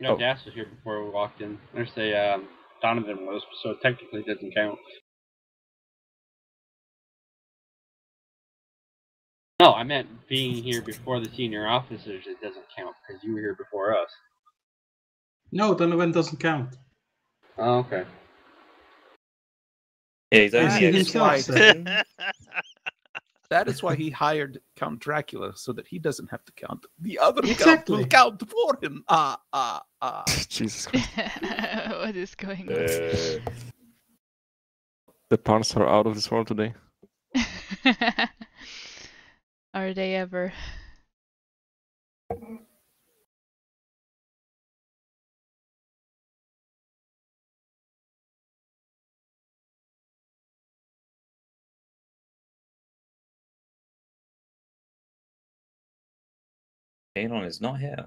No, Oh. Das was here before we walked in. There's a um, Donovan was, so technically it doesn't count. No, I meant being here before the senior officers. It doesn't count because you were here before us. No, Donovan doesn't count. Oh, okay. Yeah, he's Yeah, only he a himself slight- said- That is why he hired Count Dracula, so that he doesn't have to count. The other count will count for him. Ah, ah, ah. Jesus Christ. what is going on? Uh, The puns are out of this world today. Are they ever? Elon is not here.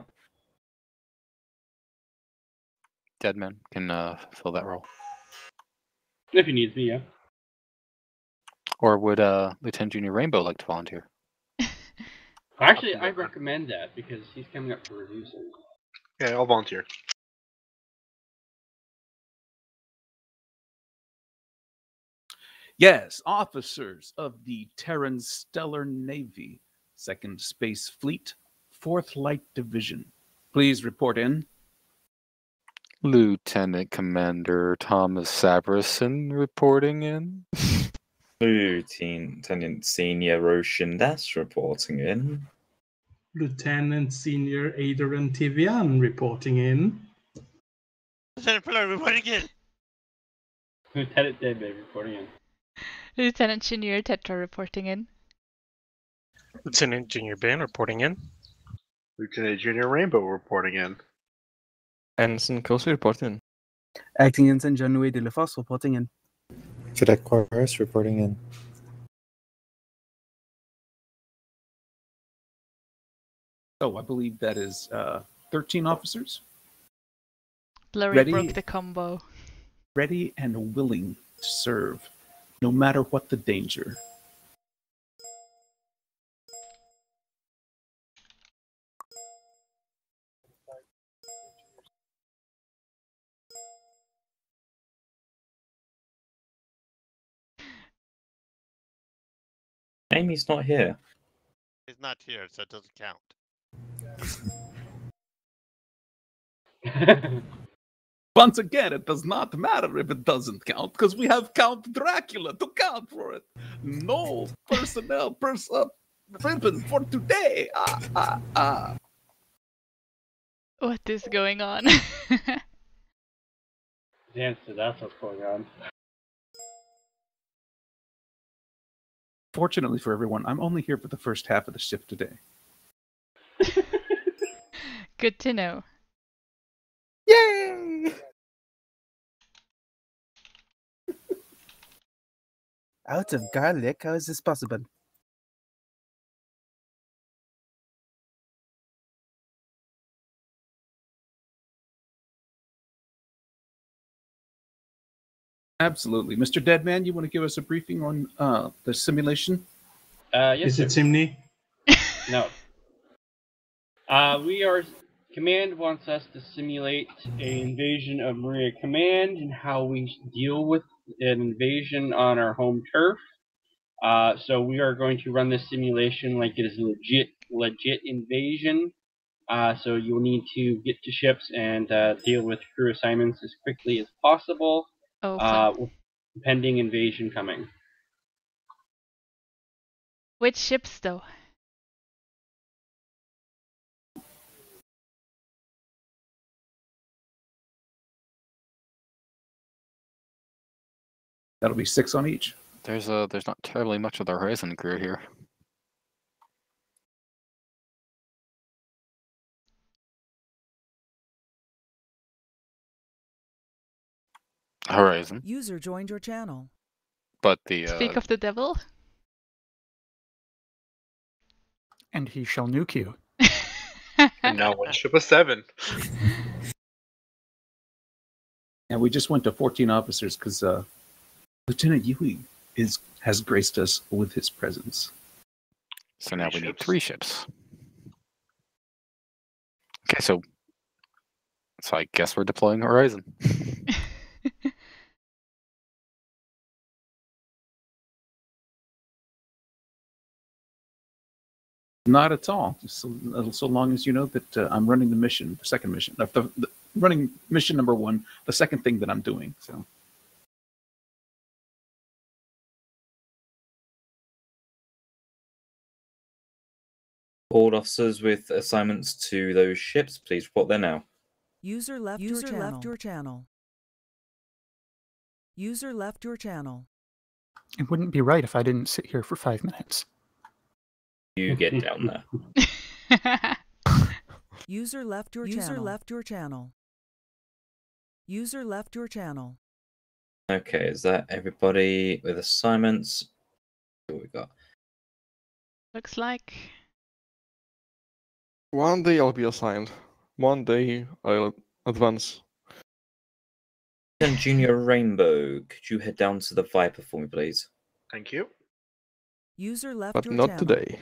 Deadman can uh, fill that role. If he needs me, yeah. Or would uh, Lieutenant Junior Rainbow like to volunteer? Actually, I recommend that because he's coming up for review soon. Yeah, I'll volunteer. Yes, officers of the Terran Stellar Navy, Second Space Fleet, Fourth Light Division. Please report in. Lieutenant Commander Thomas Saberson reporting in. Lieutenant Senior Roshan Das reporting in. Lieutenant Senior Adrian Tivian reporting in. Lieutenant Fuller reporting in. Lieutenant Deadman reporting in. Lieutenant Junior Tetra reporting in. Lieutenant Junior Ben reporting in. Lieutenant Junior Rainbow reporting in. Ensign Cosley reporting. Acting Ensign John-Louis de la Fosse reporting in. Cadet Quares reporting in. Oh, I believe that is uh, 13 officers Blurry Ready? broke the combo. ready and willing to serve, no matter what the danger. Amy's not here. He's not here, so it doesn't count. Once again, it does not matter if it doesn't count, because we have Count Dracula to count for it. No personnel pers- uh, ribbon for today. Ah, ah, ah. What is going on? Dan said that's what's going on. Fortunately for everyone, I'm only here for the first half of the shift today. Good to know. Yay! Out of garlic, how is this possible? Absolutely. Mr. Deadman, you want to give us a briefing on uh, the simulation? Uh, yes, Is sir. it Simney? No. Uh, we are. Command wants us to simulate an invasion of Maria Command and how we deal with an invasion on our home turf. Uh, so we are going to run this simulation like it is a legit, legit invasion. Uh, so you'll need to get to ships and uh, deal with crew assignments as quickly as possible, Oh, uh, pending invasion coming. Which ships though? That'll be six on each. There's uh, there's not terribly much of the Horizon crew here. Horizon, User joined your channel. but the uh, Speak of the devil. And he shall nuke you. And now one ship of seven. And we just went to 14 officers because uh, Lieutenant Yui is has graced us with his presence. so now we need three ships. Okay, so So I guess we're deploying Horizon. Not at all. So, so long as you know that uh, I'm running the mission, the second mission, uh, the, the, running mission number one, the second thing that I'm doing. So All officers with assignments to those ships, please report there now. User left User your left your channel. User left your channel. It wouldn't be right if I didn't sit here for five minutes. You get down there. User left your User channel. left your channel. User left your channel. Okay, is that everybody with assignments? What we got? Looks like. One day I'll be assigned. One day I'll advance. Then Junior Rainbow, could you head down to the Viper for me, please? Thank you. User left But your not channel. today.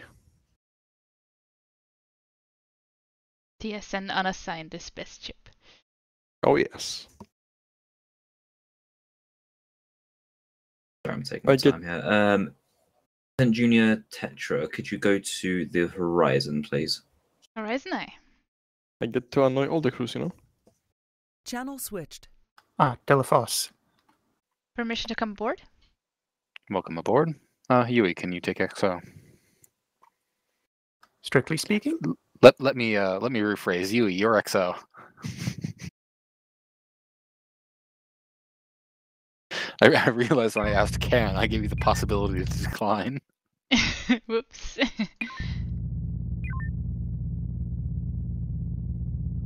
TSN unassigned is best ship. Oh yes. Sorry, I'm taking I my get- time here. Um, then Junior Tetra, could you go to the Horizon, please? Horizon I. I get to annoy all the crews, you know. Channel switched. Ah, de la Fosse. Permission to come aboard? Welcome aboard. Uh, Yui, can you take XO? Strictly speaking, Let let me uh let me rephrase. Yui, you're XO. I, I realized when I asked Karen, I gave you the possibility to decline. Whoops.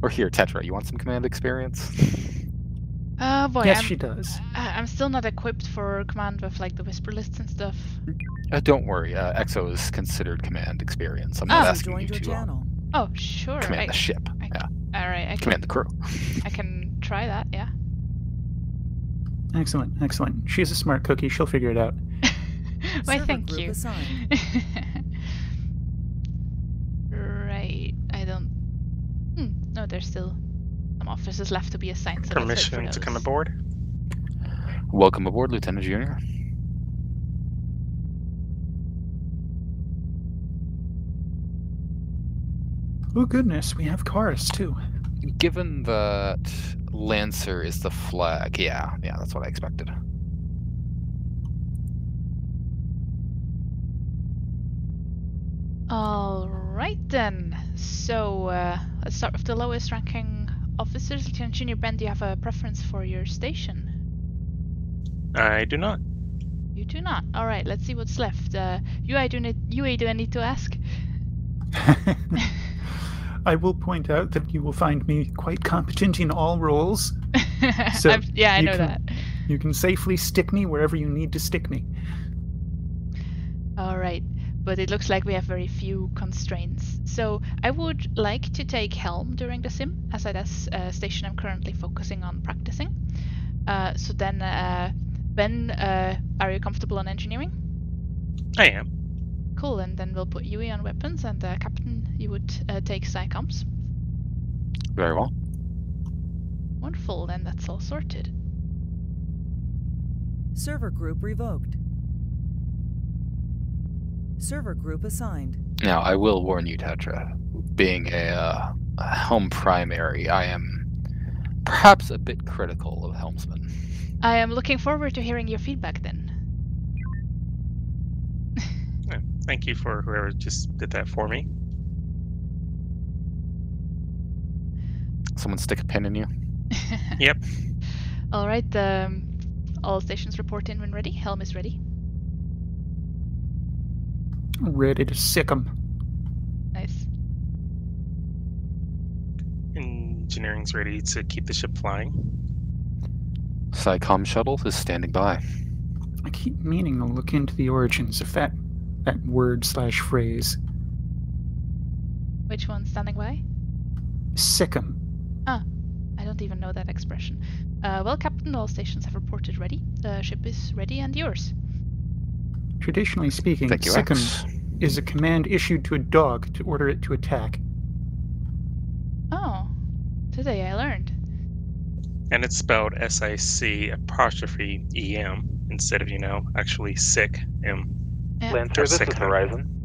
Or here, Tetra, you want some command experience? Oh boy, yes, I'm, she does. I- I'm still not equipped for command with like the whisper lists and stuff. Uh, don't worry, uh, XO is considered command experience. I'm Oh. not User asking you joined your to uh, channel. Oh sure. command I, the ship. I- yeah, all right, I can, command the crew. I can try that. Yeah. Excellent, excellent. She's a smart cookie. She'll figure it out. Why, Server thank you. right. I don't. Hmm. No, there's still some officers left to be assigned. So let's wait for Permission to come aboard. Welcome aboard, Lieutenant Junior. Oh goodness, we have cars too. Given that Lancer is the flag, yeah, yeah, that's what I expected. All right then. So uh, let's start with the lowest ranking officers. Lieutenant Junior Ben, do you have a preference for your station? I do not. You do not. All right. Let's see what's left. Uh, you, I do need. You, I do I need to ask? I will point out that you will find me quite competent in all roles. So, yeah, I you know can- that. You can safely stick me wherever you need to stick me. All right, but it looks like we have very few constraints. So I would like to take Helm during the sim, as that's a station I'm currently focusing on practicing. Uh, so then, uh, Ben, uh, are you comfortable on engineering? I am. Cool, and then we'll put Yui on weapons, and uh, Captain, you would uh, take SciComs. Very well. Wonderful, then that's all sorted. Server group revoked. Server group assigned. Now, I will warn you, Tetra. Being a, uh, a helm primary, I am perhaps a bit critical of helmsmen. I am looking forward to hearing your feedback then. Yeah, Thank you for whoever just did that for me. Someone stick a pin in you. Yep. All right, um, all stations report in when ready. Helm is ready. Ready to sick 'em. Nice. Engineering's ready to keep the ship flying. SciCom shuttle is standing by. I keep meaning to look into the origins of that that word slash phrase. Which one's standing by? Sick 'em. Ah, I don't even know that expression. Uh, well, Captain, all stations have reported ready. The ship is ready and yours. Traditionally speaking, Thank you, sick 'em X. is a command issued to a dog to order it to attack. Oh, today I learned. And it's spelled S I C apostrophe E M instead of, you know, actually sick M. Yeah. Lancer, Or this is M. Horizon.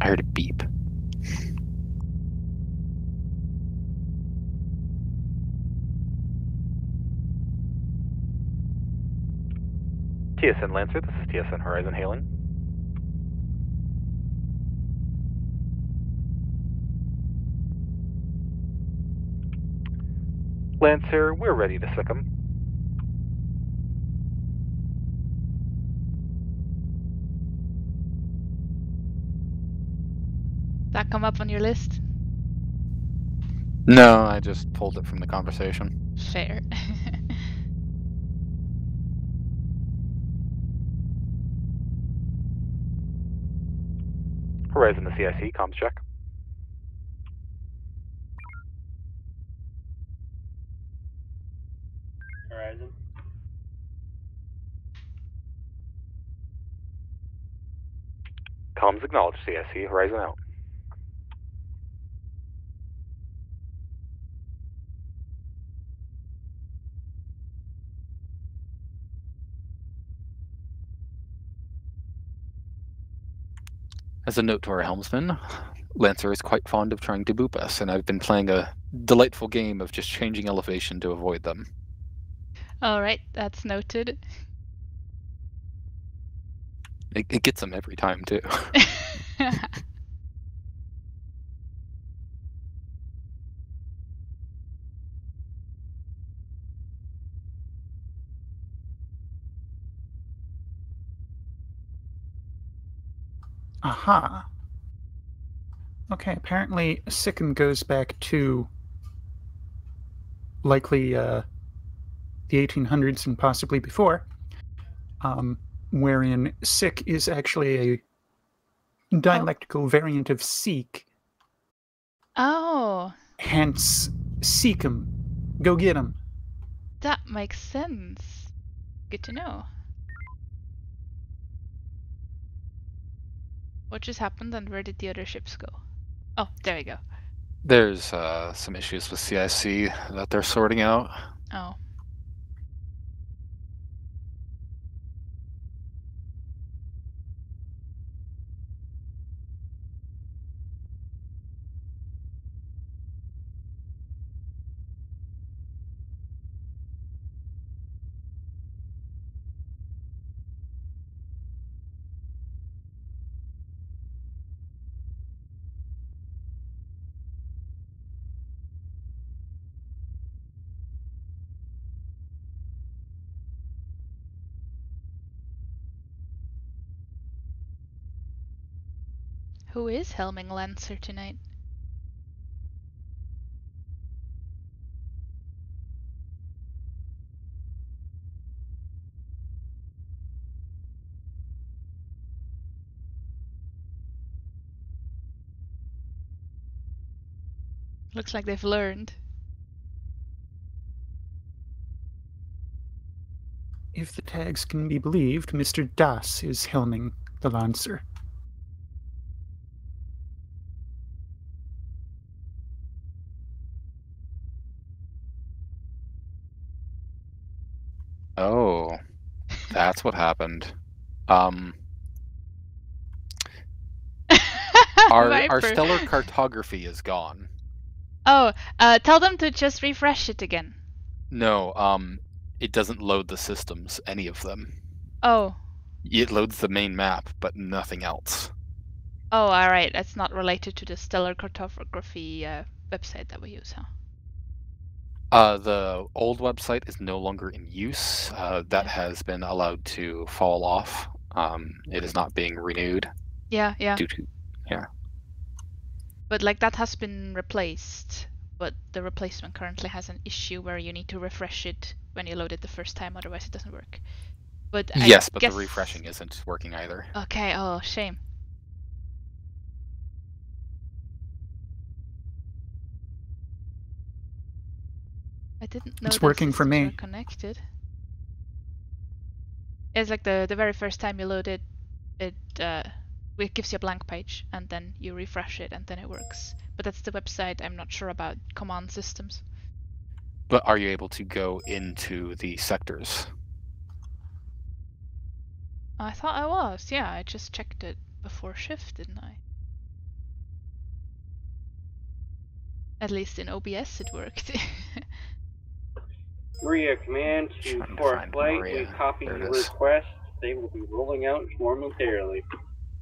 I heard a beep. TSN Lancer, this is TSN Horizon Halen. Lancer, we're ready to sick 'em. That come up on your list? No, I just pulled it from the conversation. Fair. Horizon to CIC, comms check. Horizon. Comms acknowledged, CIC, Horizon out. As a note to our helmsman, Lancer is quite fond of trying to boop us, and I've been playing a delightful game of just changing elevation to avoid them. Alright, that's noted. It, it gets them every time, too. Aha. Okay, apparently Sicken goes back to likely uh, the 1800s and possibly before, um, wherein Sikh is actually a dialectical variant of Sikh, oh, hence Seek 'em, go get 'em. that makes sense. Good to know. What just happened and where did the other ships go? Oh, there we go. There's uh, some issues with CIC that they're sorting out. Oh. Who is helming Lancer tonight? Looks like they've learned. If the tags can be believed, Mr. Das is helming the Lancer. Oh, that's what happened. Um, our our stellar cartography is gone. Oh, uh, tell them to just refresh it again. No, um, it doesn't load the systems, any of them. Oh, It loads the main map, but nothing else. oh, all right. That's not related to the stellar cartography uh, website that we use, huh? Uh, the old website is no longer in use. Uh, that has been allowed to fall off. Um, it is not being renewed Yeah, yeah. due to yeah. But like that has been replaced, but the replacement currently has an issue where you need to refresh it when you load it the first time, otherwise it doesn't work. But I yes, but guess... the refreshing isn't working either. Okay. Oh, shame. I didn't know It's working for me. Connected. It's like the the very first time you load it, it uh, it gives you a blank page, and then you refresh it, and then it works. But that's the website. I'm not sure about command systems. But are you able to go into the sectors? I thought I was. Yeah, I just checked it before shift, didn't I? At least in OBS it worked. Maria, command to Trying to for find flight. Maria. We copy There the request. They will be rolling out momentarily.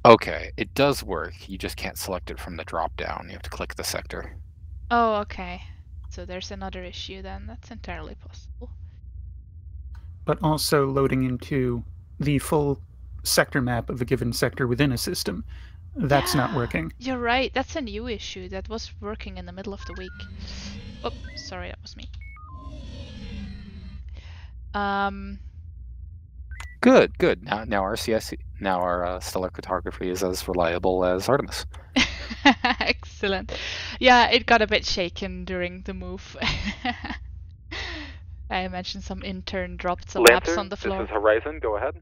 Okay, it does work. You just can't select it from the drop down. You have to click the sector. oh, okay. So there's another issue then. That's entirely possible. but also loading into the full sector map of a given sector within a system. That's not working. You're right. That's a new issue that was working in the middle of the week. Oh, sorry, that was me. Um, Good, good. Now, now our CSC, now our uh, stellar cartography is as reliable as Artemis. excellent. Yeah, it got a bit shaken during the move. I imagine some intern dropped some maps Lancer, on the floor. this is Horizon. Go ahead.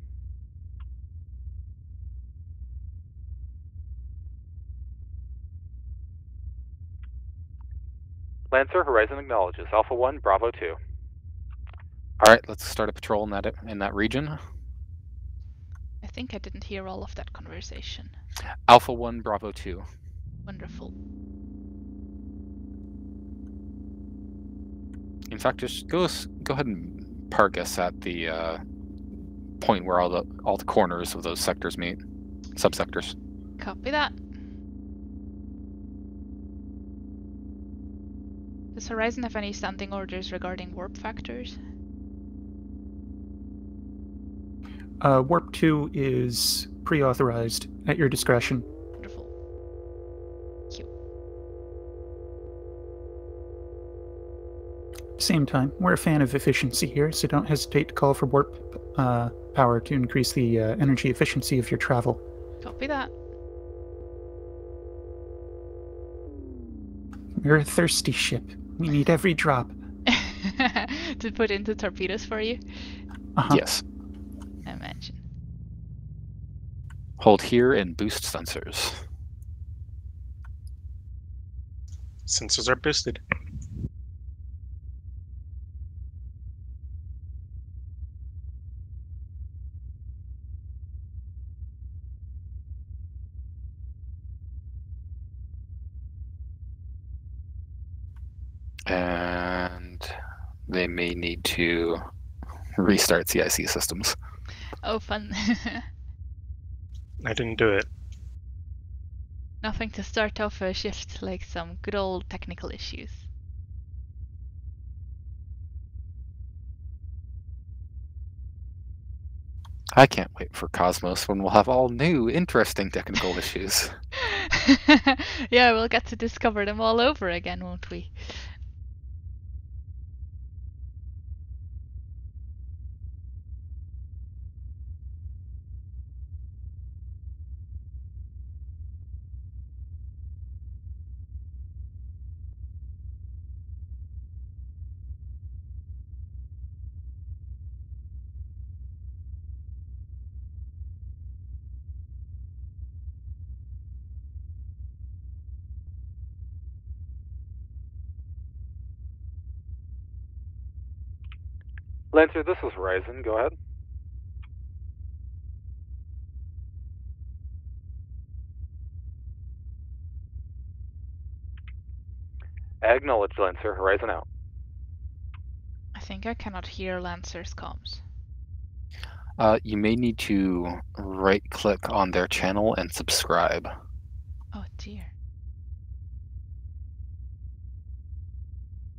Lancer, Horizon acknowledges. Alpha 1, Bravo 2. All right, let's start a patrol in that in that region. I think I didn't hear all of that conversation. Alpha 1, Bravo 2. Wonderful. In fact, just go go ahead and park us at the uh, point where all the all the corners of those sectors meet, subsectors. Copy that. Does Horizon have any standing orders regarding warp factors? Uh, Warp 2 is pre authorized at your discretion. Wonderful. Same time, we're a fan of efficiency here, so don't hesitate to call for warp uh, power to increase the uh, energy efficiency of your travel. Copy that. We're a thirsty ship. We need every drop. to put into torpedoes for you? Uh-huh. Yes. I imagine. Hold here and boost sensors. Sensors are boosted. And they may need to restart CIC systems. Oh, fun. I didn't do it. Nothing to start off a shift like some good old technical issues. I can't wait for Cosmos when we'll have all new, interesting technical issues. yeah, we'll get to discover them all over again, won't we? Lancer, this is Horizon. Go ahead. Acknowledge Lancer. Horizon out. I think I cannot hear Lancer's comms. Uh, you may need to right click on their channel and subscribe. Oh dear.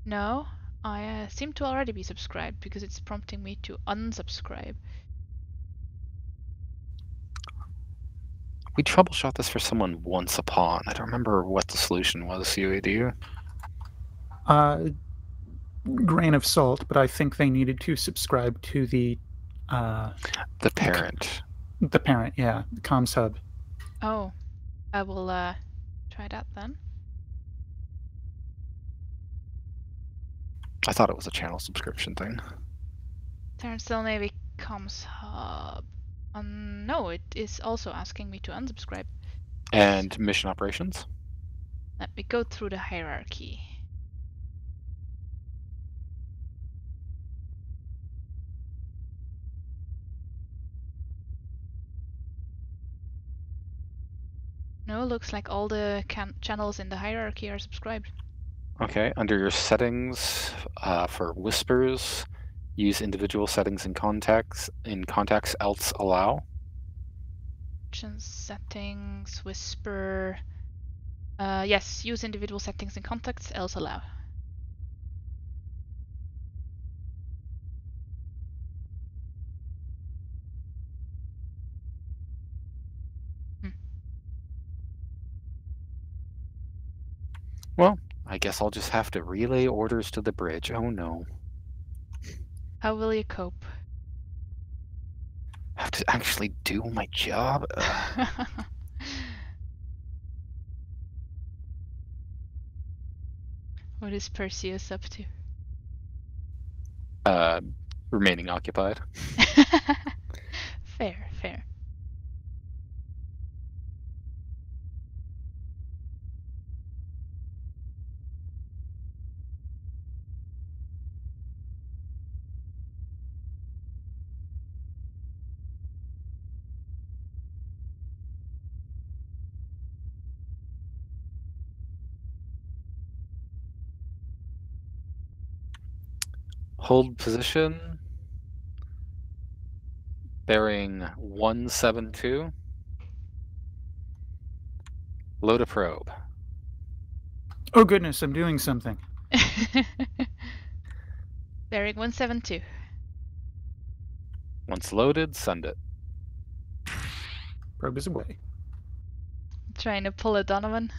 No, I uh, seem to already be subscribed because it's prompting me to unsubscribe. We troubleshot this for someone once upon. I don't remember what the solution was, Yui, do you? Uh, grain of salt, but I think they needed to subscribe to the uh, The parent. the parent, yeah, the comms hub. Oh, I will uh, try that then. I thought it was a channel subscription thing. Terran Stellar Navy comms hub. Um, no, it is also asking me to unsubscribe. And mission operations. Let me go through the hierarchy. No, looks like all the can- channels in the hierarchy are subscribed. Okay, under your settings uh, for whispers, use individual settings in contacts in contacts else allow. Settings, whisper. Uh, yes, use individual settings in contacts, else allow. Well, I guess I'll just have to relay orders to the bridge. Oh no. How will you cope? I have to actually do my job. What is Perseus up to? Uh, remaining occupied. fair, fair. Hold position. Bearing 172. Load a probe. Oh goodness, I'm doing something. Bearing 172. Once loaded, send it. Probe is away. Trying to pull a Donovan.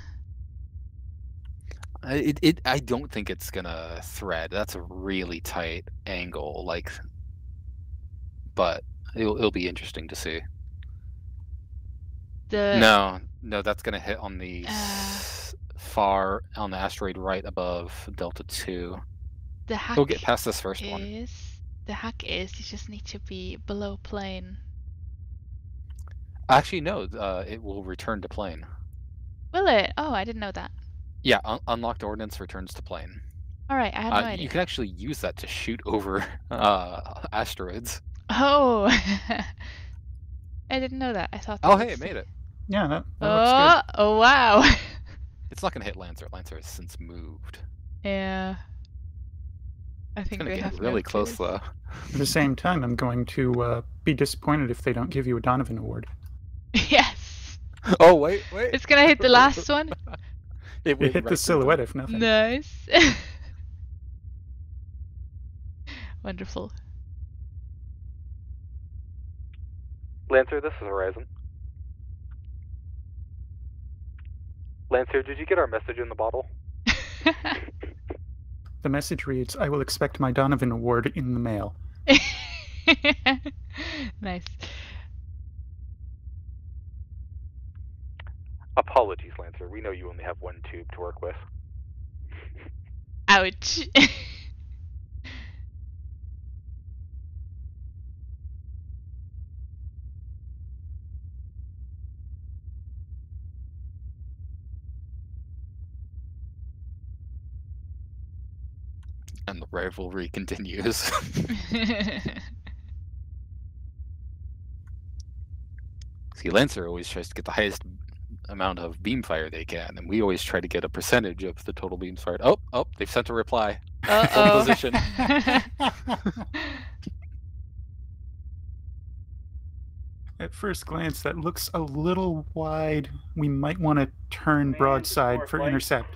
I- It, it, I don't think it's gonna thread. That's a really tight angle, like, but it'll, it'll be interesting to see. The No, no, that's gonna hit on the s- far on the asteroid right above Delta Two. the hack We'll get past this first one. is the hack is you just need to be below plane. Actually, no, uh, it will return to plane. Will it? Oh, I didn't know that. Yeah, un- unlocked ordnance returns to plane. All right, I had no Uh, idea. you can actually use that to shoot over uh, asteroids. Oh, I didn't know that. I thought. Oh, that hey, it made it. Yeah, that, that Oh, looks good. oh wow. It's not gonna hit Lancer. Lancer has since moved. yeah. I It's think gonna get have really no close though. At the same time, I'm going to uh, be disappointed if they don't give you a Donovan Award. yes. Oh wait, wait. It's gonna hit the last one. It, It hit the silhouette, if nothing. Nice. Wonderful. Lancer, this is Horizon. Lancer, did you get our message in the bottle? The message reads, I will expect my Donovan Award in the mail. nice. Apologies, Lancer. We know you only have one tube to work with. Ouch. And the rivalry continues. See, Lancer always tries to get the highest amount of beam fire they can, and we always try to get a percentage of the total beams fired. Oh, oh, they've sent a reply. Uh-oh. position. At first glance, that looks a little wide. We might want to turn broadside for intercept.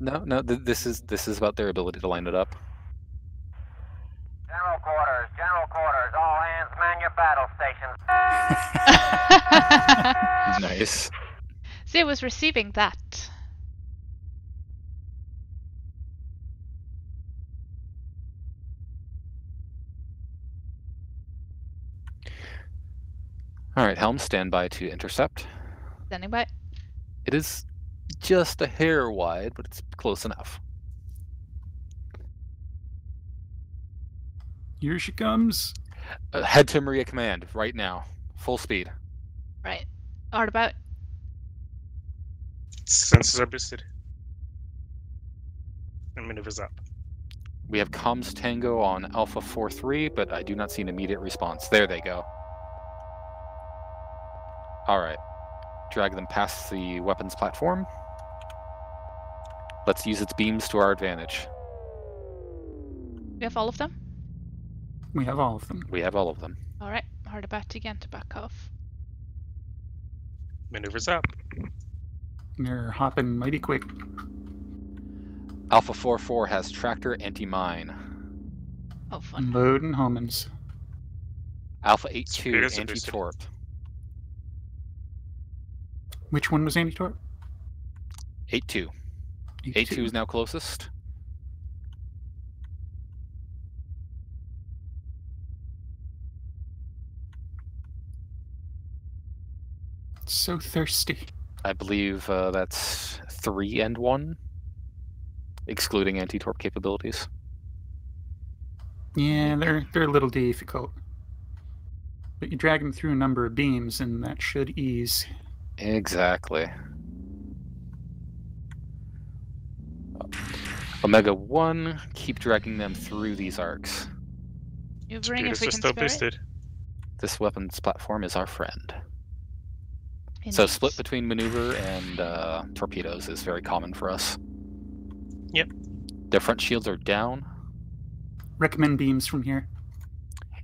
No, no, th- this is this is about their ability to line it up. General quarters, general quarters, all hands man your battle stations. Nice. See, was receiving that. All right, Helm, stand by to intercept. Standing by. It is just a hair wide, but it's close enough. Here she comes. Uh, head to Maria Command right now, full speed. Right. Art about. Senses are boosted. And maneuvers up. We have comms tango on Alpha 4-3, but I do not see an immediate response. There they go. Alright. Drag them past the weapons platform. Let's use its beams to our advantage. We have all of them? We have all of them. We have all of them. Alright, hard about again to back off. Maneuvers up. They're hopping mighty quick. Alpha 4-4 has tractor anti-mine. Oh, fun. Loading homings. Alpha 8-2 anti-torp. Which one was Anti-Torp? 8-2. 8-2 is now closest. So thirsty. I believe uh, that's 3 and 1. Excluding anti-torp capabilities. Yeah, they're they're a little difficult. But you drag them through a number of beams, and that should ease. Exactly. Omega 1, keep dragging them through these arcs. You bring a Spears are freaking still spirit? boosted. This weapons platform is our friend. So split between maneuver and uh, torpedoes is very common for us. Yep. Their front shields are down. Recommend beams from here.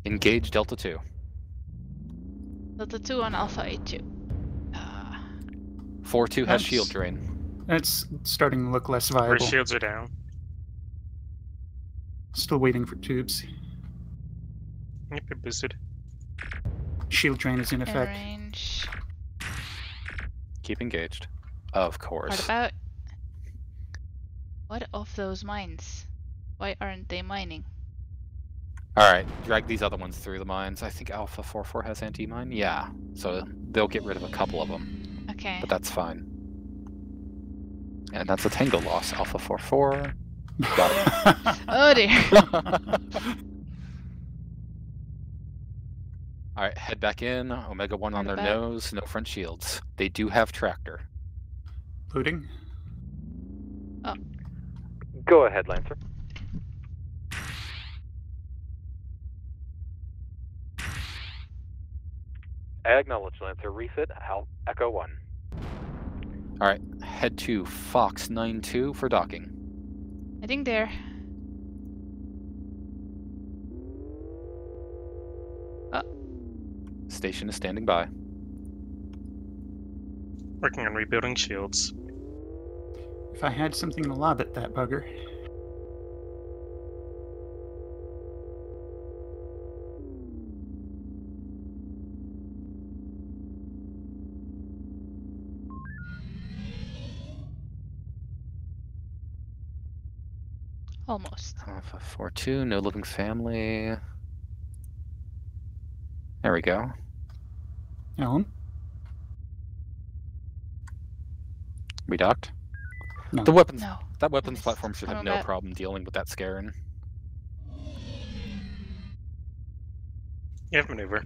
Engage Delta 2. Delta 2 on Alpha 8-2. 4 2 has shield drain. That's starting to look less Our viable. shields are down. Still waiting for tubes. Yep, they're boosted. Shield drain is in In effect. range. Keep engaged. Of Hard course. about. What of those mines? Why aren't they mining? Alright, drag these other ones through the mines. I think Alpha 4 4 has anti mine. Yeah. So they'll get rid of a couple of them. Okay. But that's fine. And that's a tango loss. Alpha 4 4. Got it. Oh dear. Alright, head back in. Omega 1 on their back. nose. No front shields. They do have tractor. Loading. Oh. Go ahead, Lancer. Acknowledge, Lancer. Refit, Al- Echo 1. Alright, head to Fox 9 2 for docking. Heading there. Station is standing by. Working on rebuilding shields. If I had something to lob at that bugger. Almost. Alpha 4 2, no living family. There we go. Alan? We docked? No. The weapons No. that weapons platform should have no that. problem dealing with that Skaraan. You have maneuver.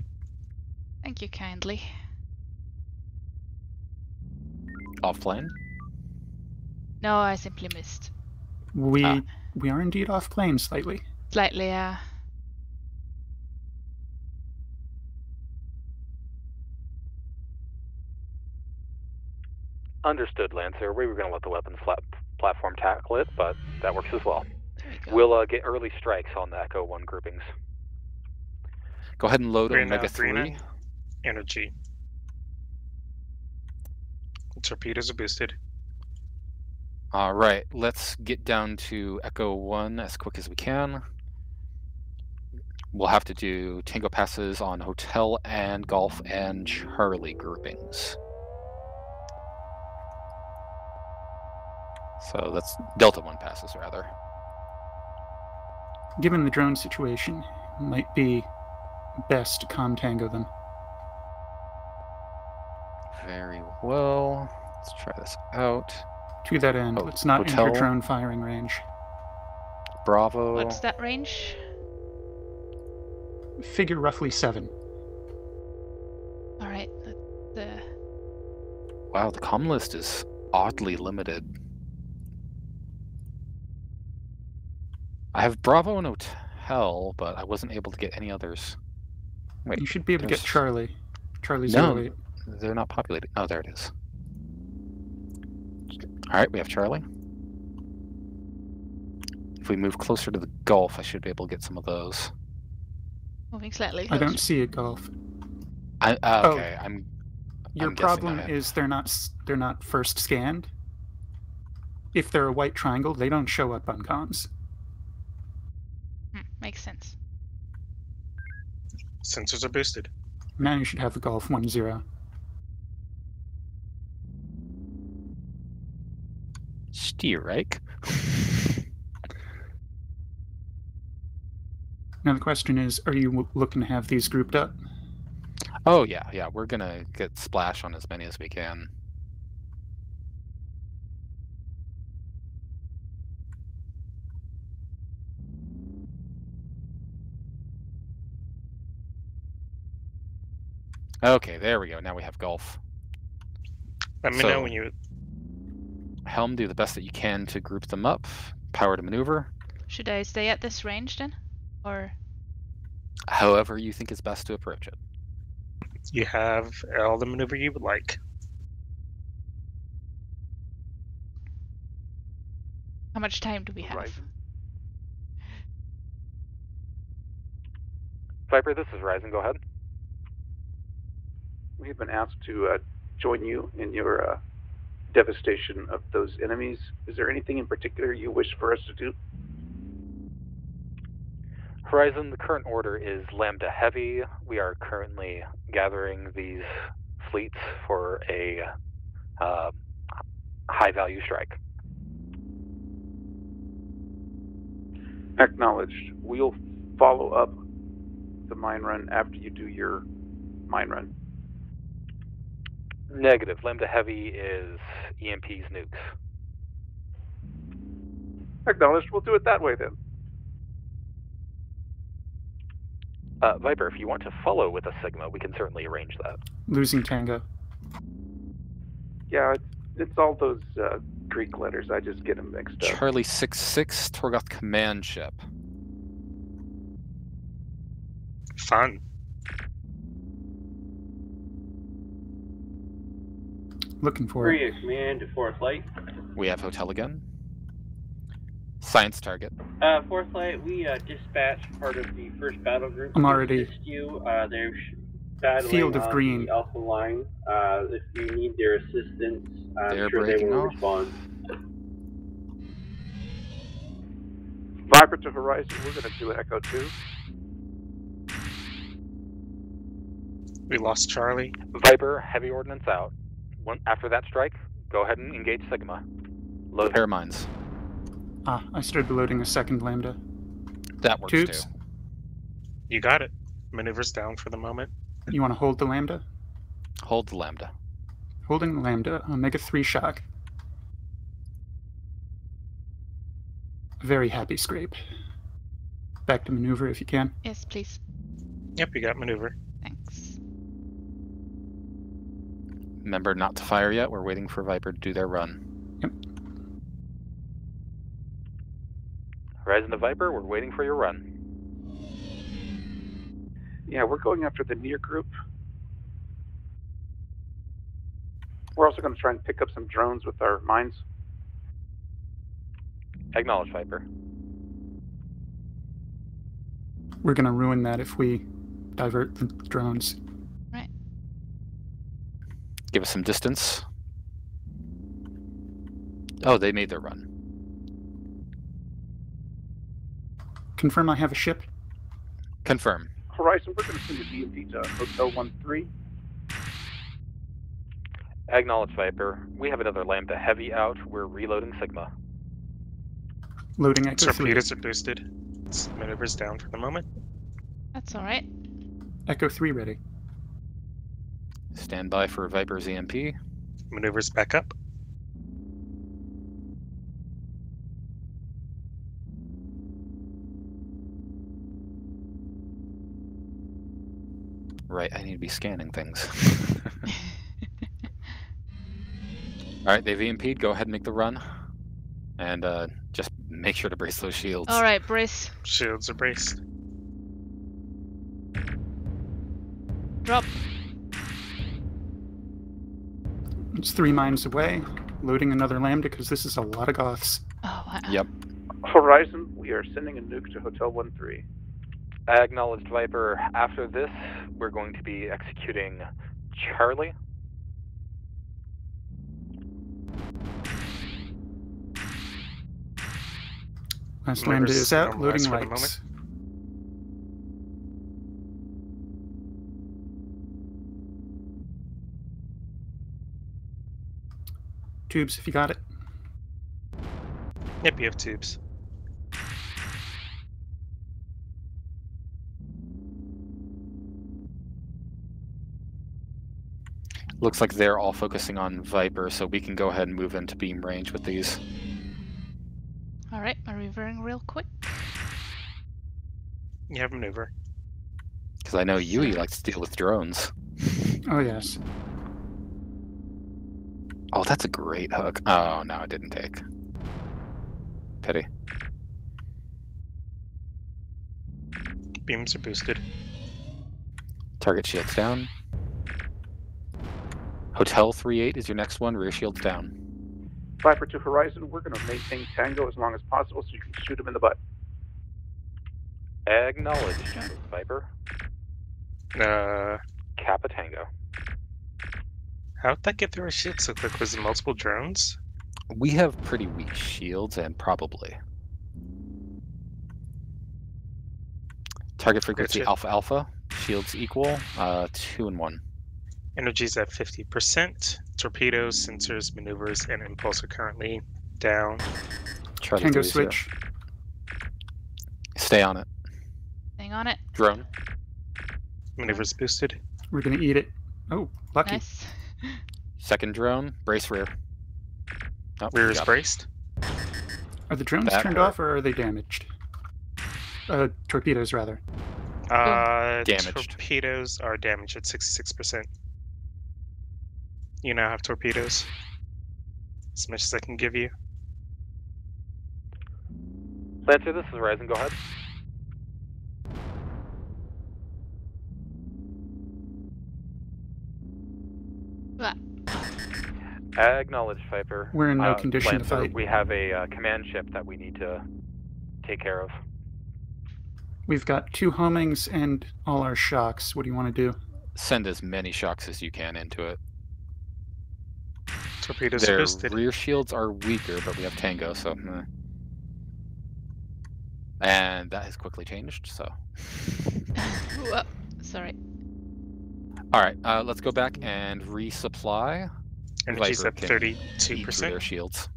Thank you kindly. Off plane. No, I simply missed. We Ah. we are indeed off plane slightly. Slightly, uh. Understood, Lancer. We were going to let the weapons flat- platform tackle it, but that works as well. We go. We'll uh, get early strikes on the Echo 1 groupings. Go ahead and load Three Omega three 3. Energy. Torpedoes are boosted. Alright, let's get down to Echo 1 as quick as we can. We'll have to do Tango passes on Hotel and Golf and Charlie groupings. So that's Delta 1 passes, rather. Given the drone situation, might be best to com tango them. Very well. Let's try this out. To that end, Oh, let's not hotel. enter drone firing range. Bravo. What's that range? Figure roughly seven. Alright, let's uh, Wow, the com list is oddly limited. I have Bravo and Hotel, but I wasn't able to get any others. Wait, You should be able to get there's- Charlie. Charlie No, zero eight. they're not populated. Oh, there it is. All right, we have Charlie. If we move closer to the Gulf, I should be able to get some of those. Moving slightly I don't see a Gulf. I, uh, Oh. okay, I'm. Your I'm problem I is they're not they're not first scanned. If they're a white triangle, they don't show up on comms. Makes sense. Sensors are boosted. Now you should have the golf one zero. Stierreich. Now the question is, are you looking to have these grouped up? Oh yeah, yeah. We're gonna get splash on as many as we can. Okay, there we go. Now we have golf. Let me So- know when you. Helm, do the best that you can to group them up. Power to maneuver. Should I stay at this range then? Or However you think is best to approach it. You have all the maneuver you would like. how much time do we have? Right. Viper, this is Ryzen. Go ahead. We've been asked to uh, join you in your uh, devastation of those enemies. Is there anything in particular you wish for us to do? Horizon, the current order is Lambda Heavy. We are currently gathering these fleets for a uh, high value strike. Acknowledged. We'll follow up the mine run after you do your mine run. Negative. Lambda Heavy is EMP's nukes. Acknowledged. We'll do it that way then. Uh, Viper, if you want to follow with a Sigma, we can certainly arrange that. Losing Tango. Yeah, it's, it's all those uh, Greek letters. I just get them mixed up. Charlie six six Torgoth command ship. Fun. Looking for it. Korea command to fourth light. We have hotel again. Science target. Uh, fourth light, we uh, dispatched part of the first battle group. I'm to already- assist you. Uh, they're battling Field of on green. the Alpha line. Uh, if you need their assistance, I'm They're sure they will off. respond. Viper to Horizon, we're going to do Echo 2. We lost Charlie. Viper, heavy ordnance out. One, after that strike, go ahead and engage Sigma. Load Repair mines. Ah, I started loading a second lambda. That works Tubes. too. You got it. Maneuvers down for the moment. You want to hold the lambda? Hold the lambda. Holding the lambda, Omega 3 shock. Very happy scrape. Back to maneuver if you can. Yes, please. Yep, you got maneuver. Remember not to fire yet. We're waiting for Viper to do their run. Yep. Horizon to Viper, we're waiting for your run. Yeah, we're going after the near group. We're also going to try and pick up some drones with our mines. Acknowledge Viper. We're gonna ruin that if we divert the drones. Give us some distance. Oh, they made their run. Confirm I have a ship. Confirm. Horizon, we're going to send a DMP to Hotel 1-3. Acknowledge Viper. We have another Lambda Heavy out. We're reloading Sigma. Loading Echo 3. Torpedoes are boosted. Maneuvers down for the moment. That's alright. Echo 3 ready. Stand by for Viper's EMP. Maneuvers back up. Right, I need to be scanning things. All right, they've EMP'd. Go ahead and make the run, and uh, just make sure to brace those shields. All right, brace. Shields are braced. Drop. It's three miles away. Loading another lambda because this is a lot of goths. Oh, wow. Yep. Horizon, we are sending a nuke to Hotel 1-3. I Acknowledged Viper. After this, we're going to be executing Charlie. Last lambda is out. Loading lights. Tubes, if you got it. Yep, you have tubes. Looks like they're all focusing on Viper, so we can go ahead and move into beam range with these. All right, maneuvering real quick. You have maneuver. Because I know Yui likes to deal with drones. Oh, yes. Oh, that's a great hook. Oh, no, it didn't take. Pity. Beams are boosted. Target shields down. Hotel 3-8 is your next one. Rear shields down. Viper to Horizon, we're going to maintain Tango as long as possible so you can shoot him in the butt. Acknowledged Viper. Uh, Kappa Tango. How'd that get through our shit so quick? Was it multiple drones? We have pretty weak shields, and probably. Target frequency Gotcha. alpha alpha. Shields equal. Uh, two and one. Energy's at 50%. Torpedoes, sensors, maneuvers, and impulse are currently down. Charlie Tango 3-0. switch. Stay on it. Hang on it. Drone. Maneuvers boosted. We're gonna eat it. Oh, lucky. Nice. Second drone. Brace rear. Oh, Rear is got it. braced. Are the drones That turned hurt. off or are they damaged? Uh, torpedoes rather. Uh, Damaged. Torpedoes are damaged at 66%. You now have torpedoes. As much as I can give you. Lancer, this is Horizon. Go ahead. Acknowledged Viper. We're in no Uh, condition to fight. We have a uh, command ship that we need to take care of. We've got two homings and all our shocks. What do you want to do? Send as many shocks as you can into it. Torpedoes Their boosted. rear shields are weaker, but we have Tango, so. meh. And that has quickly changed, so. Whoa, sorry. All right, uh, let's go back and resupply. Energy's Viper at can eat through 32%. their shields.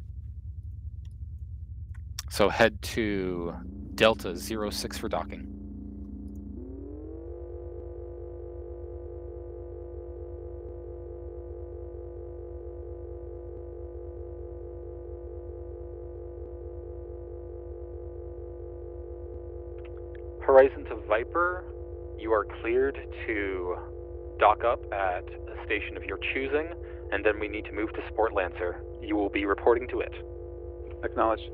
So head to Delta 06 for docking. Horizon to Viper, you are cleared to dock up at a station of your choosing, and then we need to move to Sport Lancer. You will be reporting to it. Acknowledged.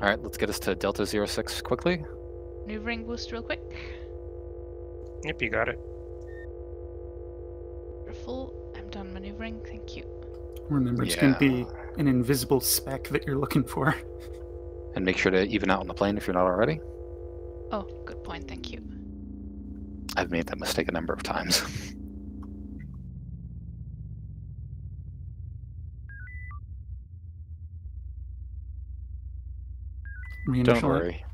All right, let's get us to Delta 06 quickly. Maneuvering boost real quick. Yep, you got it. We're full. I'm done maneuvering. Thank you. Remember, it's going to be an invisible speck that you're looking for. And make sure to even out on the plane if you're not already. Oh, good point. Thank you. I've made that mistake a number of times. Don't Reinitial worry.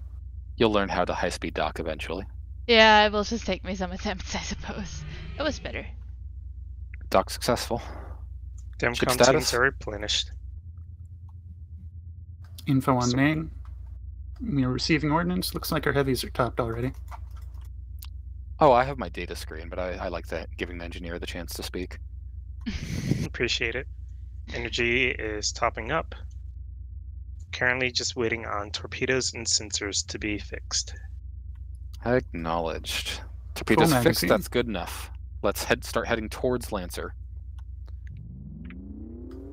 You'll learn how to high speed dock eventually. Yeah, it will just take me some attempts, I suppose. It was better. Dock successful. Ship DamCon status? teams are replenished. Info on main. We are receiving ordnance. Looks like our heavies are topped already. Oh, I have my data screen, but I, I like that giving the engineer the chance to speak. Appreciate it. Energy is topping up. Currently just waiting on torpedoes and sensors to be fixed. Acknowledged. Torpedoes fixed. That's good enough. Let's head start heading towards Lancer.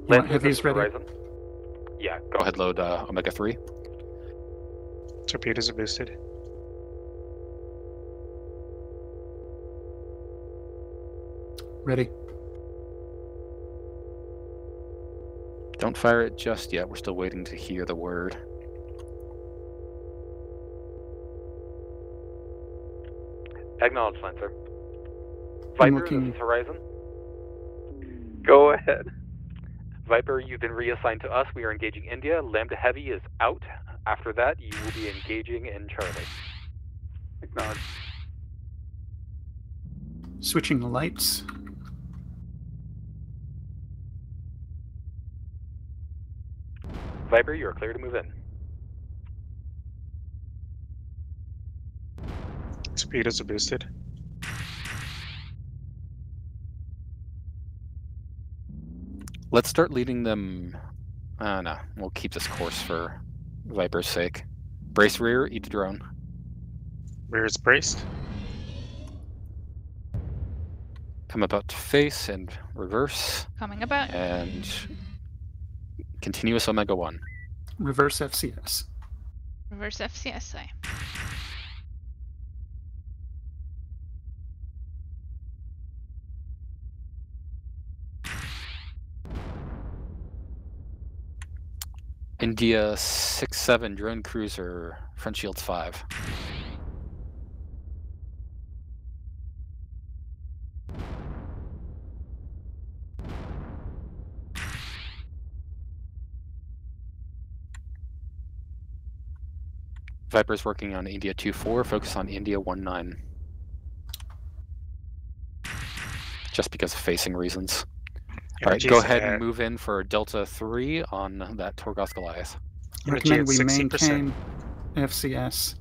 want Lancer, heavies is ready? Horizon. Yeah, go ahead, load uh, Omega 3. Torpedoes are boosted. Ready. Don't fire it just yet. We're still waiting to hear the word. Acknowledge, Lancer. Viper, looking- this is Horizon. Go ahead. Viper, you've been reassigned to us. We are engaging India. Lambda Heavy is out. After that, you will be engaging in Charlie. Acknowledge. Switching the lights. Viper, you are clear to move in. Speed is boosted. Let's start leading them. Uh, no, we'll keep this course for Viper's sake. Brace rear, eat the drone. Rear is braced. Come about to face and reverse. Coming about. And continuous Omega 1. Reverse FCS. Reverse FCSI. India 6 7 drone cruiser, front shields 5. Viper's working on India 2 4, focus on India 1 9. Just because of facing reasons. All right, go ahead and move in for Delta 3 on that Torgoth Goliath. Recommend we 60%. maintain FCS.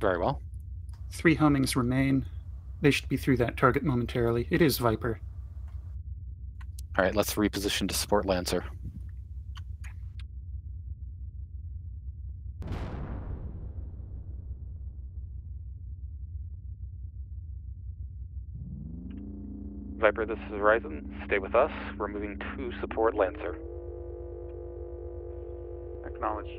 Very well. Three homings remain. They should be through that target momentarily. It is Viper. All right, let's reposition to support Lancer. Viper, this is Horizon. Stay with us. We're moving to support Lancer. Acknowledge.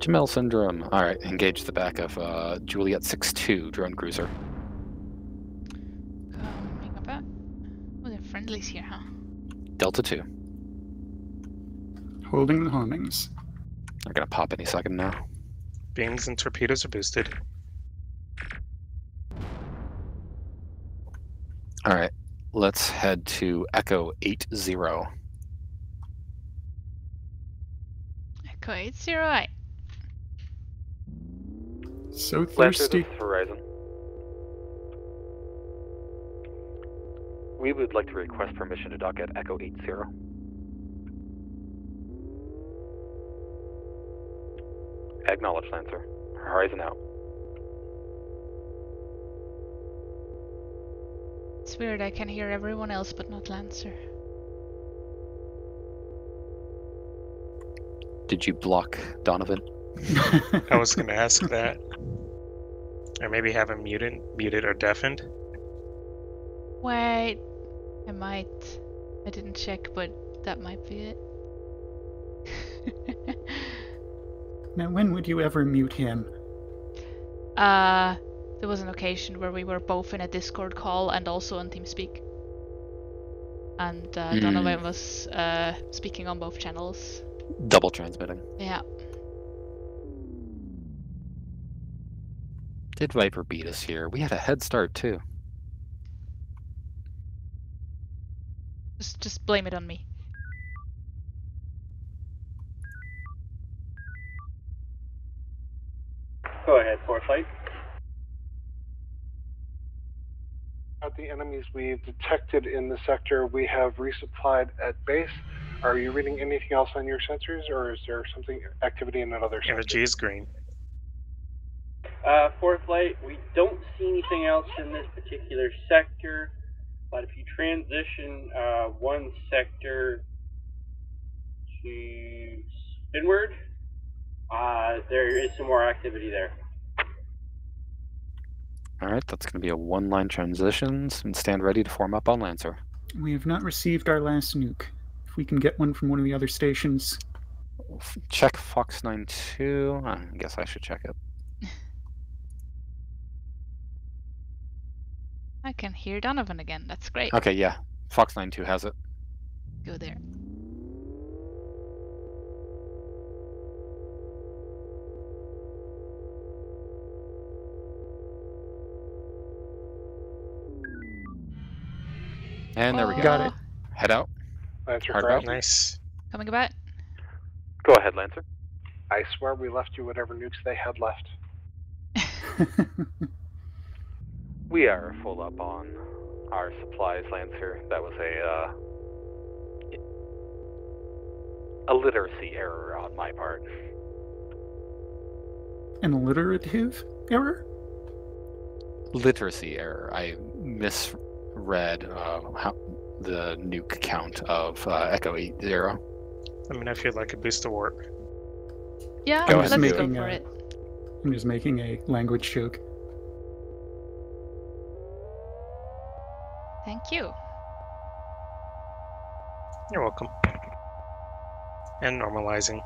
Jamel Syndrome. All right, engage the back of uh, Juliet 6-2 drone cruiser. Coming about. Oh, they're friendlies here, huh? Delta 2. Holding the homings. They're gonna pop any second now. Beams and torpedoes are boosted. All right, let's head to Echo 8-0. Echo 808. So thirsty. this Horizon. We would like to request permission to dock at Echo 80. Acknowledge, Lancer. Horizon out. It's weird, I can hear everyone else but not Lancer. Did you block Donovan? I was going to ask that. Or maybe have him muted, muted or deafened. Wait, I might. I didn't check, but that might be it. Now, when would you ever mute him? uh, there was an occasion where we were both in a Discord call and also on TeamSpeak. And uh, Hmm. Donovan was uh, speaking on both channels. Double transmitting. Yeah. Did Viper beat us here? We had a head start too. Just, just blame it on me. Go ahead, Foresight. At the enemies we've detected in the sector, we have resupplied at base. Are you reading anything else on your sensors, or is there something activity in another sector? Energy is green. Uh, fourth light, we don't see anything else in this particular sector, but if you transition uh, one sector to inward, uh, there is some more activity there. All right, that's going to be a one-line transition and stand ready to form up on Lancer. We have not received our last nuke. If we can get one from one of the other stations, Check Fox 92. I guess I should check it. I can hear Donovan again. That's great. Okay, yeah. Fox 92 has it. Go there. And there we go. Got it. Head out. Lancer Hard out. Nice. Coming about. Go ahead, Lancer. I swear we left you whatever nukes they had left. We are full up on our supplies, Lancer. That was a uh, a literacy error on my part. an alliterative error. Literacy error. I misread uh, how, the nuke count of uh, Echo 80. I mean, I feel like a boost to work. Yeah, Go let's ahead. go Making for a- it. I'm just making a language joke. Thank you. You're welcome. And normalizing.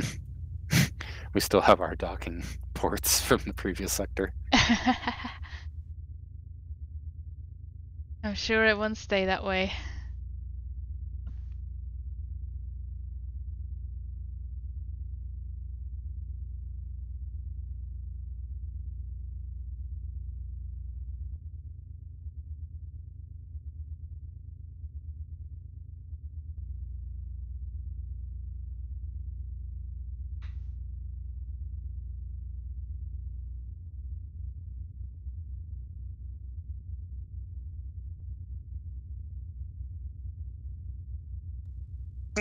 we still have our docking ports from the previous sector. I'm sure it won't stay that way.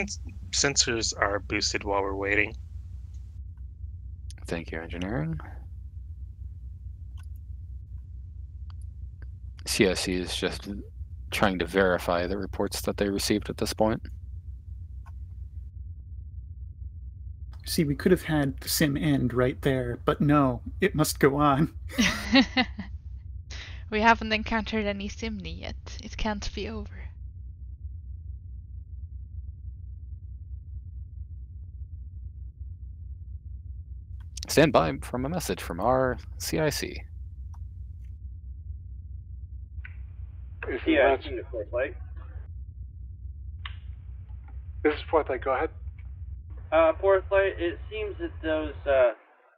Since sensors are boosted while we're waiting. Thank you, engineering. CSC is just trying to verify the reports that they received at this point. See, we could have had the sim end right there, but no, it must go on. we haven't encountered any Simni yet. It can't be over. Stand by from a message from our CIC. This is Yeah, Lance. in the fourth light. This is fourth light. Go ahead. Uh, fourth light, it seems that those uh,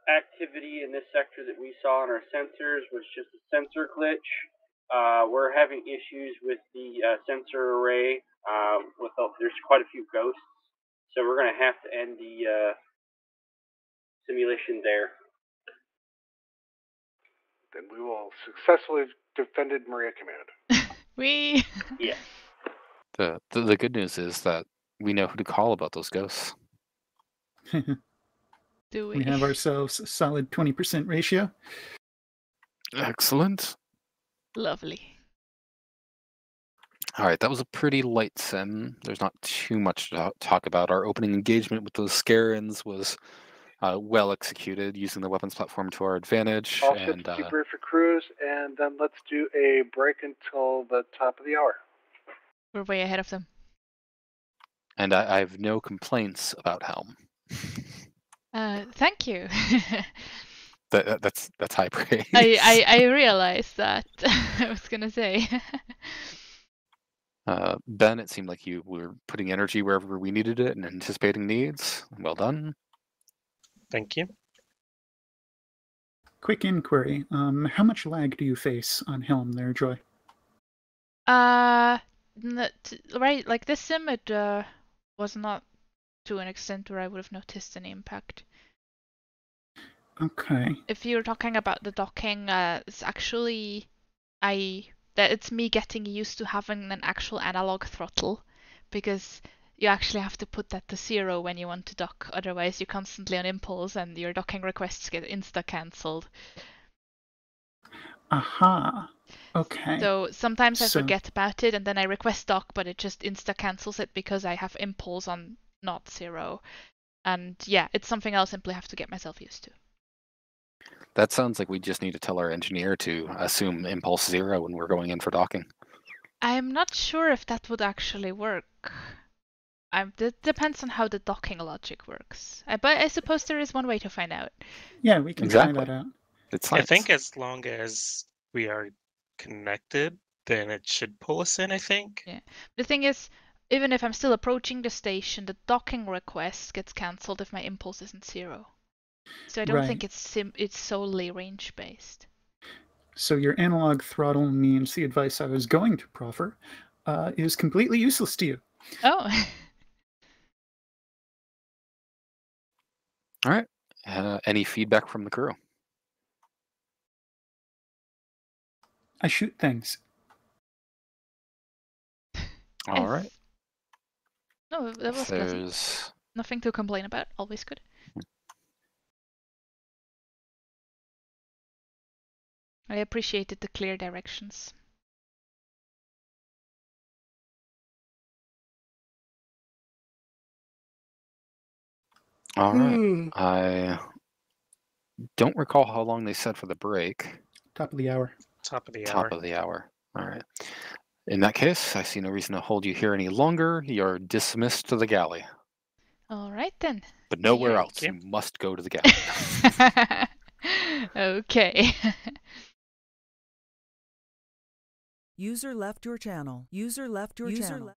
activity in this sector that we saw on our sensors was just a sensor glitch. Uh, we're having issues with the uh, sensor array. Uh, with the, there's quite a few ghosts, so we're going to have to end the uh, simulation there. Then we will successfully defended Maria Command. We. Yeah. The, the the good news is that we know who to call about those ghosts. Do we? We have ourselves a solid 20% ratio. Excellent. Lovely. All right, that was a pretty light sim. There's not too much to talk about. Our opening engagement with those Skaraans was uh, well executed, using the weapons platform to our advantage. All ships and uh, debrief for cruise, and then let's do a break until the top of the hour. We're way ahead of them. and I, I have no complaints about Helm. Uh, thank you. That, that- that's that's high praise. I, I I realized that. I was gonna say. Uh, ben, it seemed like you were putting energy wherever we needed it and anticipating needs. Well done. Thank you. Quick inquiry. Um, how much lag do you face on Helm there, Joy? Uh, n- t- right, like this sim, it uh, was not to an extent where I would have noticed any impact. Okay. If you're talking about the docking, uh, it's actually I that it's me getting used to having an actual analog throttle, because you actually have to put that to zero when you want to dock. Otherwise, you're constantly on impulse, and your docking requests get insta cancelled. Aha. Okay. So sometimes I So- forget about it and then I request dock, but it just insta cancels it because I have impulse on not zero. And yeah, it's something I'll simply have to get myself used to. That sounds like we just need to tell our engineer to assume impulse zero when we're going in for docking. I'm not sure if that would actually work. I'm, it depends on how the docking logic works. I, but I suppose there is one way to find out. Yeah, we can Exactly. find that out. It's I science. think as long as we are connected, then it should pull us in. I think. Yeah. The thing is, even if I'm still approaching the station, the docking request gets cancelled if my impulse isn't zero. So I don't Right. think it's sim- it's solely range based. So your analog throttle means the advice I was going to proffer uh, is completely useless to you. Oh, All right. Uh, any feedback from the crew? I shoot things. All right. no, that was If pleasant. there's Nothing to complain about. Always good. I appreciated the clear directions. All right. Hmm. I don't recall how long they said for the break. Top of the hour. Top of the hour. Top of the hour. All right. In that case, I see no reason to hold you here any longer. You're dismissed to the galley, All right then. but nowhere you. else. You must go to the galley. okay. User left your channel. User left your User channel.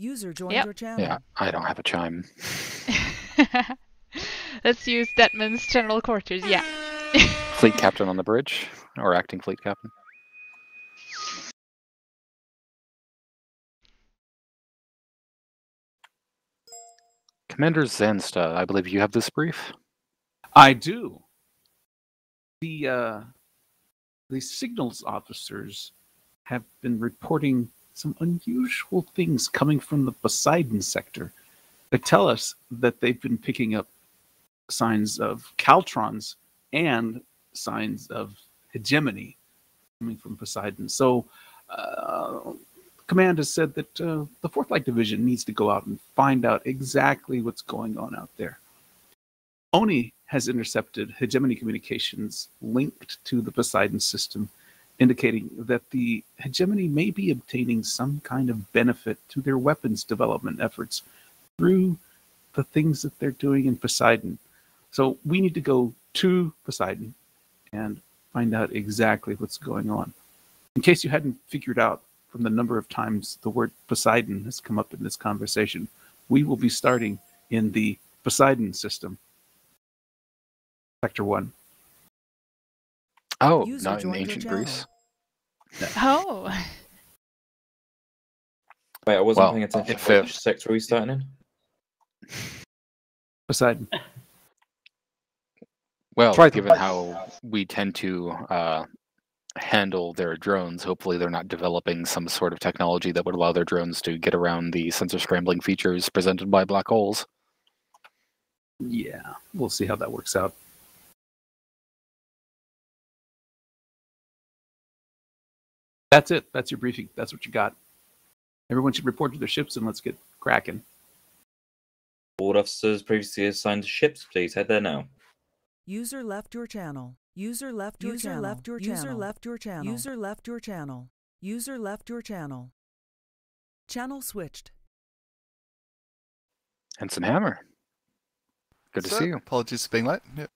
User joined Yep. your channel. Yeah, I don't have a chime. Let's use Detman's general quarters. Yeah. Fleet captain on the bridge, or acting fleet captain. Commander Zansta, I believe you have this brief. I do. The uh, the signals officers have been reporting some unusual things coming from the Poseidon sector. They tell us that they've been picking up signs of Caltrons and signs of hegemony coming from Poseidon. So, uh, command has said that uh, the Fourth Light Division needs to go out and find out exactly what's going on out there. Oni has intercepted hegemony communications linked to the Poseidon system, indicating that the hegemony may be obtaining some kind of benefit to their weapons development efforts through the things that they're doing in Poseidon. So we need to go to Poseidon and find out exactly what's going on. In case you hadn't figured out from the number of times the word Poseidon has come up in this conversation, we will be starting in the Poseidon system, Sector 1. Oh, User not in ancient channel. Greece. Oh. Wait, I wasn't Well, paying attention. if Which it- sector are we starting in? Poseidon. Well, Try to- given how we tend to uh, handle their drones, hopefully they're not developing some sort of technology that would allow their drones to get around the sensor scrambling features presented by black holes. Yeah, we'll see how that works out. That's it. That's your briefing. That's what you got. Everyone should report to their ships and let's get cracking. Board officers previously assigned to ships, please head there now. User left your channel. User left your User channel. left your User channel. left your channel. User left your channel. User left your channel. Channel switched. Ensign Hammer. Good to Sir, see you. Apologies for being late. Yep.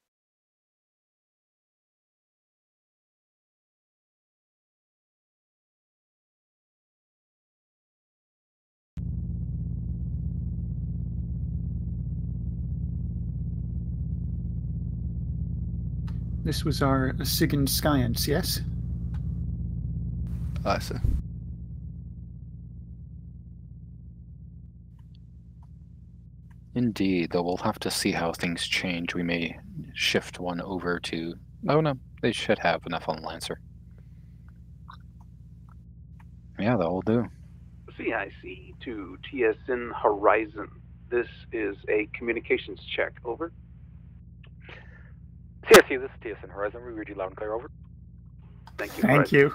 This was our Sigan Science, yes? I see. Indeed, though we'll have to see how things change. We may shift one over to. Oh no, they should have enough on Lancer. Yeah, that will do. CIC to TSN Horizon. This is a communications check. Over. CSU, this is TSN Horizon. We read you loud and clear. Over. Thank you. Thank you.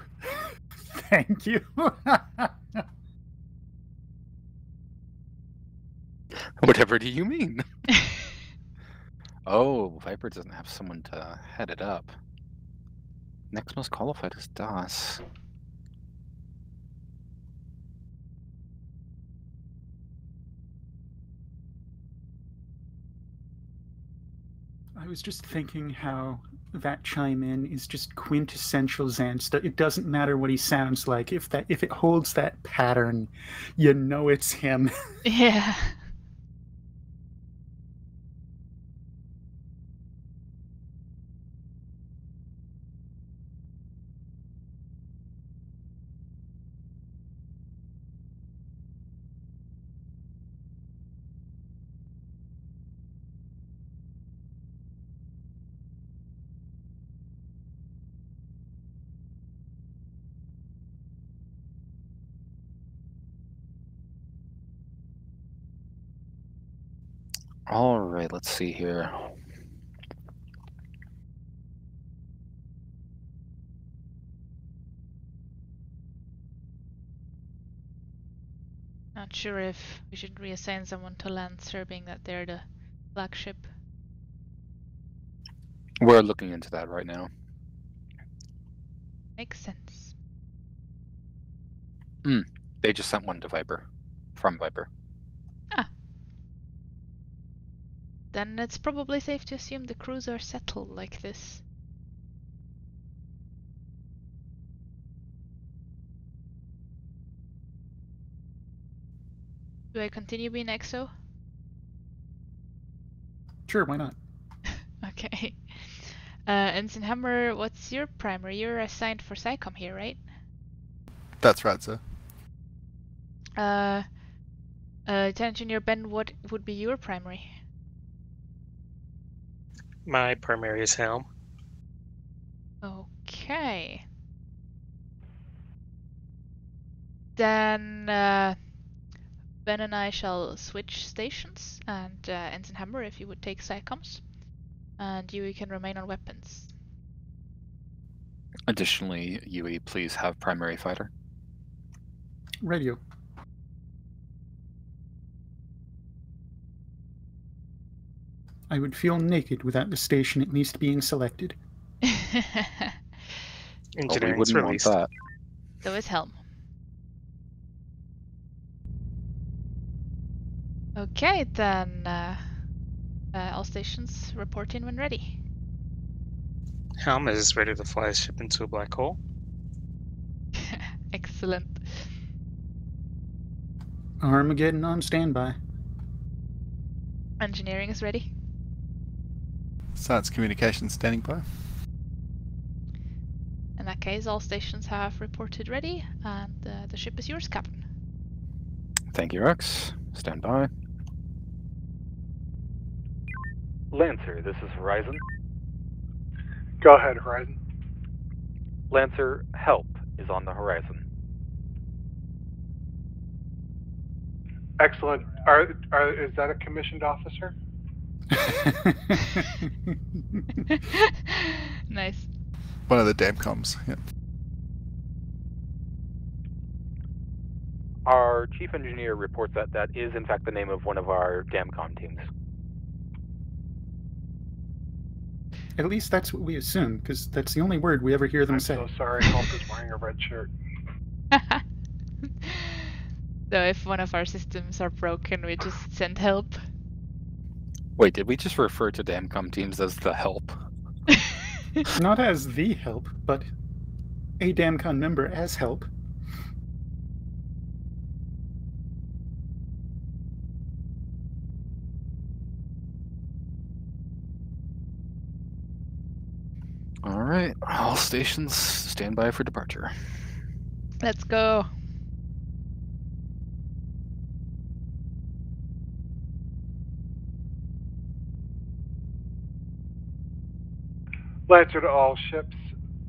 Thank you. Whatever do you mean? oh, Viper doesn't have someone to head it up. Next most qualified is Das. Was just thinking how that chime in is just quintessential Zansta. It doesn't matter what he sounds like. If that if it holds that pattern, you know it's him. Yeah. All right, let's see here. Not sure if we should reassign someone to Lancer, being that they're the flagship. We're looking into that right now. Makes sense. Hmm. They just sent one to Viper. From Viper. Then it's probably safe to assume the crews are settled like this. Do I continue being EXO? Sure, why not? Okay. Uh, Ensign Hammer, what's your primary? You're assigned for SciCom here, right? That's right, sir. Uh, uh, Lieutenant Junior Ben, what would be your primary? My primary is Helm. Okay. Then uh, Ben and I shall switch stations, and uh, Ensign Hammer, if you would take SciComms, and you can remain on weapons. Additionally, Yui, please have primary fighter. Radio. I would feel naked without the station at least being selected. Oh, we Engineering's wouldn't want that. So is Helm. Okay, then uh, uh, all stations report in when ready. Helm is ready to fly his ship into a black hole. Excellent. Armageddon on standby. Engineering is ready. Science communications standing by. In that case, all stations have reported ready, and uh, the ship is yours, Captain. Thank you, Rex. Stand by. Lancer, this is Horizon. Go ahead, Horizon. Lancer, help is on the horizon. Excellent. Are, are is that a commissioned officer? nice. One of the DamCons. Yeah. Our chief engineer reports that that is in fact the name of one of our DamCon teams. At least that's what we assume, because that's the only word we ever hear them I'm say. so sorry. Hulk is wearing a red shirt. So if one of our systems are broken, we just send help. Wait, did we just refer to DamCon teams as the help? Not as the help, but a DamCon member as help. All right, all stations stand by for departure. Let's go. Lancer to all ships.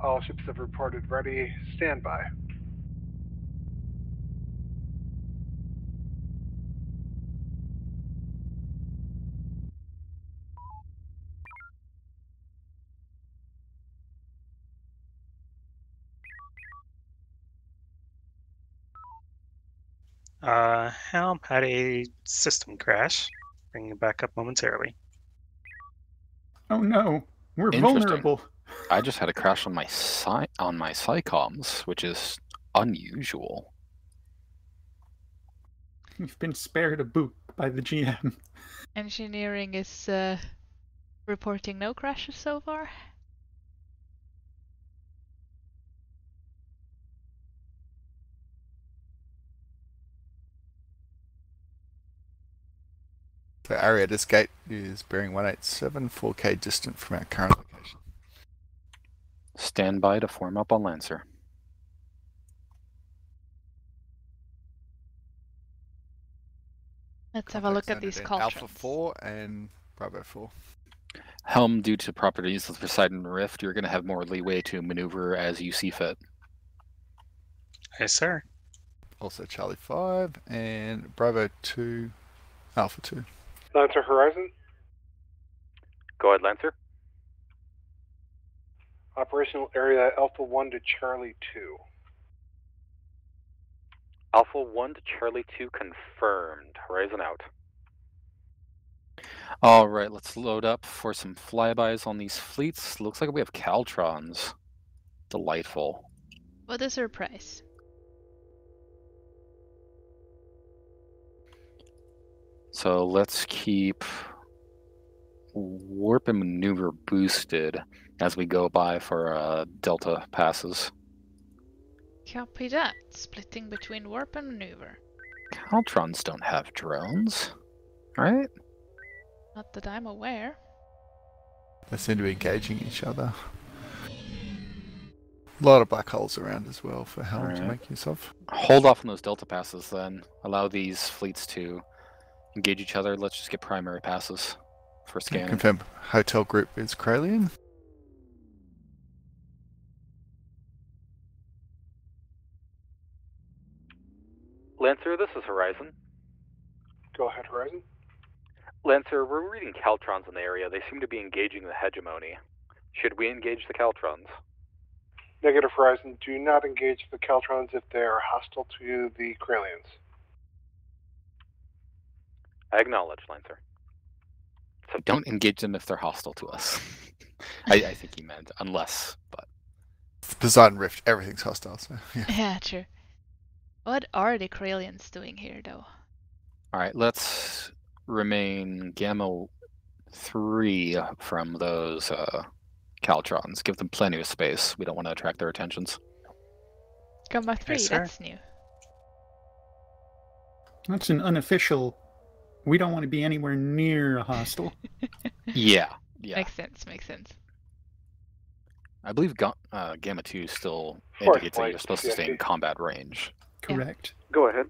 All ships have reported ready. Stand by. Uh, Helm had a system crash. Bringing it back up momentarily. Oh no, we're vulnerable. I just had a crash on my sci- on my SciComs, which is unusual. You've been spared a boot by the GM. Engineering is uh, reporting no crashes so far. So This gate is bearing 187, 4k distant from our current location. Stand by to form up on Lancer. Let's have a look at these centered in call Alpha 4 and Bravo 4. Helm, due to properties of Poseidon Rift, you're going to have more leeway to maneuver as you see fit. Yes, sir. Also Charlie 5 and Bravo 2, Alpha 2. Lancer Horizon. Go ahead, Lancer. Operational area Alpha 1 to Charlie 2. Alpha 1 to Charlie 2 confirmed. Horizon out. All right, let's load up for some flybys on these fleets. Looks like we have Caltrons. Delightful. What is her price? So let's keep warp and maneuver boosted as we go by for uh, delta passes. Copy that. Splitting between warp and maneuver. Caltrons don't have drones, right? Not that I'm aware. They seem to be engaging each other. A lot of black holes around as well for Helm to make use of. Hold off on those delta passes then. Allow these fleets to engage each other. Let's just get primary passes for scanning. Confirm hotel group is Kralien. Lancer, this is Horizon. Go ahead, Horizon. Lancer, we're reading Caltrons in the area. They seem to be engaging the hegemony. Should we engage the Caltrons? Negative Horizon, do not engage the Caltrons if they are hostile to the Kraliens. I acknowledge, Lancer. So don't engage them if they're hostile to us. I, I think he meant unless, but Poseidon Rift, everything's hostile. So yeah. Yeah, true. What are the Kraliens doing here, though? all right. Let's remain gamma three from those uh, Caltrons. Give them plenty of space. We don't want to attract their attentions. Gamma 3, sir. that's new. That's an unofficial. We don't want to be anywhere near a hostile. Yeah, yeah. Makes sense, makes sense. I believe ga- uh, Gamma 2 still Fourth indicates that you're supposed to stay in combat range. Correct. Go ahead.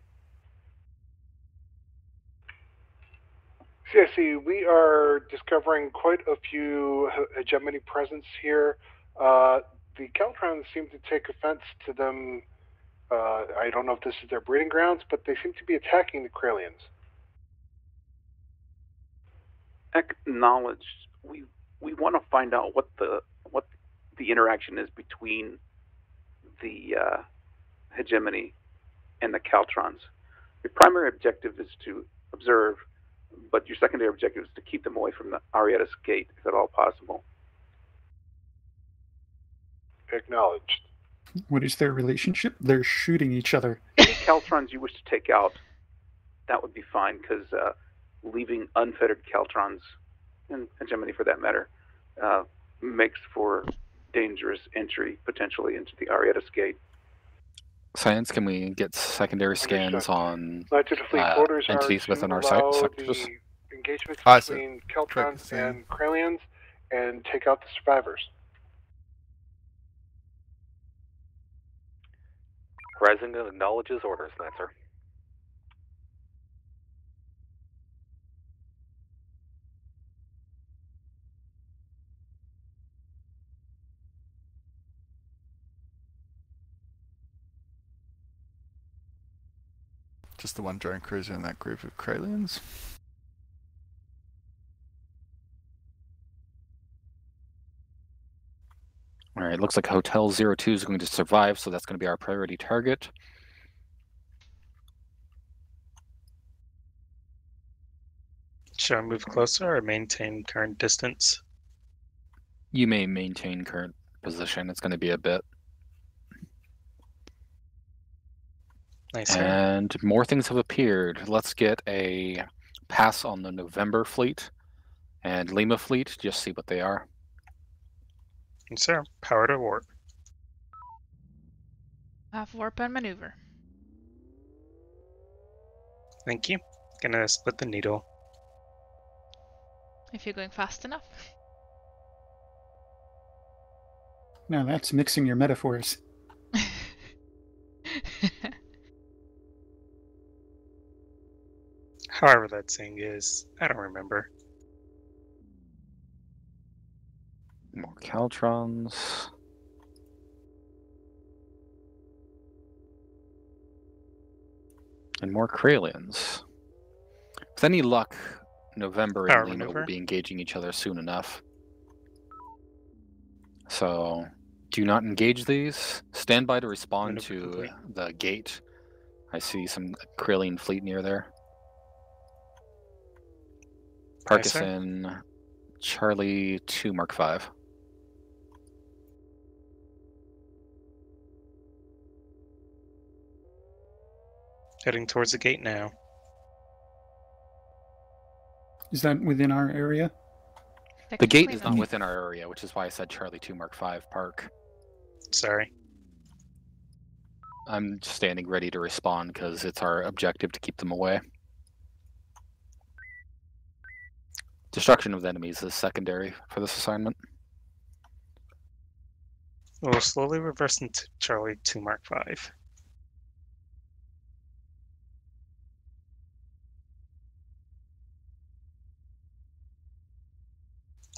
CSC, we are discovering quite a few he- hegemony presence here. Uh, the Caltrons seem to take offense to them. Uh, I don't know if this is their breeding grounds, but they seem to be attacking the Kraliens. Acknowledged. We we want to find out what the what the interaction is between the uh, hegemony and the Caltrons. Your primary objective is to observe, but your secondary objective is to keep them away from the Ariatis Gate, if at all possible. Acknowledged. What is their relationship? They're shooting each other. Any Caltrons you wish to take out, that would be fine, because uh, leaving unfettered Caltrons, and hegemony for that matter, uh, makes for dangerous entry potentially into the Ariatis Gate. Science, can we get secondary scans on Knights to the Fleet uh, entities within our site sectors? the engagements Ah, between correct the Caltrons same. and Kraliens and take out the survivors. Horizon acknowledges orders, Lancer. Just the one drone cruiser in that group of Kraliens. All right, looks like Hotel Zero Two is going to survive, so that's going to be our priority target. Should I move closer or maintain current distance? You may maintain current position. It's going to be a bit. Nice. sir. And more things have appeared. Let's get a pass on the November fleet and Lima fleet. Just see what they are. Yes, sir. Power to warp. Have warp and maneuver. Thank you. Gonna split the needle. If you're going fast enough. Now that's mixing your metaphors. However that saying is, I don't remember. More Caltrons. And more Kraliens. With any luck, November Power and Lima maneuver. will be engaging each other soon enough. So, do not engage these. Stand by to respond Maneuver to complete. the gate. I see some Kralien fleet near there. Park Yes, us sir. in Charlie 2 Mark 5. Heading towards the gate now. Is that within our area? The gate is not not. within our area, which is why I said Charlie 2 Mark 5 Park. Sorry. I'm just standing ready to respond because it's our objective to keep them away. Destruction of enemies is secondary for this assignment. We'll slowly reverse into Charlie 2 Mark 5.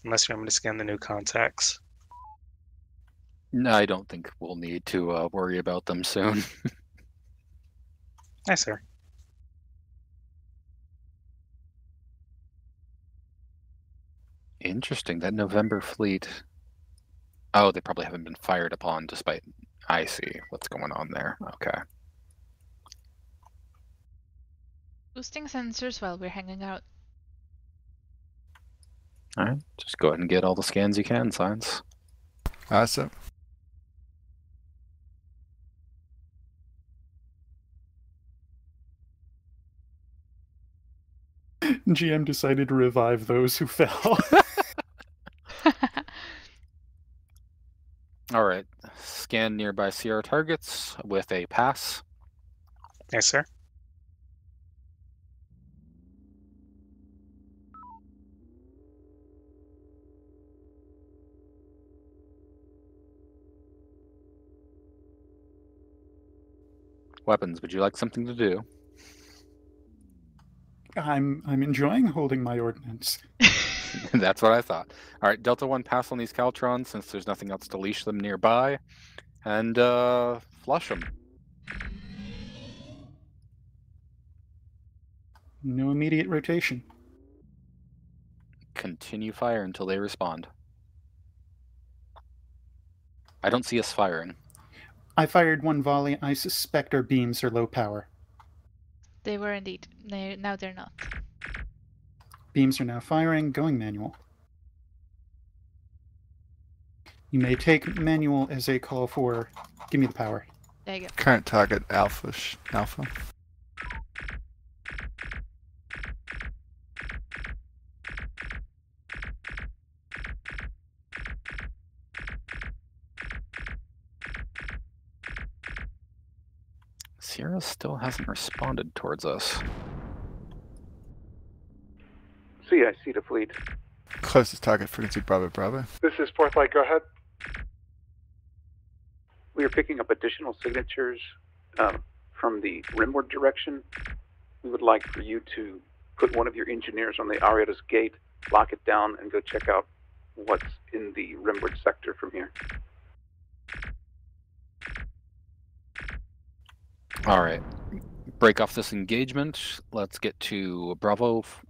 Unless you want me to scan the new contacts. No, I don't think we'll need to uh, worry about them soon. Yes, sir. Interesting. That November fleet. Oh, they probably haven't been fired upon despite. I see what's going on there. Okay. Boosting sensors while we're hanging out. All right. Just go ahead and get all the scans you can, Science. Awesome. GM decided to revive those who fell. All right. Scan nearby CR targets with a pass. Yes, sir. Weapons, would you like something to do? I'm I'm enjoying holding my ordnance. That's what I thought. All right, Delta One, pass on these Caltrons since there's nothing else to leash them nearby, and uh, flush them. No immediate rotation. Continue fire until they respond. I don't see us firing. I fired one volley. I suspect our beams are low power. They were indeed. Now they're not. Beams are now firing. Going manual. You may take manual as a call for give me the power. There you go. Current target Alpha. sh- Alpha. Sierra still hasn't responded towards us. See, I see the fleet. Closest target frequency Bravo Bravo. This is Fourth Light. Go ahead. We are picking up additional signatures um, from the rimward direction. We would like for you to put one of your engineers on the Ariadas gate, lock it down, and go check out what's in the rimward sector from here. All right. Break off this engagement. Let's get to Bravo f-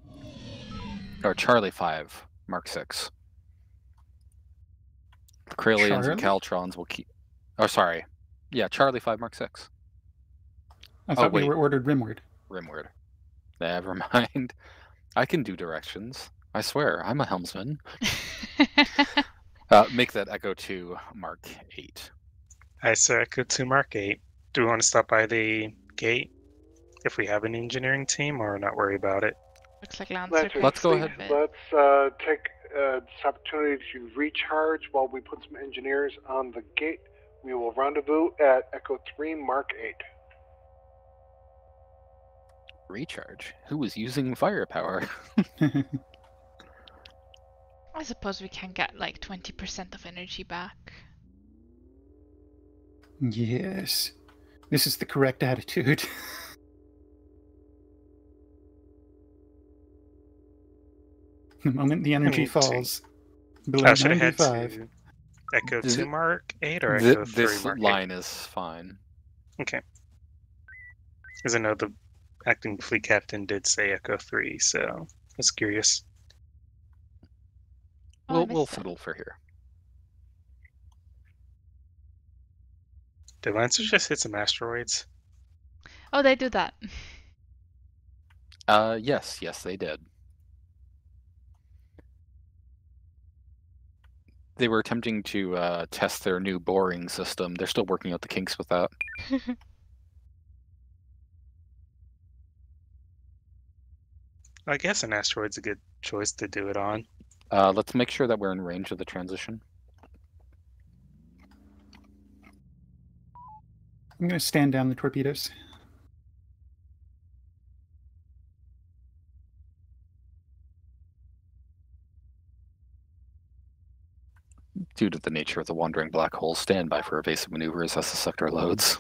or Charlie 5, Mark 6. The Corellians and Caltrons will keep. Oh, sorry. Yeah, Charlie 5, Mark 6. I Oh, thought we were ordered rimward. Rimward. Never mind. I can do directions. I swear, I'm a helmsman. uh, make that echo to Mark 8. I sir, Echo to Mark 8. Do we want to stop by the gate if we have an engineering team or not worry about it? Looks like Lancer. Lancer, Let's go ahead. Let's uh, take uh, this opportunity to recharge while we put some engineers on the gate. We will rendezvous at Echo 3 Mark 8. Recharge. Who was using firepower? I suppose we can get like 20% of energy back. Yes. This is the correct attitude. the moment the energy falls below should 95. to Echo Is 2 it- Mark 8 or Thi- Echo 3 this Mark 8? line is fine. Okay. Because I know the acting fleet captain did say Echo 3, so I was curious. Oh, we'll we'll that. settle for here. Did Lancer just hit some asteroids? Oh, they do that. Uh, yes, yes, they did. They were attempting to uh, test their new boring system. They're still working out the kinks with that. I guess an asteroid's a good choice to do it on. Uh, let's make sure that we're in range of the transition. I'm going to stand down the torpedoes. Due to the nature of the wandering black hole, stand by for evasive maneuvers as the sector loads.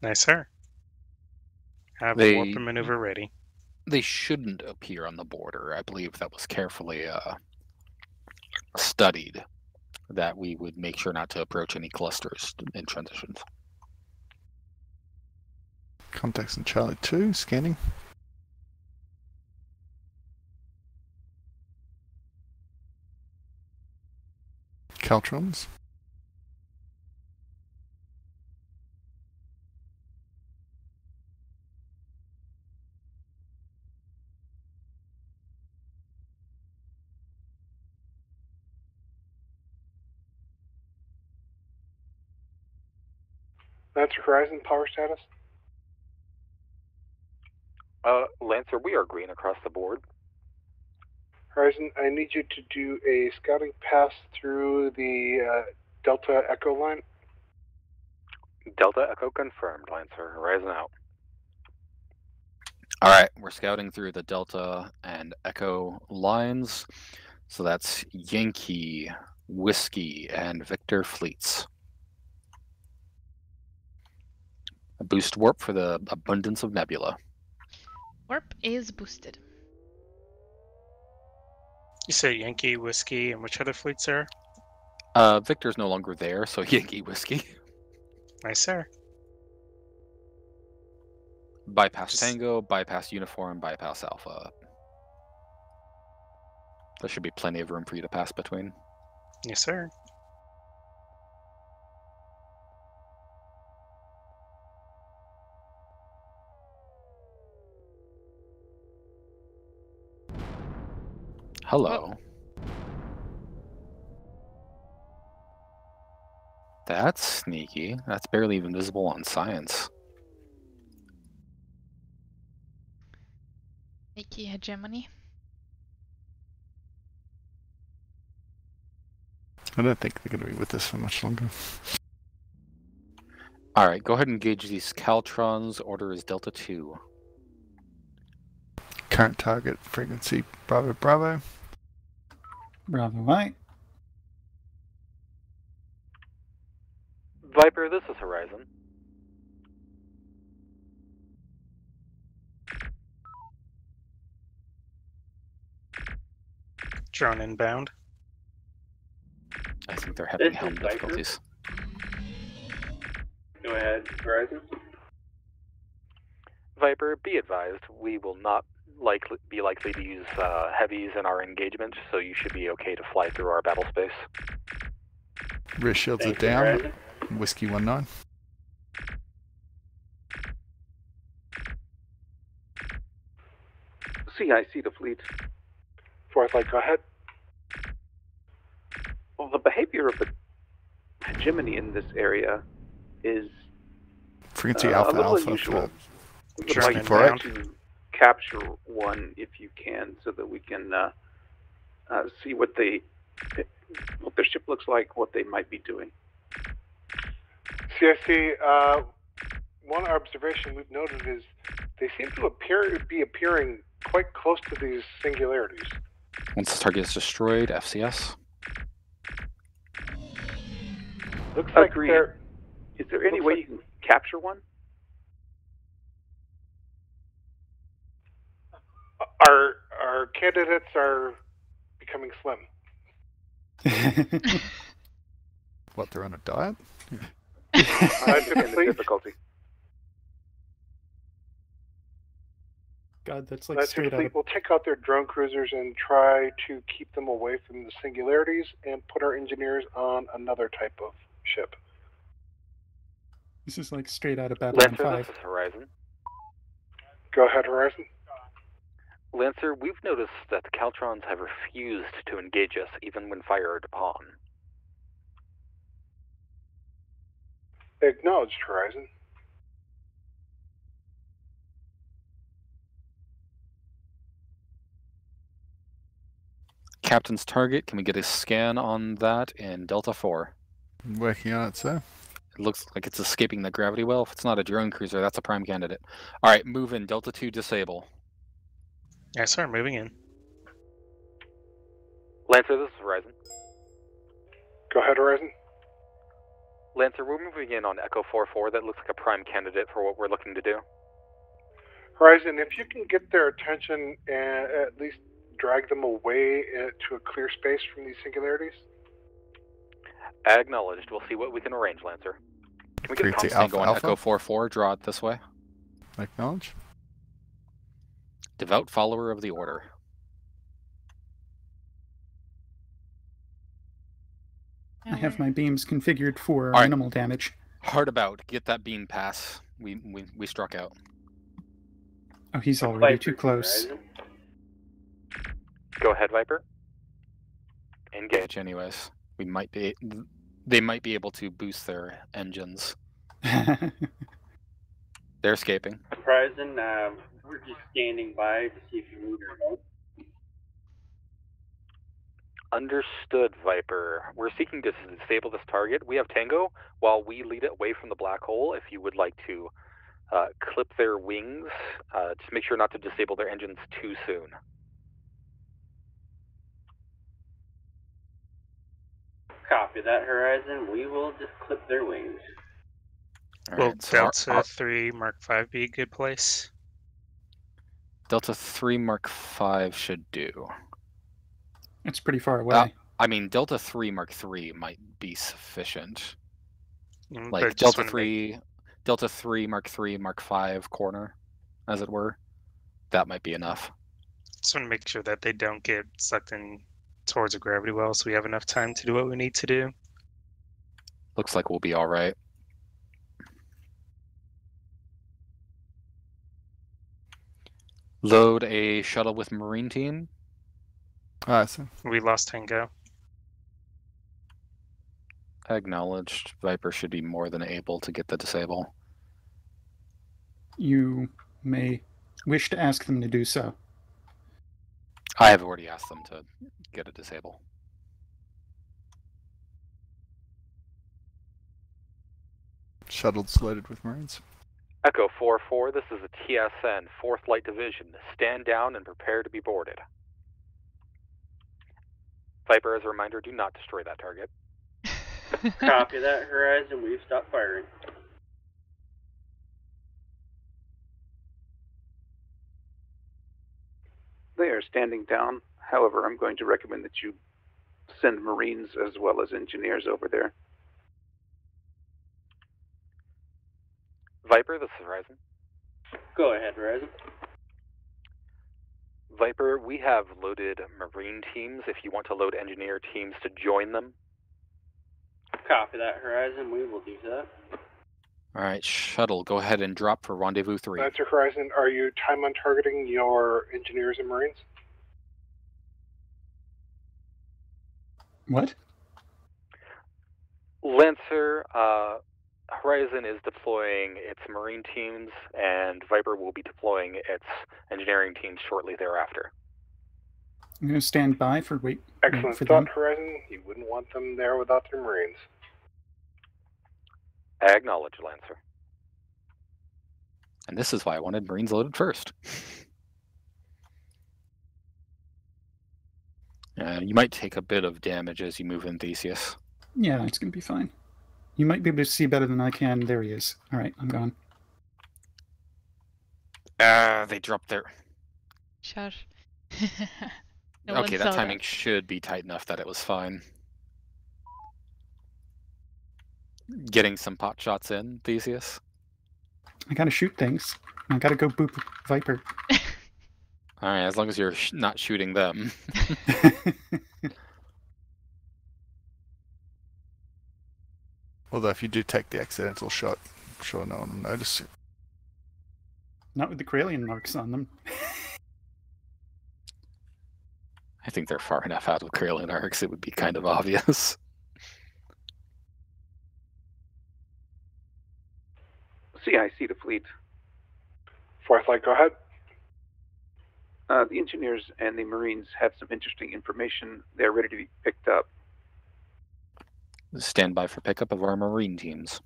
Nice, sir. Have They- warp and maneuver ready. They shouldn't appear on the border. I believe that was carefully uh, studied that we would make sure not to approach any clusters in transitions. Contacts in Charlie 2, scanning. Caltrons. Lancer Horizon power status. Uh, Lancer, we are green across the board. Horizon, I need you to do a scouting pass through the uh, Delta Echo line. Delta Echo confirmed, Lancer. Horizon out. All right, we're scouting through the Delta and Echo lines. So that's Yankee, Whiskey, and Victor fleets. A boost warp for the abundance of nebula. Warp is boosted. You say Yankee, Whiskey, and which other fleets there? Uh, Victor's no longer there, so Yankee Whiskey. Nice, sir. Bypass Tango, bypass Uniform, bypass Alpha. There should be plenty of room for you to pass between. Yes, sir. Hello. Oh. That's sneaky. That's barely even visible on science. Sneaky hegemony. I don't think they're going to be with us for much longer. All right, go ahead and engage these Caltrons. Order is Delta 2. Current target frequency Bravo Bravo. Bravo, right? Viper, this is Horizon. Drone inbound. I think they're having This helm difficulties. Go ahead, Horizon. Viper, be advised, we will not likely be likely to use uh, heavies in our engagement, so you should be okay to fly through our battle space. Rear shields Thank are down. Horizon. Whiskey 1 9. See, I see the fleet. Fourth light, go ahead. Well, the behavior of the hegemony in this area is Frequency uh, Alpha a Alpha. unusual. We would like for it. to capture one if you can, so that we can uh, uh, see what they what their ship looks like, what they might be doing. CIC, uh, one observation we've noted is they seem to appear to be appearing quite close to these singularities. Once the target is destroyed, FCS. Looks like Agreed. they're Is there any Looks way like- you can capture one? Our our candidates are becoming slim. What, they're on a diet? Uh, the And the fleet, difficulty. God, that's like that's straight the out We'll take out their drone cruisers and try to keep them away from the singularities and put our engineers on another type of ship. this is like straight out of Babylon Lancer, Five. this is Horizon. Go ahead, Horizon. Lancer, we've noticed that the Caltrons have refused to engage us even when fired upon. Acknowledged, Horizon. Captain's target, can we get a scan on that in Delta 4? Working on it, sir. It looks like it's escaping the gravity well. If it's not a drone cruiser, that's a prime candidate. All right, move in. Delta 2, disable. Yes, sir. Moving in. Lancer, this is Horizon. Go ahead, Horizon. Lancer, we're moving in on Echo 4-4. That looks like a prime candidate for what we're looking to do. Horizon, if you can get their attention and at least drag them away uh, to a clear space from these singularities. Acknowledged. We'll see what we can arrange, Lancer. Can we get a Three T comms Alpha Go on Alpha. Echo 4 4, draw it this way. Acknowledge. Devout follower of the order. I have my beams configured for All right. minimal damage. Hard about. Get that beam pass. We we, we struck out. Oh, he's already too close. Go ahead, Viper. Engage. Engage, anyways. We might be. They might be able to boost their engines. They're escaping. Surprising. um, we're just standing by to see if you move your boat. Understood, Viper. We're seeking to disable this target. We have Tango while we lead it away from the black hole. If you would like to uh, clip their wings, uh, just make sure not to disable their engines too soon. Copy that, Horizon. We will just clip their wings. All Will right, so our- Delta our- 3 Mark 5 be a good place? Delta 3 Mark 5 should do. It's pretty far away. Uh, I mean, Delta 3 Mark 3 might be sufficient. Mm, Like Delta wanna make- 3, Delta 3 Mark 3 Mark 5 corner, as it were. That might be enough. Just want to make sure that they don't get sucked in towards a gravity well, so we have enough time to do what we need to do. Looks like we'll be all right. Load a shuttle with Marine team. Ah, so We lost Tango. Acknowledged. Viper should be more than able to get the disable. You may wish to ask them to do so. I have already asked them to get a disable. shuttles loaded with Marines. Echo 4-4, this is a TSN, 4th Light Division. Stand down and prepare to be boarded. Viper, as a reminder, do not destroy that target. Copy that, Horizon. We've stopped firing. They are standing down. However, I'm going to recommend that you send Marines as well as engineers over there. Viper, this is Horizon. Go ahead, Horizon. Viper, we have loaded Marine teams if you want to load engineer teams to join them. Copy that, Horizon. We will do that. All right, shuttle, go ahead and drop for rendezvous three. Lancer Horizon, are you time on targeting your engineers and marines? What? Lancer, uh, Horizon is deploying its Marine teams, and Viper will be deploying its engineering teams shortly thereafter. I'm going to stand by for wait. wait Excellent for thought, them. Horizon. You wouldn't want them there without their marines. I Acknowledge, Lancer. And this is why I wanted Marines loaded first. Uh, you might take a bit of damage as you move in Theseus. Yeah, it's going to be fine. You might be able to see better than I can. There he is. All right, I'm gone. Ah, they dropped their. Shush. no okay, that timing should be tight enough that it was fine. Getting some pot shots in, Theseus. I got to shoot things. I got to go boop Viper. All right, as long as you're sh- not shooting them. Although if you do take the accidental shot, I'm sure no one will notice it. Not with the Kralien marks on them. I think they're far enough out of Kralien arcs, it would be kind of obvious. See, I see the fleet. Fourth light, go ahead. Uh, the engineers and the Marines have some interesting information. They're ready to be picked up. Standby for pickup of our Marine teams.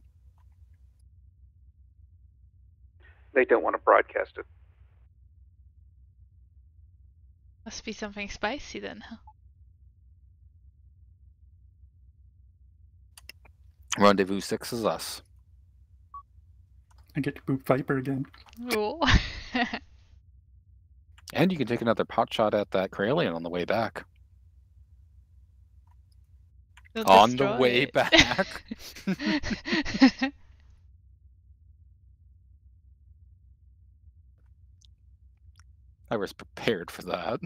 They don't want to broadcast it. Must be something spicy then. Rendezvous 6 is us. I get to boot Viper again. Cool. and you can take another pot shot at that Kralien on the way back. You'll on the way it. back. I was prepared for that.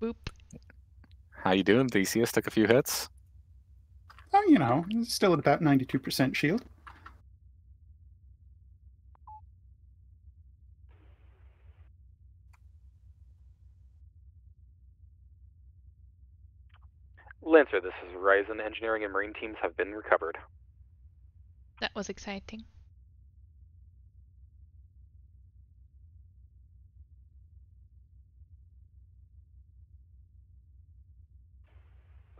Boop. How you doing, Theseus? Took a few hits. Oh, you know, still at about 92% shield. Lancer, this is Horizon. Engineering and Marine teams have been recovered. That was exciting.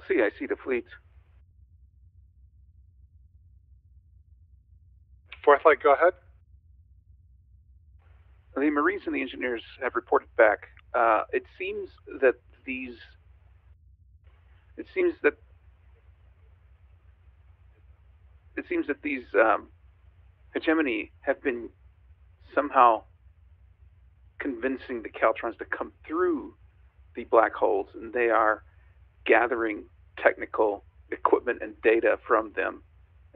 See, I see the fleet. Fourth light, go ahead. The Marines and the engineers have reported back. Uh, it seems that these. It seems that. It seems that these um, hegemony have been somehow convincing the Caltrons to come through the black holes, and they are gathering technical equipment and data from them.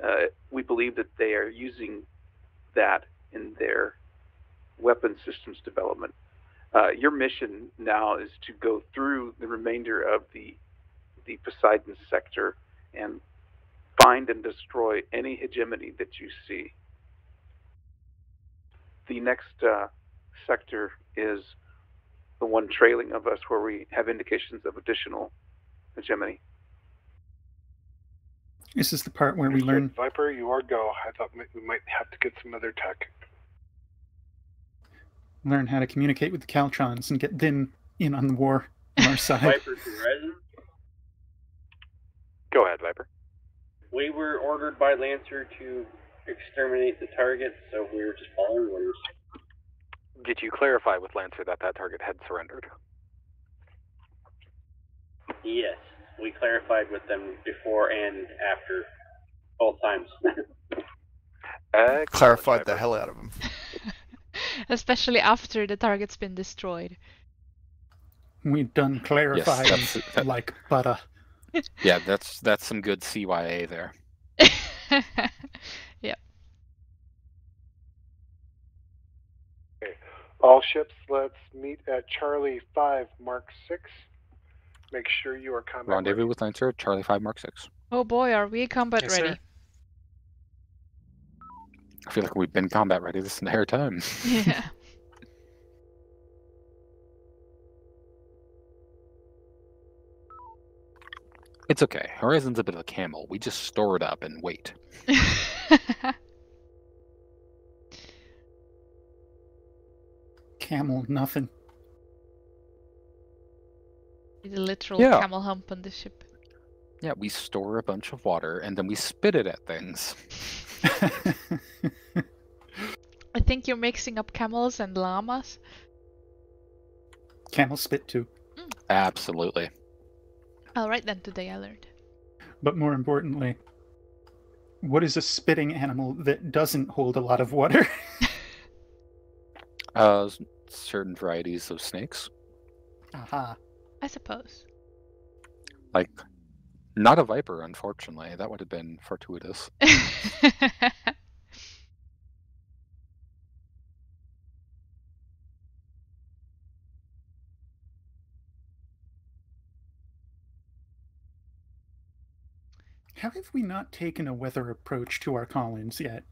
Uh, we believe that they are using that in their weapon systems development. Uh, your mission now is to go through the remainder of the the Poseidon sector and find and destroy any hegemony that you see. The next uh, sector is the one trailing of us, where we have indications of additional hegemony. This is the part where we learn Viper, you are go. I thought we might have to get some other tech. learn how to communicate with the Caltrons and get them in on the war on our side. Viper to Horizon. Go ahead, Viper. We were ordered by Lancer to exterminate the target, so we were just following orders. Did you clarify with Lancer that that target had surrendered? Yes, we clarified with them before and after, both times. Excellent, Clarified the hell out of them. Especially after the target's been destroyed. We've done clarifying that's- that- like butter. Yeah, that's that's some good CYA there. yep. All ships, let's meet at Charlie 5 Mark 6. Make sure you are combat Rendezvous with Lancer, Charlie Five Mark Six. Oh boy, are we combat Yes, ready? sir. I feel like we've been combat ready this entire time. Yeah. It's okay. Horizon's a bit of a camel. We just store it up and wait. Camel, nothing. the literal Yeah. camel hump on the ship. Yeah, we store a bunch of water and then we spit it at things. I think you're mixing up camels and llamas. Camel spit too. Mm. Absolutely. Alright then, today I learned. But more importantly, what is a spitting animal that doesn't hold a lot of water? Uh, certain varieties of snakes, Aha. I suppose. like not a viper, unfortunately. That would have been fortuitous. How have we not taken a weather approach to our Collins yet?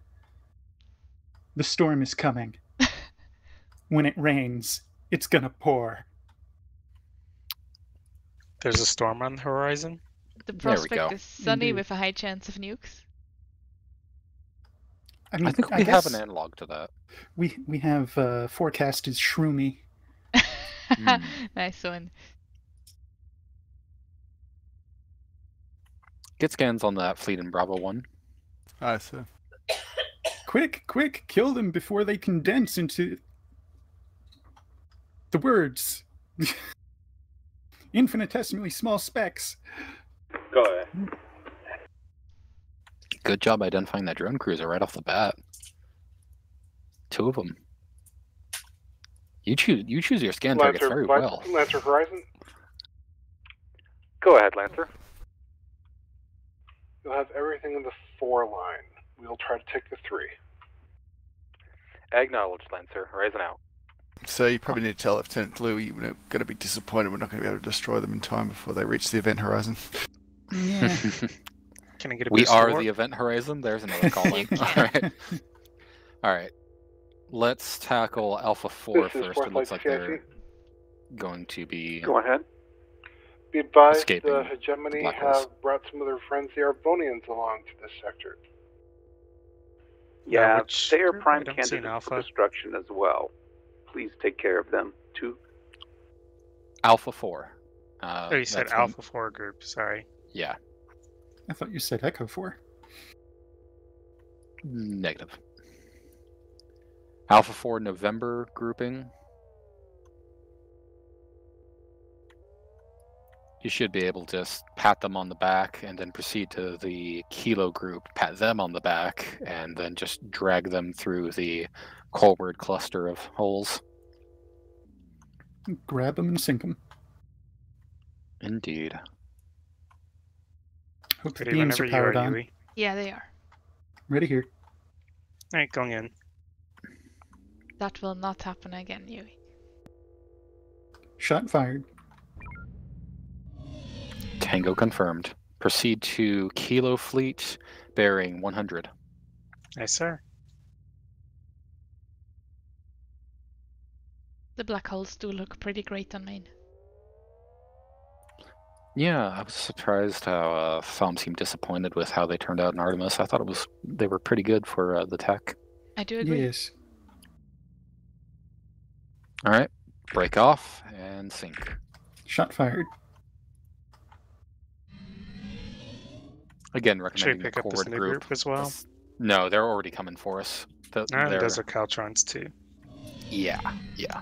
The storm is coming. when it rains, it's gonna pour. There's a storm on the horizon. The prospect is sunny Indeed. with a high chance of nukes. I mean, I think we have an analog to that. We we have uh, forecast is shroomy. Hmm. nice one. Get scans on that fleet in Bravo One. I see. Quick, quick, kill them before they condense into the words. Infinitesimally small specks. Go ahead. Good job identifying that drone cruiser right off the bat. Two of them. You choose. You choose your scan targets very Vi- well. Lancer Horizon, Go ahead, Lancer. You'll have everything in the four line. We'll try to take the three. Acknowledged, Lancer. Horizon out. So you probably need to tell Lieutenant Blue you're going to be disappointed we're not going to be able to destroy them in time before they reach the event horizon. Yeah. Can I get a we are score? the event horizon. There's another call in. All right. All right. Let's tackle Alpha 4 This first. It looks like CIC. they're going to be. Go ahead. Be advised, Escaping the hegemony black holes. have brought some of their friends, the Arvonians, along to this sector. Yeah, which they are prime don't candidates for destruction as well. Please take care of them too. Alpha 4. Uh, oh, you said that's when- Alpha 4 group. Sorry. Yeah. I thought you said Echo 4. Negative. Alpha 4 November grouping. You should be able to just pat them on the back and then proceed to the Kilo group, pat them on the back, and then just drag them through the Colward cluster of holes. Grab them and sink them. Indeed. Hope the Ready beams whenever are you powered are, on. Yui. Yeah, they are. Ready here. Alright, going in. That will not happen again, Yui. Shot fired. Tango confirmed. Proceed to Kilo Fleet, bearing 100. Yes, sir. The black holes do look pretty great on main. Yeah, I was surprised how uh, Thom seemed disappointed with how they turned out in Artemis. I thought it was they were pretty good for uh, the tech. I do agree. Yes. All right, break off and sink. Shot fired. Again, Should we recommending the pick up this Colward new group. group as well? No, they're already coming for us. Th- ah, And they're- those are Caltrons too. Yeah, yeah.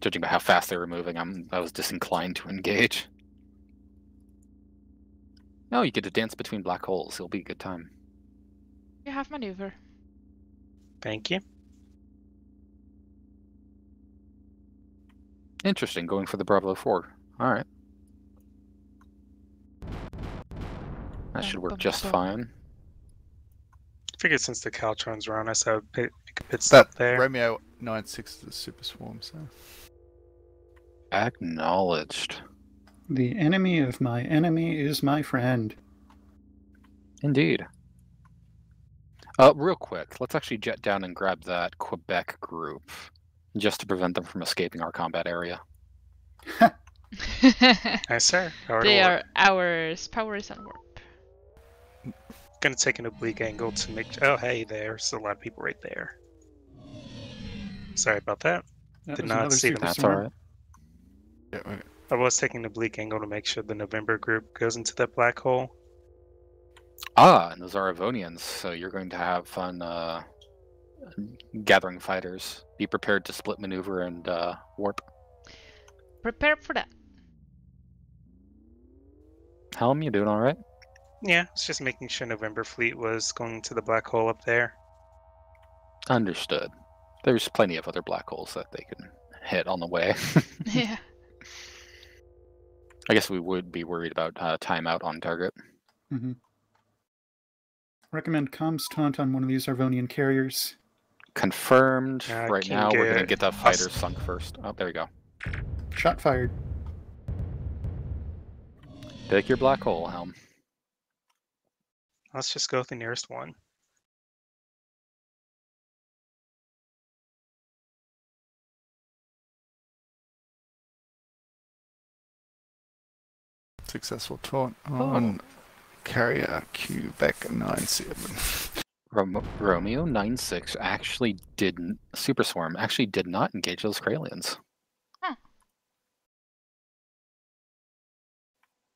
Judging by how fast they were moving, I'm I was disinclined to engage. No, you get to dance between black holes. It'll be a good time. You have maneuver. Thank you. Interesting, going for the Bravo 4. All right. That should work just fine. I figured since the Caltrons were on us, I would pick, pick a pit stop That there. Romeo 96 is a super swarm, so. Acknowledged. The enemy of my enemy is my friend. Indeed. Uh, real quick, let's actually jet down and grab that Quebec group, just to prevent them from escaping our combat area. Yes, sir. Power they are ours. Power is on warp. Gonna take an oblique angle to make. Oh, hey, there's a lot of people right there. Sorry about that. That Did not see super them. That's all right. Yeah, okay. I was taking an oblique angle to make sure the November group goes into that black hole. Ah, and those are Arvonians, so you're going to have fun uh, gathering fighters. Be prepared to split maneuver and uh, warp. Prepare for that. Helm, you doing all right? Yeah, it's just making sure November fleet was going to the black hole up there. Understood. There's plenty of other black holes that they can hit on the way. yeah. I guess we would be worried about uh, timeout on target. hmm Recommend comms taunt on one of these Arvonian carriers. Confirmed. Uh, right now, we're going to get that fighter us- sunk first. Oh, there we go. Shot fired. Take your black hole, Helm. Let's just go with the nearest one. Successful taunt oh. on carrier Quebec 97. Rom- Romeo 96 actually didn't, Super Swarm actually did not engage those Kraliens. Huh.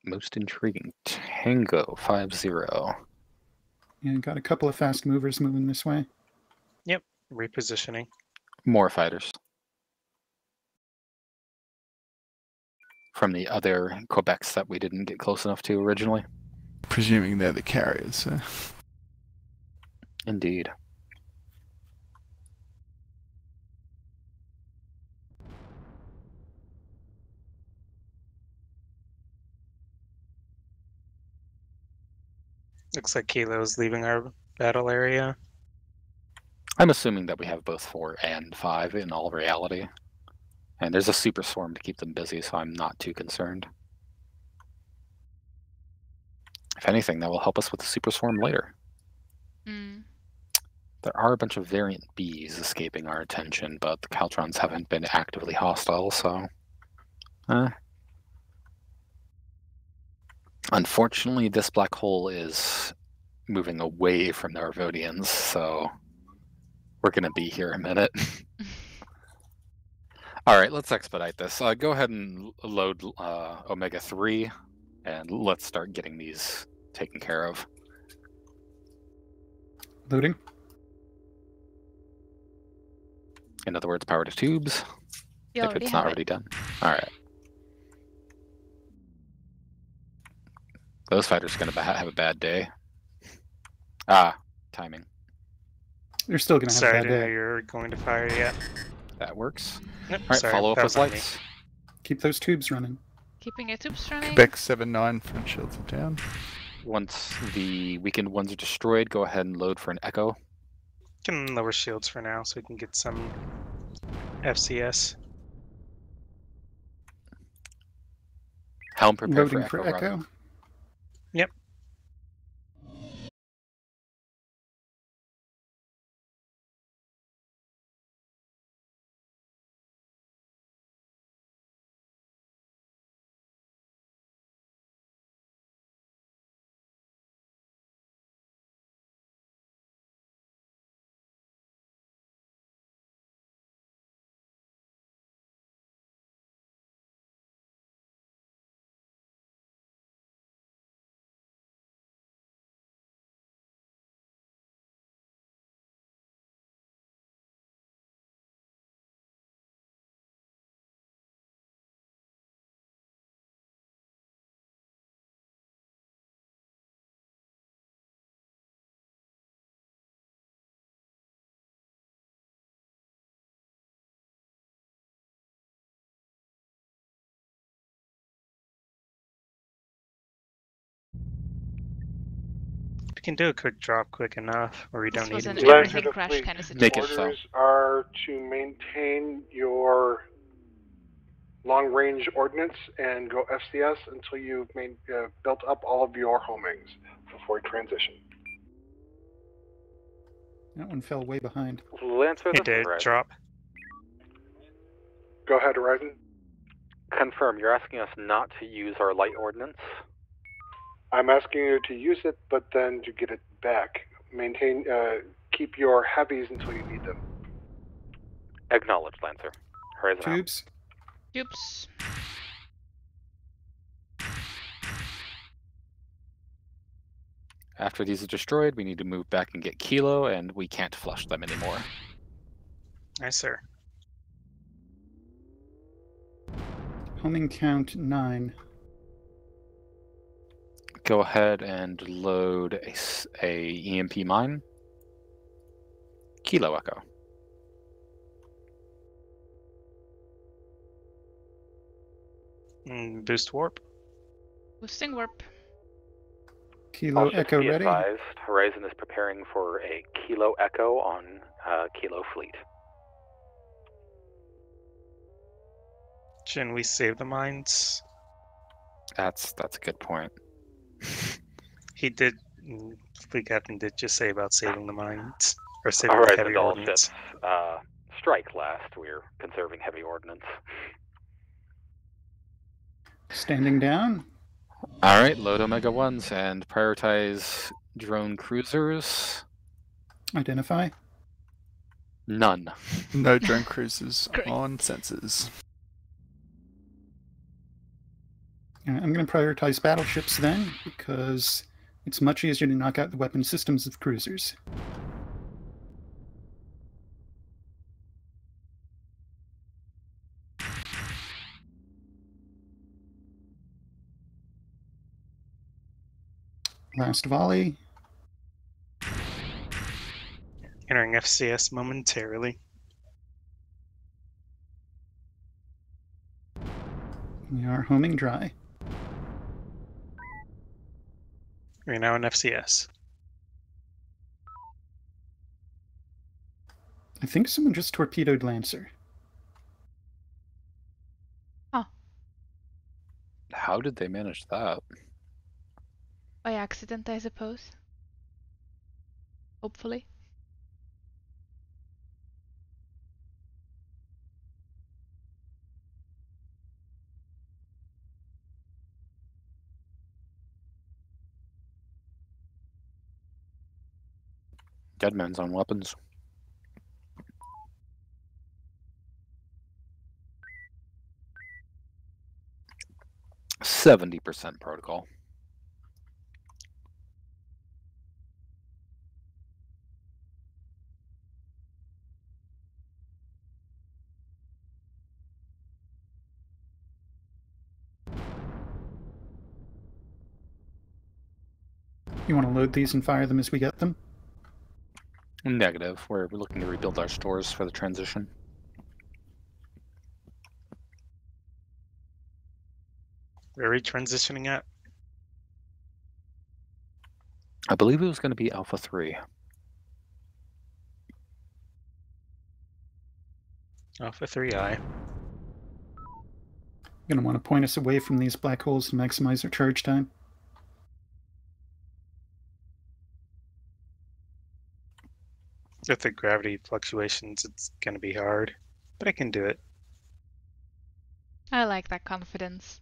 Most intriguing. Tango 50. And got a couple of fast movers moving this way. Yep, repositioning. More fighters. From the other Quebecs that we didn't get close enough to originally. Presuming they're the carriers. So. Indeed. Looks like Kilo's leaving our battle area. I'm assuming that we have both four and five in all reality. And there's a super swarm to keep them busy, so I'm not too concerned. If anything, that will help us with the super swarm later. Mm. There are a bunch of variant bees escaping our attention, but the Caltrons haven't been actively hostile, so. Eh. Unfortunately, this black hole is moving away from the Arvonians, so we're going to be here a minute. All right, let's expedite this. Uh, go ahead and load uh, Omega 3, and let's start getting these taken care of. Loading. In other words, power to tubes. You if it's have not it. already done. All right. Those fighters are going to have a bad day. Ah, timing. You're still going to have Sorry, a I bad didn't day. you're going to fire yet. That works. Yep, All right, sorry, follow up with was on me. lights. Keep those tubes running. Keeping your tubes running. Quebec 7 9 front shields are down. Once the weakened ones are destroyed, go ahead and load for an echo. Can lower shields for now so we can get some FCS. Helm prepare Loading for for echo. Can do a quick drop quick enough, or we This don't was need an it. everything crash kind of Make situation. it so. Orders are to maintain your long-range ordnance and go FCS until you've made, uh, built up all of your homings before you transition. That one fell way behind. Lancer, It did Horizon. drop. Go ahead, Horizon. Confirm, you're asking us not to use our light ordnance? I'm asking you to use it, but then to get it back. Maintain, uh, keep your heavies until you need them. Acknowledged, Lancer. Horizon out. Tubes. Tubes. After these are destroyed, we need to move back and get Kilo, and we can't flush them anymore. Nice, sir. Homing count nine. Go ahead and load a EMP mine. Kilo Echo. Mm, boost warp. Boosting warp. Kilo All Echo be ready. advised, Horizon is preparing for a Kilo Echo on uh, Kilo Fleet. Shouldn't we save the mines? That's that's a good point. He did. mm, Fleet Captain did just say about saving the mines or saving the heavy all ordnance. ships uh, strike last. We're conserving heavy ordnance. Standing down. All right, load Omega ones and prioritize drone cruisers. Identify. None. No drone cruisers Great. on sensors. I'm going to prioritize battleships then, because It's much easier to knock out the weapon systems of cruisers. Last volley. Entering FCS momentarily. We are homing dry. We're now in FCS. I think someone just torpedoed Lancer. Oh. How did they manage that? By accident, I suppose. Hopefully. Deadman's on weapons. Seventy percent protocol. You want to load these and fire them as we get them? Negative. We're we're looking to rebuild our stores for the transition. Where are we transitioning at? I believe it was going to be Alpha 3. Alpha 3i. You're going to want to point us away from these black holes to maximize our charge time. With the gravity fluctuations, it's going to be hard, but I can do it. I like that confidence.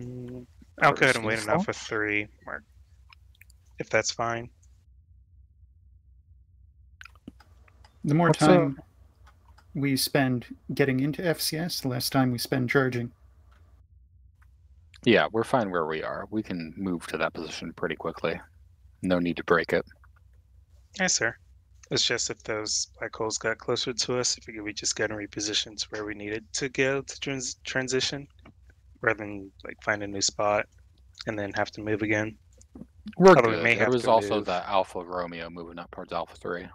Mm, I'll go ahead and wait First on Alpha 3, Mark. If that's fine. The more What's time we spend getting into FCS, the less time we spend charging. Yeah, we're fine where we are. We can move to that position pretty quickly. No need to break it. Yes, sir. It's just if those black holes got closer to us, I figured we just got to reposition to where we needed to go to trans- transition, rather than like find a new spot and then have to move again. We're Although good. we may there have was to also move. the Alpha Romeo moving up towards Alpha 3.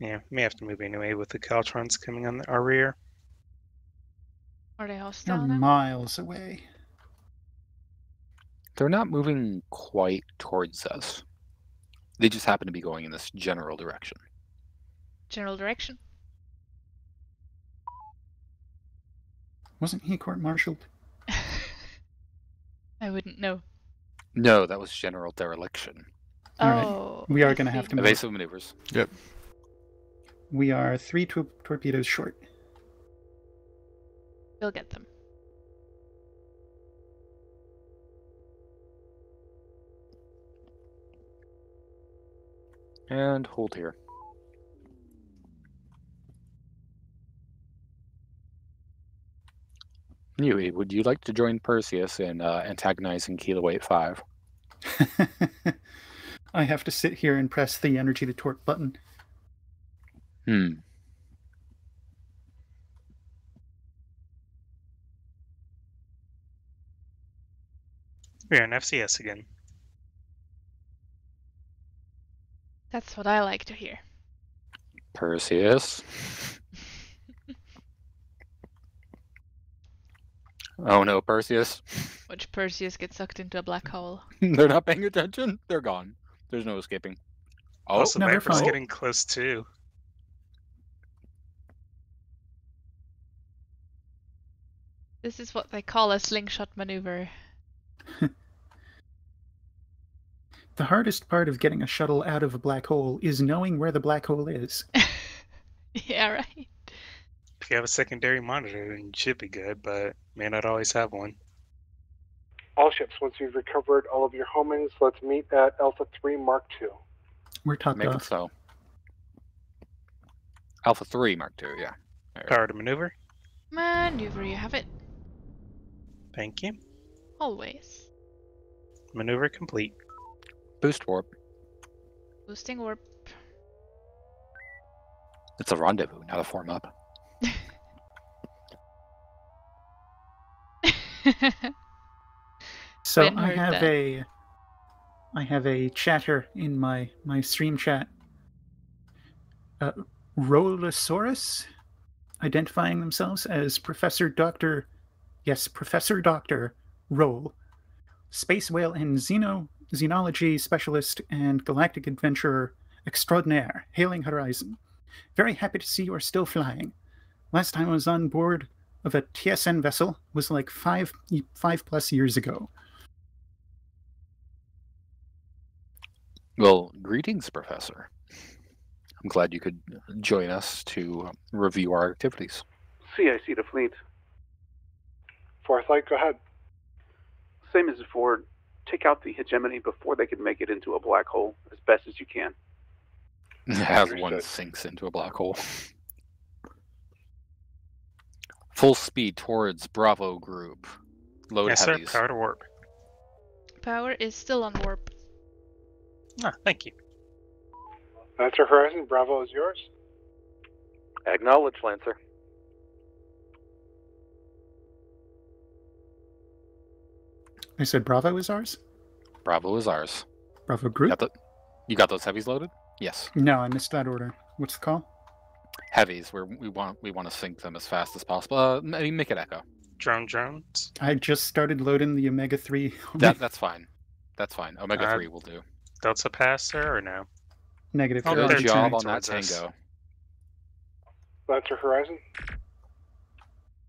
Yeah, may have to move anyway with the Caltrons coming on our rear. Are they You're hostile now? miles away. They're not moving quite towards us. They just happen to be going in this general direction. General direction? Wasn't he court-martialed? I wouldn't know. No, that was general dereliction. All right. Oh, We are going to have to move. Evasive maneuvers. Yep. We are three tor- torpedoes short. We'll get them. And hold here. Yui, would you like to join Perseus in uh, antagonizing Kilo 85? I have to sit here and press the energy to torque button. Hmm. We're in FCS again. That's what I like to hear. Perseus. oh no, Perseus. Watch Perseus get sucked into a black hole. They're not paying attention. They're gone. There's no escaping. Oh, also, no, they're Viper's getting close too. This is what they call a slingshot maneuver. The hardest part of getting a shuttle out of a black hole is knowing where the black hole is. yeah, right. If you have a secondary monitor, then you should be good, but may not always have one. All ships, once you've recovered all of your homings, let's meet at Alpha 3 Mark 2. We're topped Make it so. Alpha 3 Mark 2, yeah. There. Power to maneuver. Maneuver, you have it. Thank you. Always. Maneuver complete. Boost warp. Boosting warp. It's a rendezvous, not a form up. So Quinn I have that. a I have a chatter in my my stream chat. Uh, Rolosaurus identifying themselves as Professor Doctor yes, Professor Doctor Roll, space whale and xeno xenology specialist and galactic adventurer extraordinaire, hailing Horizon. Very happy to see you are still flying. Last time I was on board of a TSN vessel was like five five plus years ago. Well, greetings, Professor. I'm glad you could join us to review our activities. See, I see the fleet. Fourth light, go ahead. Same as before. Take out the hegemony before they can make it into a black hole as best as you can. As one sinks into a black hole. Full speed towards Bravo Group. Load yes, sir. Power to warp. Power is still on warp. Ah, thank you. Lancer Horizon, Bravo is yours. Acknowledge, Lancer. I said Bravo is ours. Bravo is ours. Bravo Group. Got the, you got those heavies loaded? Yes. No, I missed that order. What's the call? Heavies. Where we want we want to sink them as fast as possible. Uh, maybe make it echo. Drone drones. I just started loading the Omega Three. That that's fine. That's fine. Omega Uh, three will do. Delta pass, sir, or no? Negative. Oh, Good they're job on that towards us. tango. Lancer Horizon.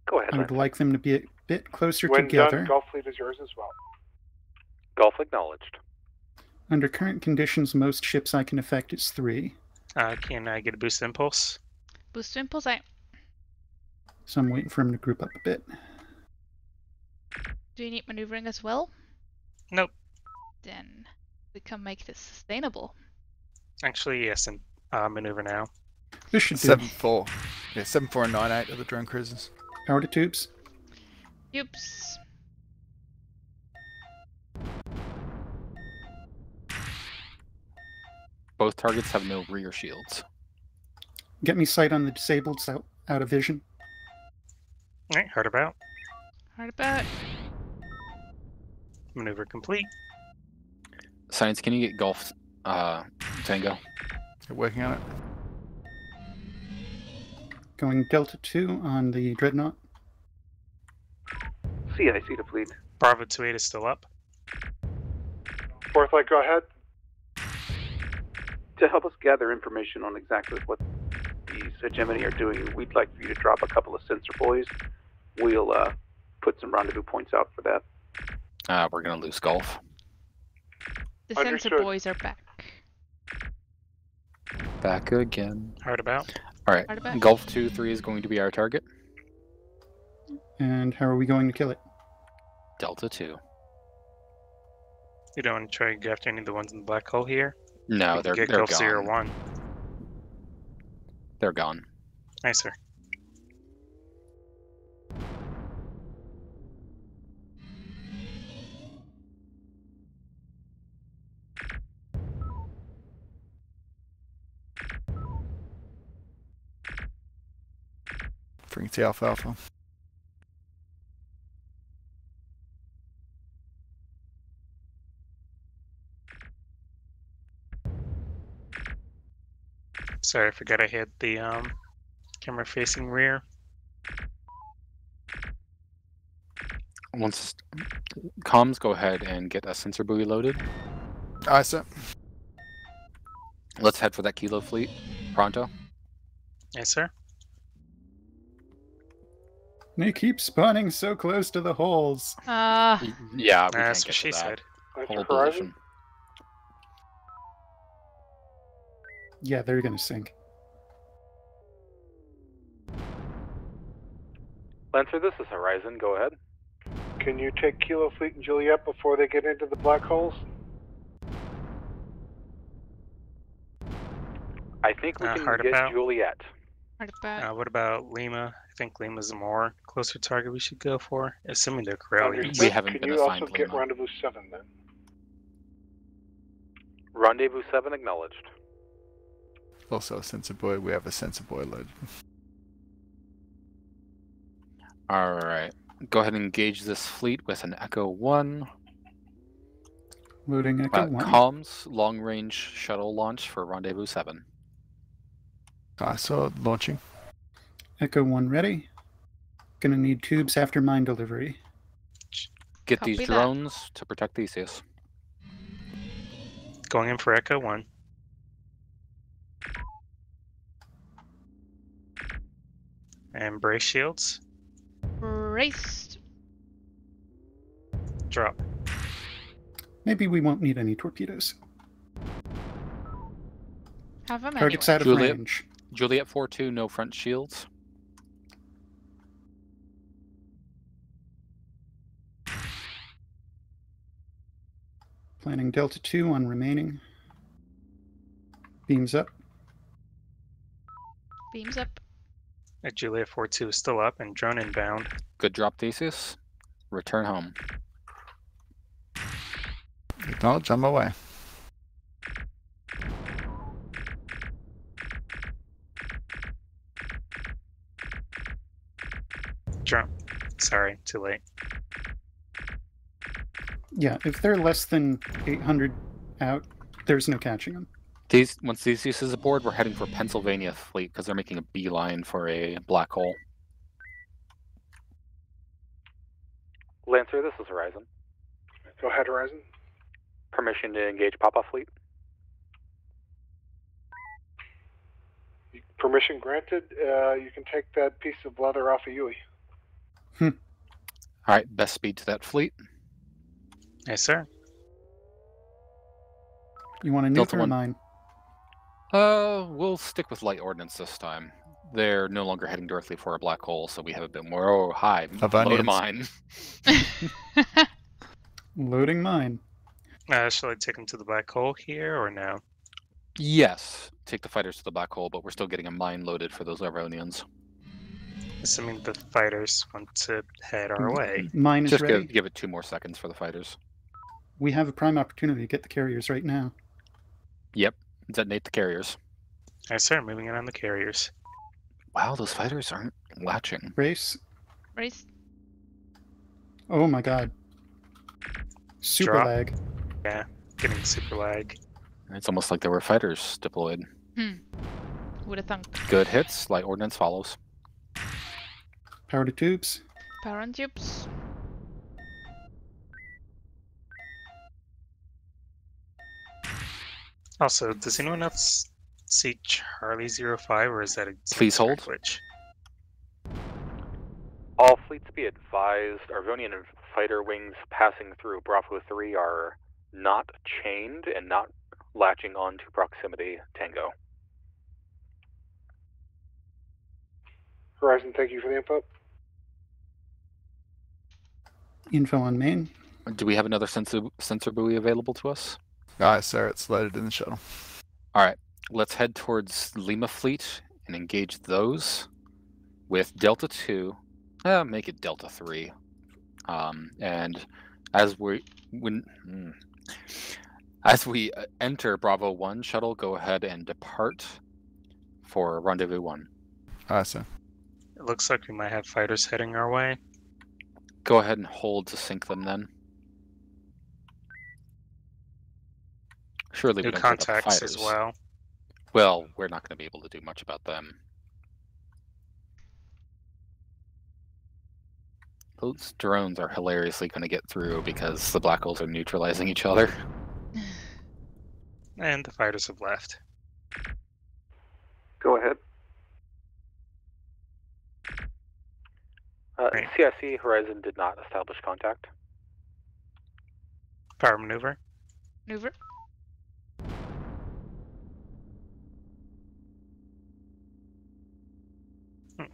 Go ahead, I would Lancer. like them to be a bit closer When together. done, Golf Fleet is yours as well. Golf acknowledged. Under current conditions, most ships I can affect is three. Uh, can I get a boost impulse? Boost impulse I. So I'm waiting for him to group up a bit. Do you need maneuvering as well? Nope. Then we can make this sustainable. Actually, yes, and uh, maneuver now. This should do. Seven four. Yeah, seven four and nine eight are the drone cruisers. Power to tubes. Oops. Both targets have no rear shields. Get me sight on the disabled out, out of vision. Alright, hard about. Hard about. Maneuver complete. Science, can you get golf uh, tango? They're working on it. Going Delta 2 on the Dreadnought. CIC to fleet. Bravo 28 is still up. Fourth light, go ahead. To help us gather information on exactly what these hegemony are doing, we'd like for you to drop a couple of sensor buoys. We'll uh, put some rendezvous points out for that. Uh, we're gonna lose golf. The sensor buoys are back. Back again. Hard about. All right. Hard about. Golf two three is going to be our target. And how are we going to kill it? Delta two. You don't want to try and go after any of the ones in the black hole here? No, You can they're get they're Golf Zero gone. One. They're gone. Nice, sir. Frequency Alpha Alpha. Sorry, I forgot I had the um, camera facing rear. Once comms, go ahead and get a sensor buoy loaded. Aye, sir. Let's head for that kilo fleet. Pronto. Yes, sir. They keep spawning so close to the holes. Ah, Yeah, we That's can't what get she to that said. Lancer whole Horizon. position. Yeah, they're gonna sink. Lancer, this is Horizon. Go ahead. Can you take Kilo Fleet and Juliet before they get into the black holes? I think we Uh, can hard get about. Juliet. hard about. Uh, what about Lima I think Lima's a more closer target we should go for, assuming they're Kraliens. Understood. Can you also get Rendezvous 7 then? Rendezvous 7 acknowledged. Also a sensor buoy. We have a sensor buoy load. All right. Go ahead and engage this fleet with an Echo 1. Loading Echo Uh, 1. comms, long range shuttle launch for Rendezvous 7. I saw it launching. Echo 1 ready. Gonna need tubes after mine delivery. Get Copy these that. drones to protect Theseus. Going in for Echo 1. And brace shields. Braced. Drop. Maybe we won't need any torpedoes. Have them Target's anyway. out of Juliet, range. Juliet 4 2, no front shields. Planning Delta 2 on remaining. Beams up. Beams up. Uh, Juliet 4-2 is still up and drone inbound. Good drop, Theseus. Return home. Acknowledge, I'm away. Drone. Sorry, too late. Yeah, if they're less than 800 out, there's no catching them. These once Theseus is aboard, we're heading for Pennsylvania fleet because they're making a beeline for a black hole. Lancer, this is Horizon. Go ahead, Horizon. Permission to engage Papa Fleet. Permission granted. Uh, you can take that piece of leather off of Yui. All right, best speed to that fleet. Yes, sir. You want a Delta nuke or a one. mine? Uh, we'll stick with light ordnance this time. They're no longer heading directly for a black hole, so we have a bit more. Oh, hi, load onions. mine. Loading mine. Uh, shall I take them to the black hole here or no? Yes, take the fighters to the black hole, but we're still getting a mine loaded for those Arvonians. Assuming the fighters want to head our way. Mine is Just ready. give, give it two more seconds for the fighters. We have a prime opportunity to get the carriers right now. Yep, detonate the carriers. Yes, sir. Moving in on the carriers. Wow, those fighters aren't latching. Race. Race. Oh my god. Super Drop. lag. Yeah, getting super lag. It's almost like there were fighters deployed. Hmm. Would have thunk. Good hits, light ordnance follows. Power to tubes. Power on tubes. Also, does anyone else see Charlie 05 or is that a Please hold. glitch? All fleets be advised, Arvonian fighter wings passing through Bravo 3 are not chained and not latching onto proximity Tango. Horizon, thank you for the info. Info on main. Do we have another sensor sensor buoy available to us? Aye, sir. It's loaded in the shuttle. All right, let's head towards Lima Fleet and engage those with Delta Two. Uh, make it Delta Three. Um, and as we when hmm. as we uh, enter Bravo One shuttle, go ahead and depart for Rendezvous One. Aye, sir. It looks like we might have fighters heading our way. Go ahead and hold to sink them then. Surely we New don't pick up the contacts as well. Well, we're not going to be able to do much about them. Those drones are hilariously going to get through because the black holes are neutralizing each other. And the fighters have left. Go ahead. Uh, Right. CIC Horizon did not establish contact. Power maneuver. Maneuver.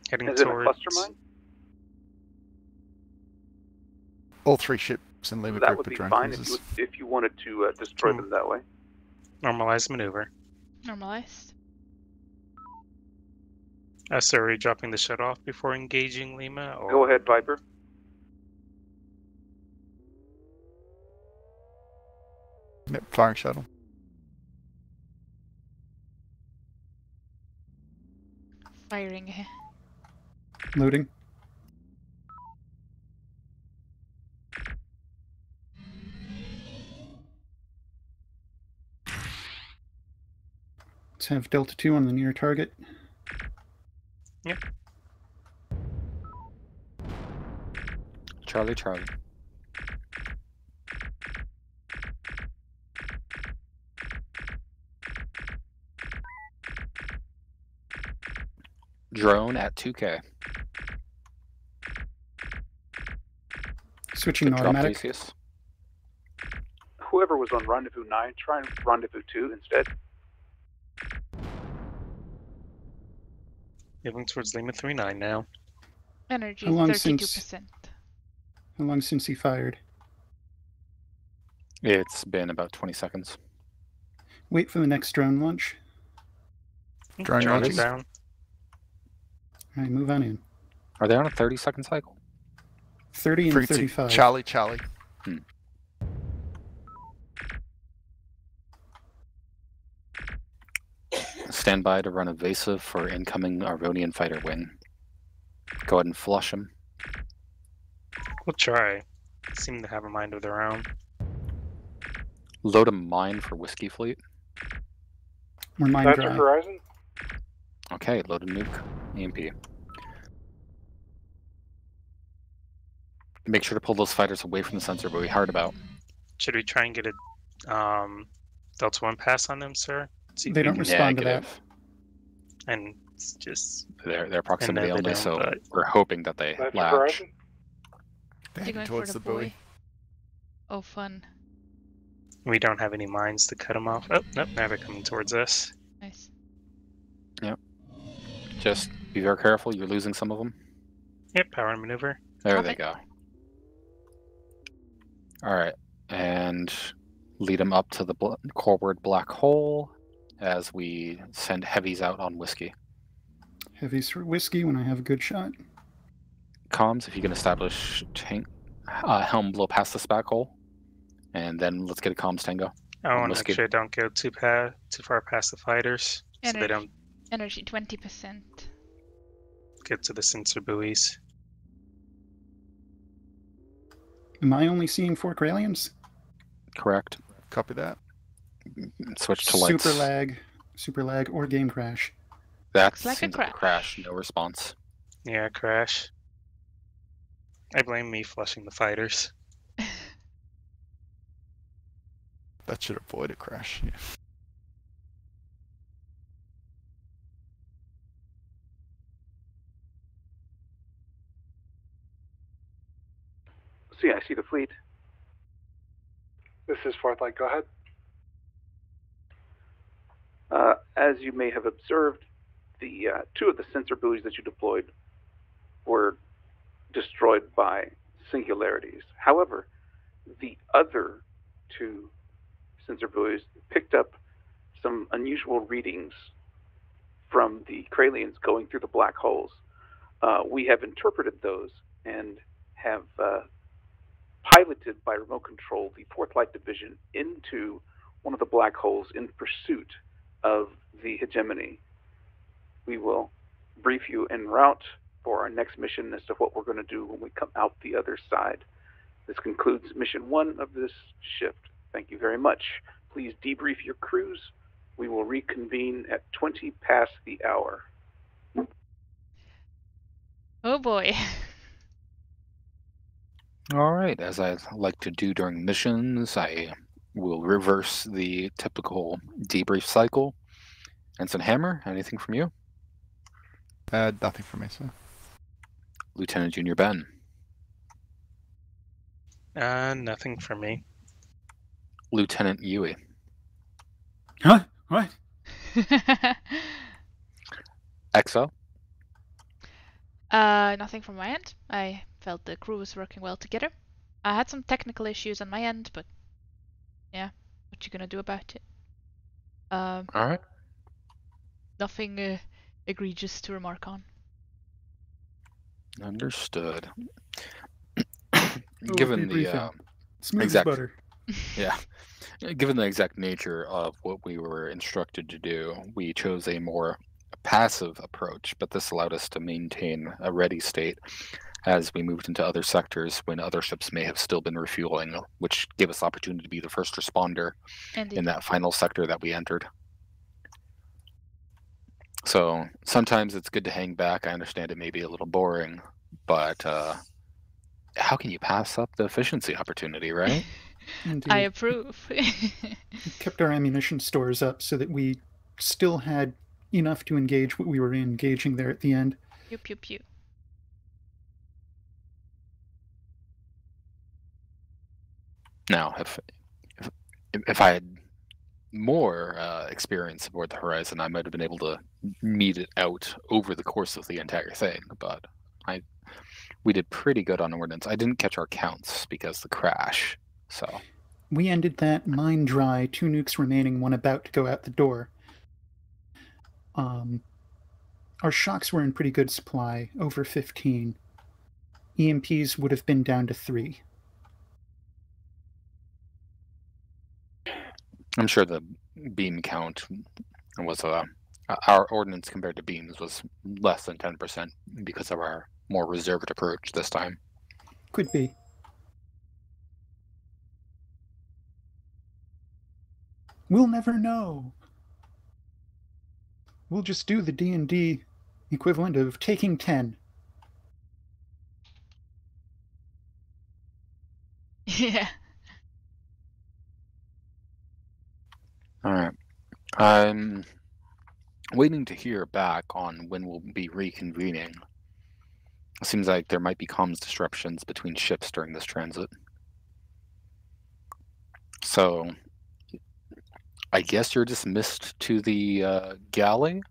Heading Is it a cluster mine? All three ships in Lima That group would be fine if you, if you wanted to uh, destroy them that way. Normalized maneuver. Normalized. Uh, so are we dropping the shut off before engaging Lima? Or... Go ahead, Viper. Yep, firing shuttle. Firing. Loading. Let's have Delta 2 on the near target. Yep. Charlie, Charlie. Drone at 2K. Switching Good drop, automatic. Theseus. Whoever was on Rendezvous 9, try Rendezvous 2 instead. Moving towards Lima 3 9 now. Energy How long thirty-two since- percent. How long since he fired? It's been about 20 seconds. Wait for the next drone launch. Hmm, drone Drone launches. down. Alright, move on in. Are they on a 30 second cycle? 30 and Frequency. 35. Charlie, Charlie. Hmm. Stand by to run evasive for incoming Arvonian fighter wing. Go ahead and flush him. We'll try. Seem to have a mind of their own. Load a mine for Whiskey Fleet. We're mine That's dry. your horizon? Okay, load a nuke. EMP. Make sure to pull those fighters away from the sensor but we hard about. Should we try and get a um, Delta 1 pass on them, sir? See They don't can- respond to that. And it's just. They're, they're proximity only, don't, so but- we're hoping that they That's latch. They're You going towards the the buoy. boy? Oh, fun. We don't have any mines to cut them off. Oh, nope, now they're coming towards us. Nice. Yep. Just be very careful, you're losing some of them. Yep, power and maneuver. There they Okay. go. Alright, and lead them up to the bl- Corward black hole as we send heavies out on whiskey. Heavies for whiskey when I have a good shot. Comms, if you can establish tank, uh, helm blow past the spac hole, and then let's get a comms tango. I want to make sure I don't go too pa- too far past the fighters, so they don't Energy twenty percent. get to the sensor buoys. Am I only seeing four Kraliens? Correct. Copy that. Switch to lights. Super lag, super lag, or game crash. That's Looks like a seems like a crash. No response. Yeah, crash. I blame me flushing the fighters. That should avoid a crash. Yeah. See, I see the fleet. This is Fourth Light. Go ahead. Uh, as you may have observed, the uh, two of the sensor buoys that you deployed were destroyed by singularities. However, the other two sensor buoys picked up some unusual readings from the Kraliens going through the black holes. Uh, we have interpreted those and have uh, piloted by remote control the Fourth Light Division into one of the black holes in pursuit of the hegemony. We will brief you en route for our next mission as to what we're going to do when we come out the other side. This concludes mission one of this shift. Thank you very much. Please debrief your crews. We will reconvene at 20 past the hour. Oh boy. All right, as I like to do during missions, I will reverse the typical debrief cycle. Ensign Hammer, anything from you? Uh, nothing from me, sir. Lieutenant Junior Ben, Uh, nothing for me. Lieutenant Yui, Huh? What? Exo, uh, nothing from my end. I felt the crew was working well together. I had some technical issues on my end, but yeah, what you gonna do about it? Um, All right. nothing uh, egregious to remark on. Understood. Oh, Given the uh, Smooth exact, butter. yeah, given the exact nature of what we were instructed to do, we chose a more passive approach, but this allowed us to maintain a ready state as we moved into other sectors when other ships may have still been refueling, which gave us opportunity to be the first responder Indeed. in that final sector that we entered. So sometimes it's good to hang back. I understand it may be a little boring, but uh, how can you pass up the efficiency opportunity, right? Indeed. I approve. Kept our ammunition stores up so that we still had enough to engage what we were engaging there at the end. pew pew pew. Now, if if, if I had more uh, experience aboard the Horizon, I might have been able to meet it out over the course of the entire thing. But I, we did pretty good on ordnance. I didn't catch our counts because the crash. So We ended that mine dry, two nukes remaining, one about to go out the door. Um, our shocks were in pretty good supply, over 15. EMPs would have been down to three. I'm sure the beam count was uh, our ordnance compared to beams was less than 10% because of our more reserved approach this time. Could be. We'll never know. We'll just do the D&D equivalent of taking 10. yeah. All right. I'm waiting to hear back on when we'll be reconvening. It seems like there might be comms disruptions between ships during this transit. So, I guess you're dismissed to the uh, galley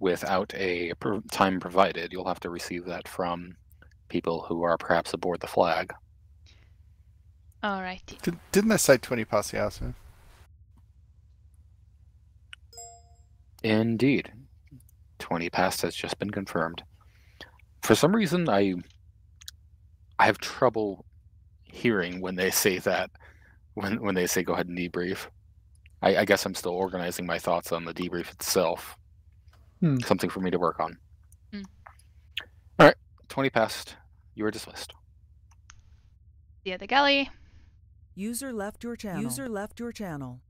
without a pro- time provided. You'll have to receive that from people who are perhaps aboard the flag. Alrighty. Did, didn't they say 20 past the hour, Indeed. 20 past has just been confirmed. For some reason, I I have trouble hearing when they say that, when, when they say go ahead and debrief. I, I guess I'm still organizing my thoughts on the debrief itself. Hmm. Something for me to work on. Hmm. All right, 20 past. You are dismissed. Yeah, the galley. User left your channel. User left your channel.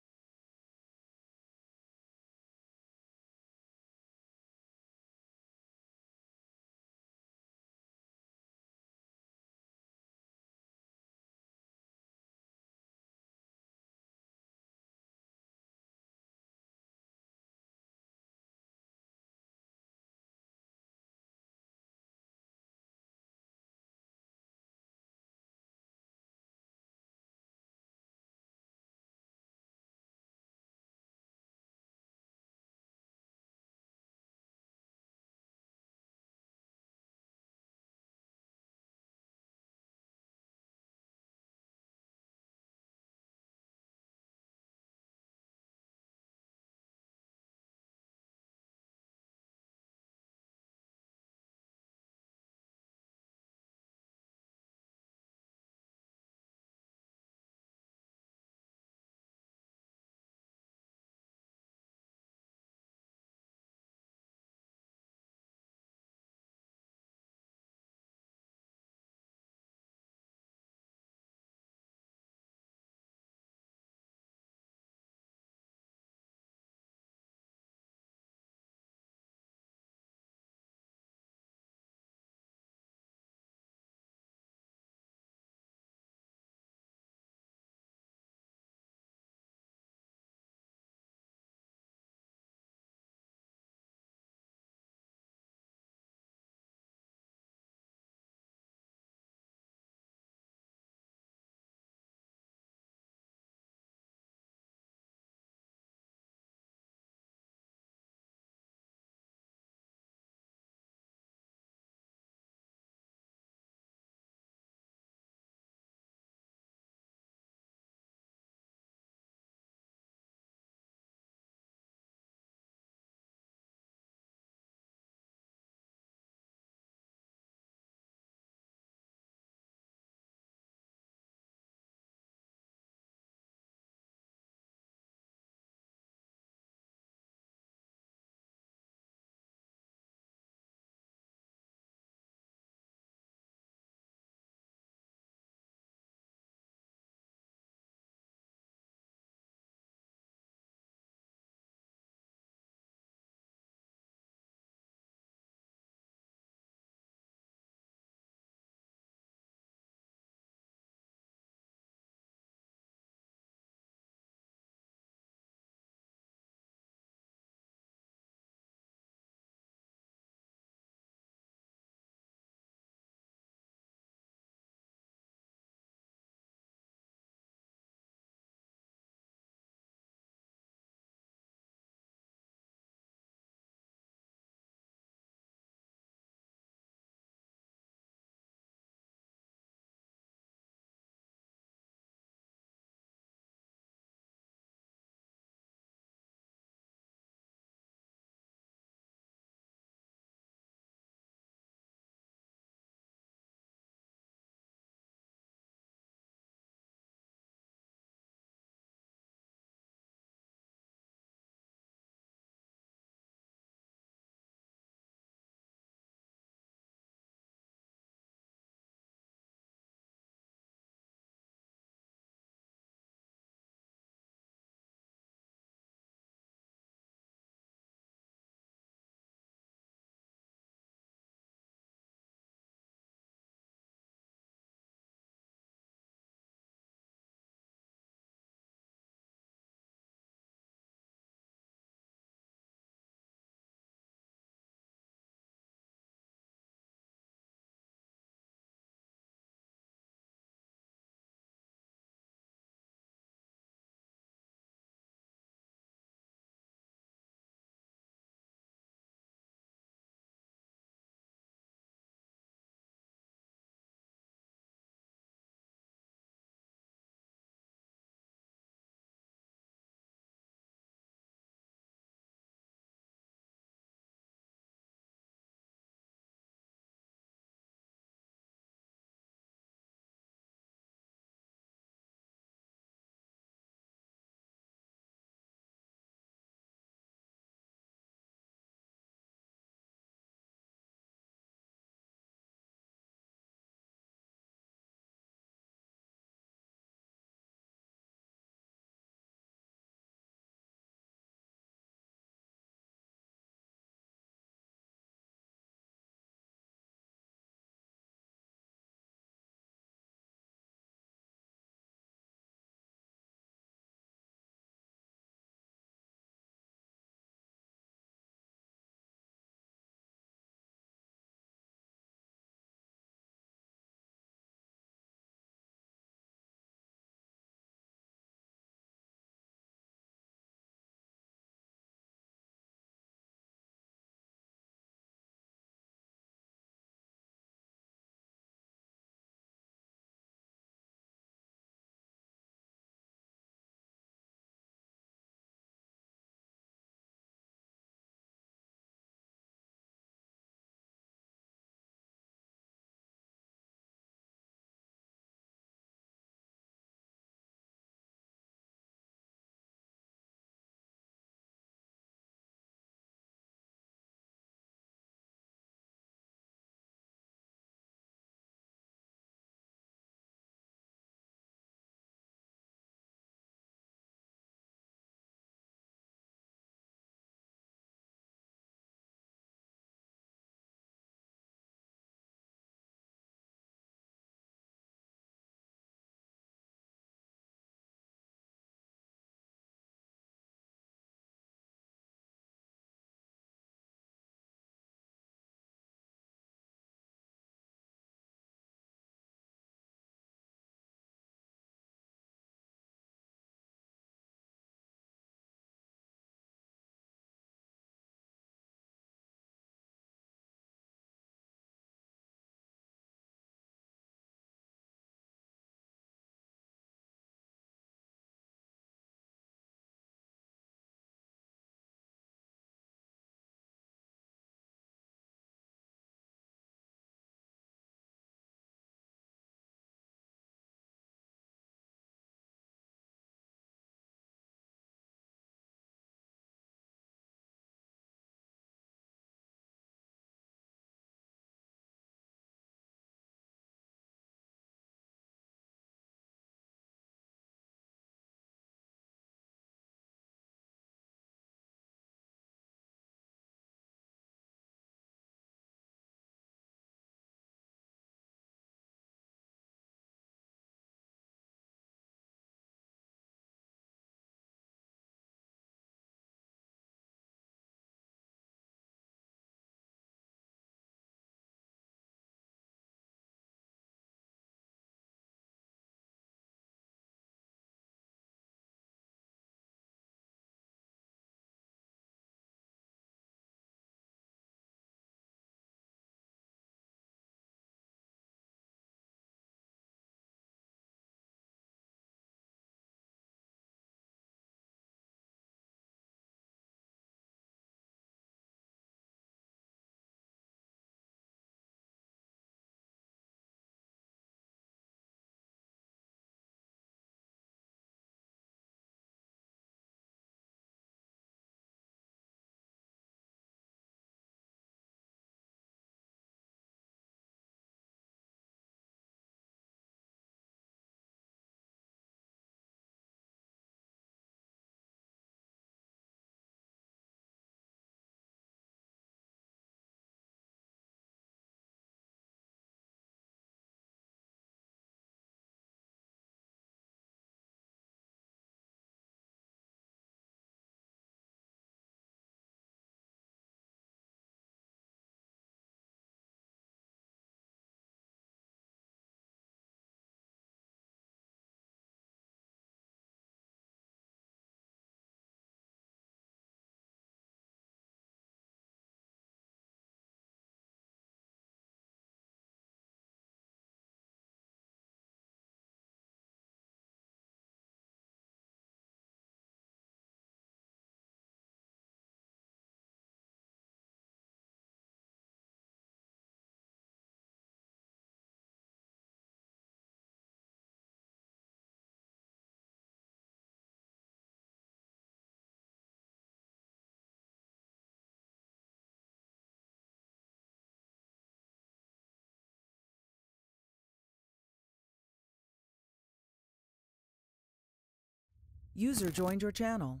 User joined your channel.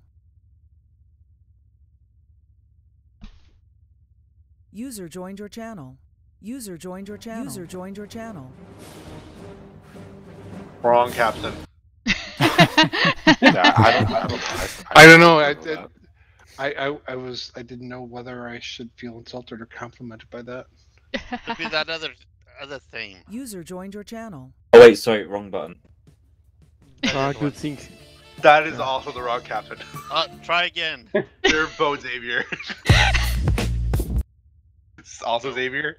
User joined your channel. User joined your channel. User joined your channel. Wrong captain. Yeah, I don't- I don't- I don't know. I, I, I, I, I was. I didn't know whether I should feel insulted or complimented by that. Could be that other other thing. User joined your channel. Oh wait, sorry, wrong button. Ah, good thing. That is also the wrong captain. Uh, try again. You're Bo Xavier. It's also Xavier.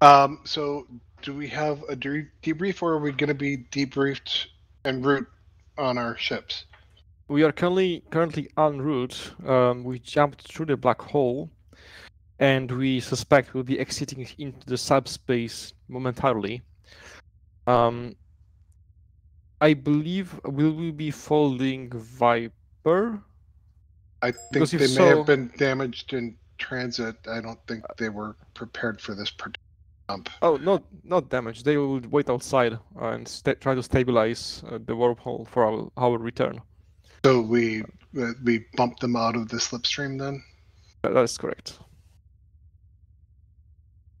Um. So, do we have a de- debrief, or are we going to be debriefed en route on our ships? We are currently currently en route. Um, we jumped through the black hole, and we suspect we'll be exiting into the subspace momentarily. Um, I believe will we be folding Viper? I think Because they may so- have been damaged in transit. I don't think they were prepared for this jump. Oh, not not damage. They will wait outside and try to stabilize uh, the wormhole for our, our return. So we uh, we bumped them out of the slipstream then. That- is correct.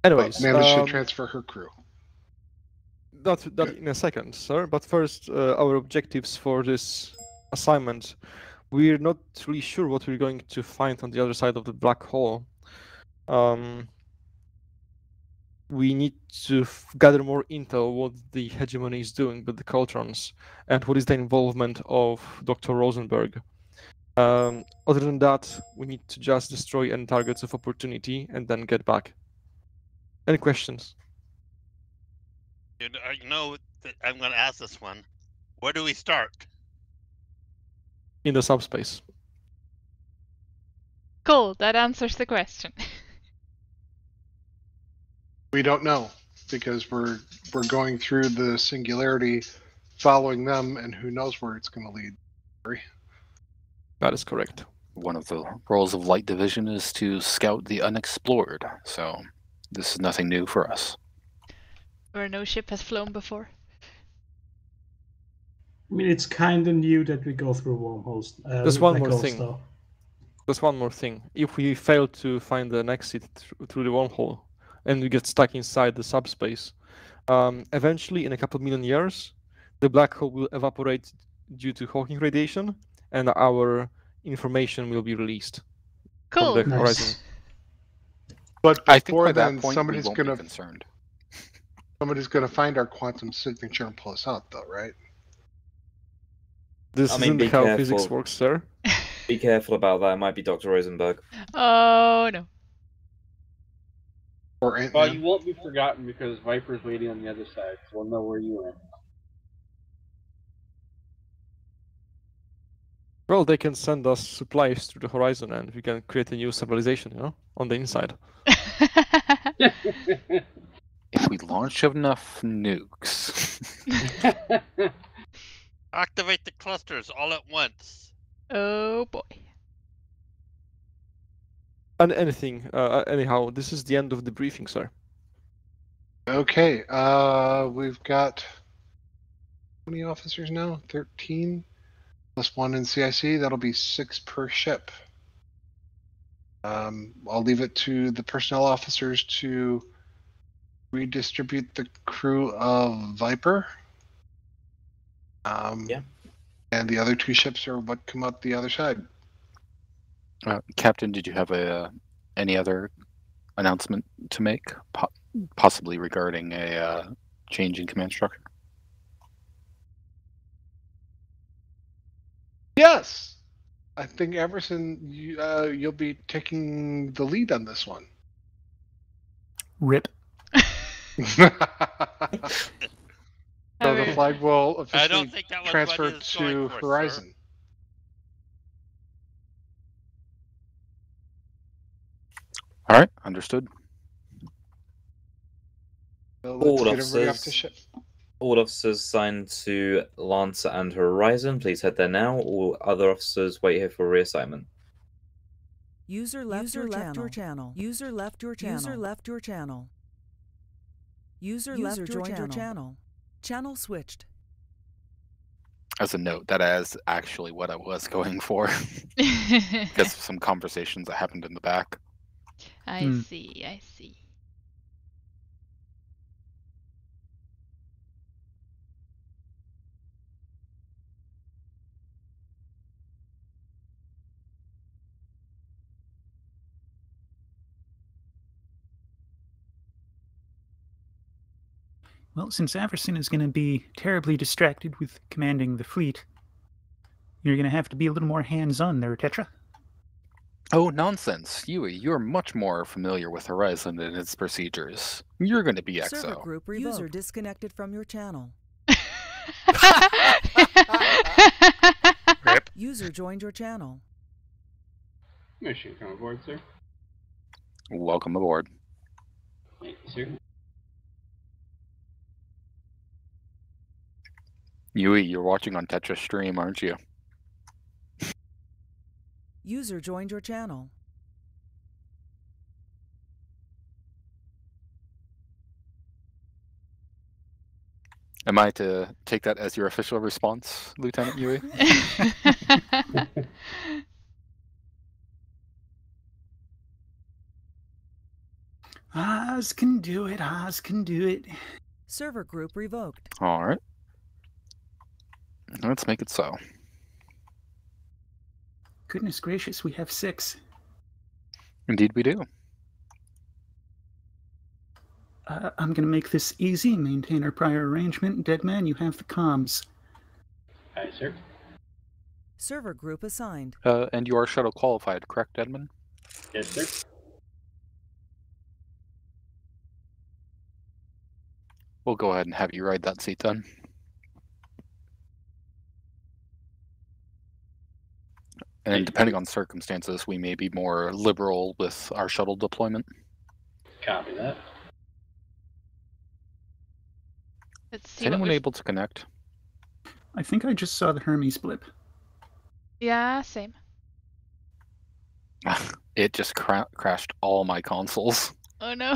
Anyways, managed um, to transfer her crew. That that in a second, sir. But first, uh, our objectives for this assignment. We're not really sure what we're going to find on the other side of the black hole. Um, we need to gather more intel what the hegemony is doing with the Coltrons and what is the involvement of Dr. Rosenberg. Um, other than that, we need to just destroy any targets of opportunity and then get back. Any questions? You know, know that I'm going to ask this one. Where do we start? In the subspace. Cool, that answers the question. We don't know because we're we're going through the singularity, following them, and who knows where it's going to lead. That is correct. One of the roles of Light Division is to scout the unexplored, so this is nothing new for us. Where no ship has flown before. I mean, it's kind of new that we go through wormholes. Uh, There's one more thing. though. There's one more thing. If we fail to find an exit thr- through the wormhole and we get stuck inside the subspace, um, eventually, in a couple million years, the black hole will evaporate due to Hawking radiation, and our information will be released Cool. from the Nice. horizon. But I think before by that then, point somebody's won't be gonna concerned. Somebody's gonna find our quantum signature and pull us out, though, right? This I mean, isn't be how physics works, sir. Be careful about that. It might be Dr. Rosenberg. Oh no. Or Ant Well, you won't be forgotten because Viper's waiting on the other side, so we'll know where you went. Well, they can send us supplies through the horizon, and we can create a new civilization, you know, on the inside. If we launch enough nukes, Activate the clusters all at once. Oh boy. And anything, uh, anyhow, this is the end of the briefing, sir. Okay, uh, we've got how many officers now? Thirteen plus one in CIC. That'll be six per ship. Um, I'll leave it to the personnel officers to redistribute the crew of Viper. Um, yeah. And the other two ships are what come up the other side. uh, Captain, did you have a uh, any other announcement to make, po- possibly regarding a uh, change in command structure? Yes, I think Everson, you, uh, you'll be taking the lead on this one. Rip. so the flag will I officially don't think that transfer he was going to for, sir. Horizon. All right, understood. So All let's get everybody off the officers, ship. all officers assigned to Lancer and Horizon, please head there now. All other officers wait here for reassignment. User left, User your, left channel. your channel. User left your channel. User left your channel. User, User left your joined channel. your channel. Channel switched. As a note, that is actually what I was going for. because of some conversations that happened in the back. I Hmm. see, I see. Well, since Averson is going to be terribly distracted with commanding the fleet, you're going to have to be a little more hands-on there, Tetra. Oh, nonsense. Yui, you're much more familiar with Horizon and its procedures. You're going to be Server XO. group user disconnected from your channel. Rip. User joined your channel. Mission come aboard, sir. Welcome aboard. Thank you, sir. Yui, you're watching on Tetra stream, aren't you? User joined your channel. Am I to take that as your official response, Lieutenant Yui? Oz can do it, Oz can do it. Server group revoked. All right. Let's make it so. Goodness gracious, we have six. Indeed, we do. Uh, I'm going to make this easy. Maintain our prior arrangement. Deadman, you have the comms. Aye, sir. Server group assigned. Uh, and you are shuttle qualified, correct, Edmund? Yes, sir. We'll go ahead and have you ride that seat then. And depending on circumstances, we may be more liberal with our shuttle deployment. Copy that. Let's see what anyone able to connect? I think I just saw the Hermes blip. Yeah, same. it just cra- crashed all my consoles. Oh no.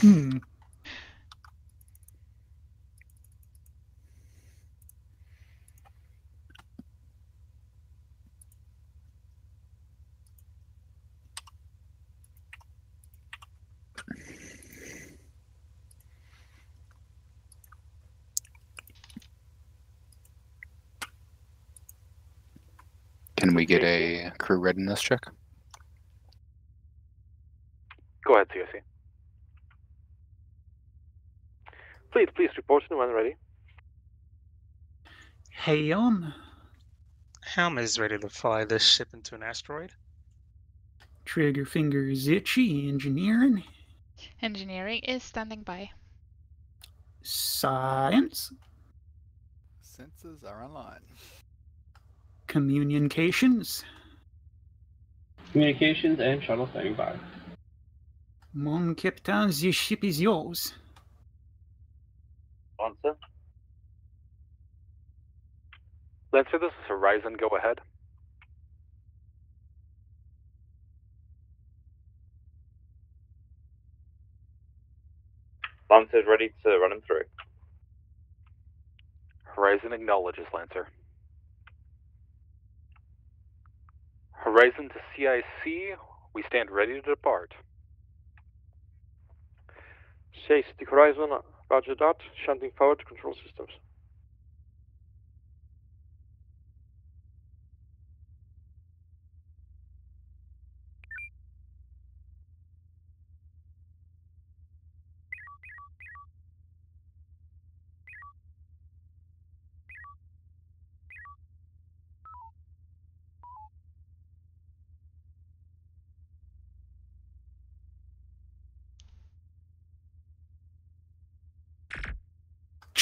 Hmm. Can we get a crew readiness check? Go ahead, CSC. Please, please report when ready. Hey, um, Helm is ready to fly this ship into an asteroid. trigger fingers itchy. Engineering, Engineering is standing by. science, Sensors are online. Communications. Communications and shuttle standing by. Mon Captain, the ship is yours. Answer. Lancer, this is Horizon. Go ahead. Lancer's ready to run him through. Horizon acknowledges Lancer. Horizon to CIC, we stand ready to depart. Chase the horizon, roger that. Shunting forward to control systems.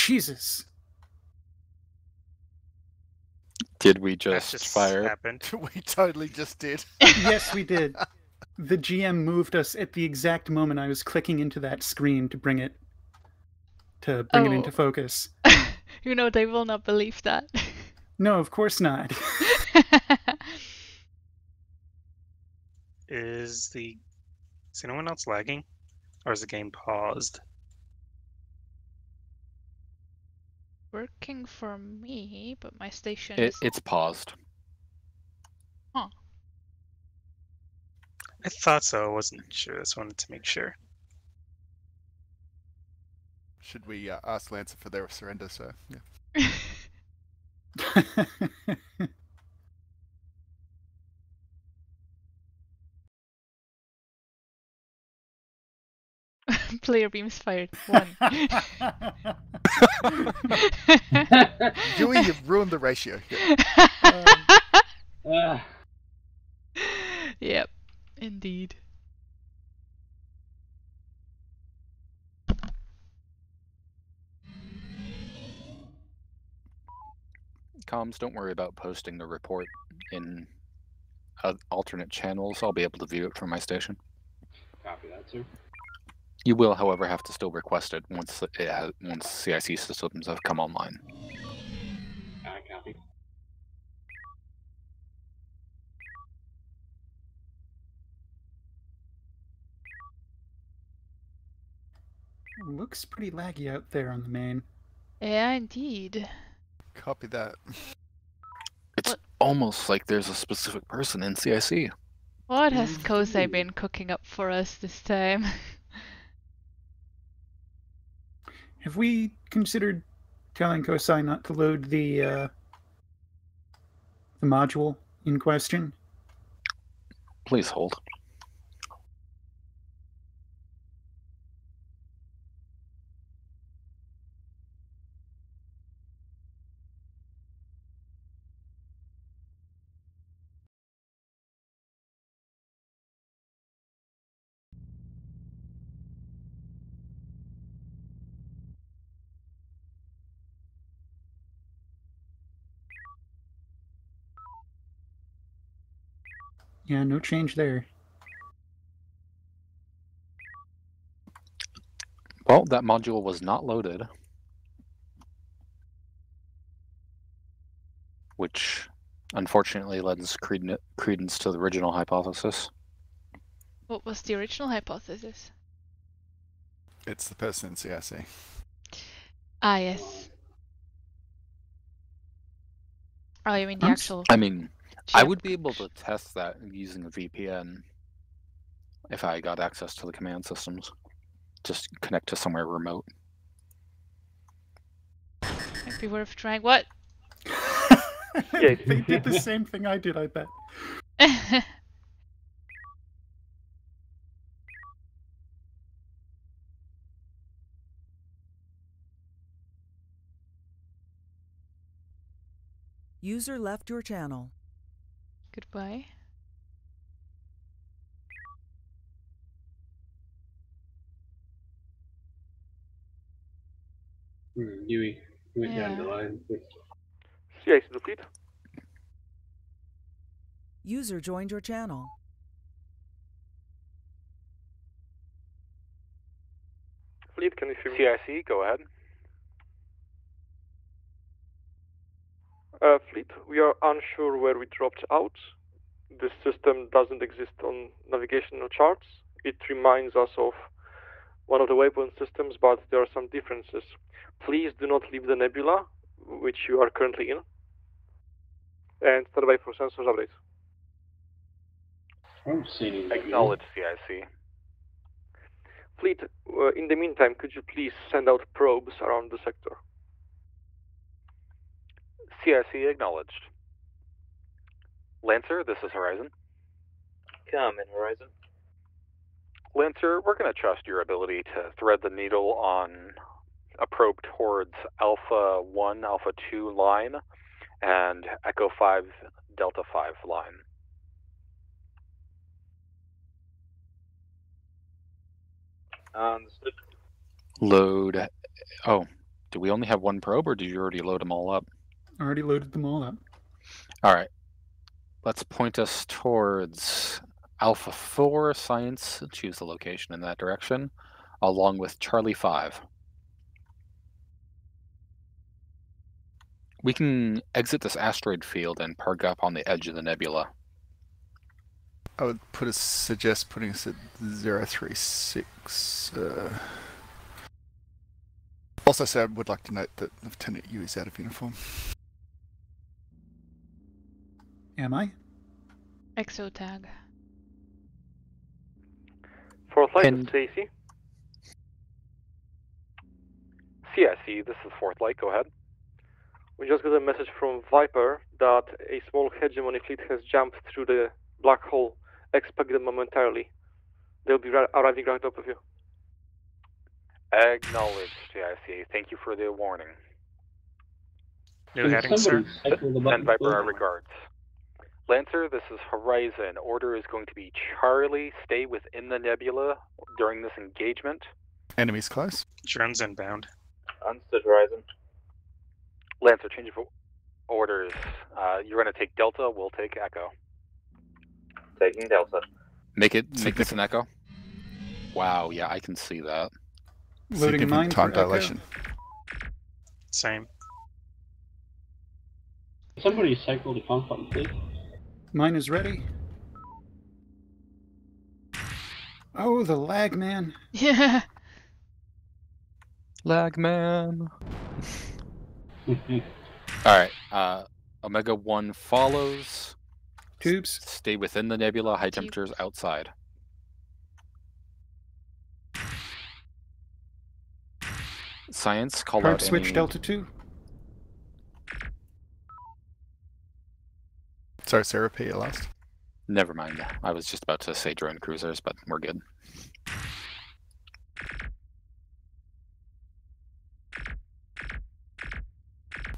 Jesus. Did we just, fire? happened. we totally just did. yes, we did. The GM moved us at the exact moment I was clicking into that screen to bring it to bring it into Oh. focus. You know they will not believe that. No, of course not. Is the is anyone else lagging, or is the game paused? Working for me, but my station It, is. it's paused. Huh. I thought so. I wasn't sure. I Just wanted to make sure. Should we uh, ask Lancer for their surrender, sir? Yeah. Player beams fired. One. Dewey, you've ruined the ratio. here. Uh, yep, indeed. Comms, don't worry about posting the report in uh, alternate channels. I'll be able to view it from my station. copy that, sir. You will, however, have to still request it once it has, once CIC systems have come online. I copy. Looks pretty laggy out there on the main. Yeah, indeed. Copy that. It's almost like there's a specific person in CIC. What has mm-hmm. Kosei been cooking up for us this time? Have we considered telling Kosai not to load the uh, the module in question? Please hold. Yeah, no change there. Well, that module was not loaded. Which unfortunately lends credence to the original hypothesis. What was the original hypothesis? It's the person in CIC. Ah, yes. Oh, you mean the I'm actual? I mean, I would be able to test that using a VPN if I got access to the command systems. Just connect to somewhere remote. Might be worth trying. What? they did the same thing I did, I bet. User left your channel. Goodbye. Hmm, Yui, you went down the Yeah. line. CIC to fleet. User joined your channel. Fleet, can you hear me? CIC, go ahead. Uh, fleet, we are unsure where we dropped out. This system doesn't exist on navigational charts. It reminds us of one of the weapon systems, but there are some differences. Please do not leave the nebula, which you are currently in. And stand by for sensors update. I don't see any. Acknowledge CIC. Fleet, uh, in the meantime, could you please send out probes around the sector? CIC acknowledged. Lancer, this is Horizon. Come in, Horizon. Lancer, we're going to trust your ability to thread the needle on a probe towards Alpha 1, Alpha 2 line and Echo 5, Delta 5 line. Understood. Load. Oh, do we only have one probe, or did you already load them all up? Already loaded them all up. All right. Let's point us towards Alpha 4 Science. Choose the location in that direction, along with Charlie 5. We can exit this asteroid field and park up on the edge of the nebula. I would put a suggest putting us at 036. Uh, Also, sir, I would like to note that Lieutenant Yui is out of uniform. Am I? Exotag. Fourth light And- Stacy. CIC, this is Fourth Light. Go ahead. We just got a message from Viper that a small hegemony fleet has jumped through the black hole. Expect them momentarily. They'll be ri- arriving right up with you. Acknowledged, CIC. Thank you for the warning. New heading, sir. somebody cycle the Send Viper our regards. Lancer, this is Horizon. Order is going to be Charlie. Stay within the nebula during this engagement. Enemies close. Drones inbound. Understood, Horizon. Lancer, change of orders. Uh, you're going to take Delta. We'll take Echo. Taking Delta. Make it make this an echo. Wow, yeah, I can see that. Loading Significant mine time for Echo. dilation. Same. Somebody cycle the pump please. Mine is ready. Oh, the lag man. Yeah. Lag man. Alright, uh Omega One follows. Tubes. Stay within the nebula, high temperatures outside. Science, call Hard out switch any... Delta 2. Sorry, sir, repeat your last. Never mind. I was just about to say drone cruisers, but we're good.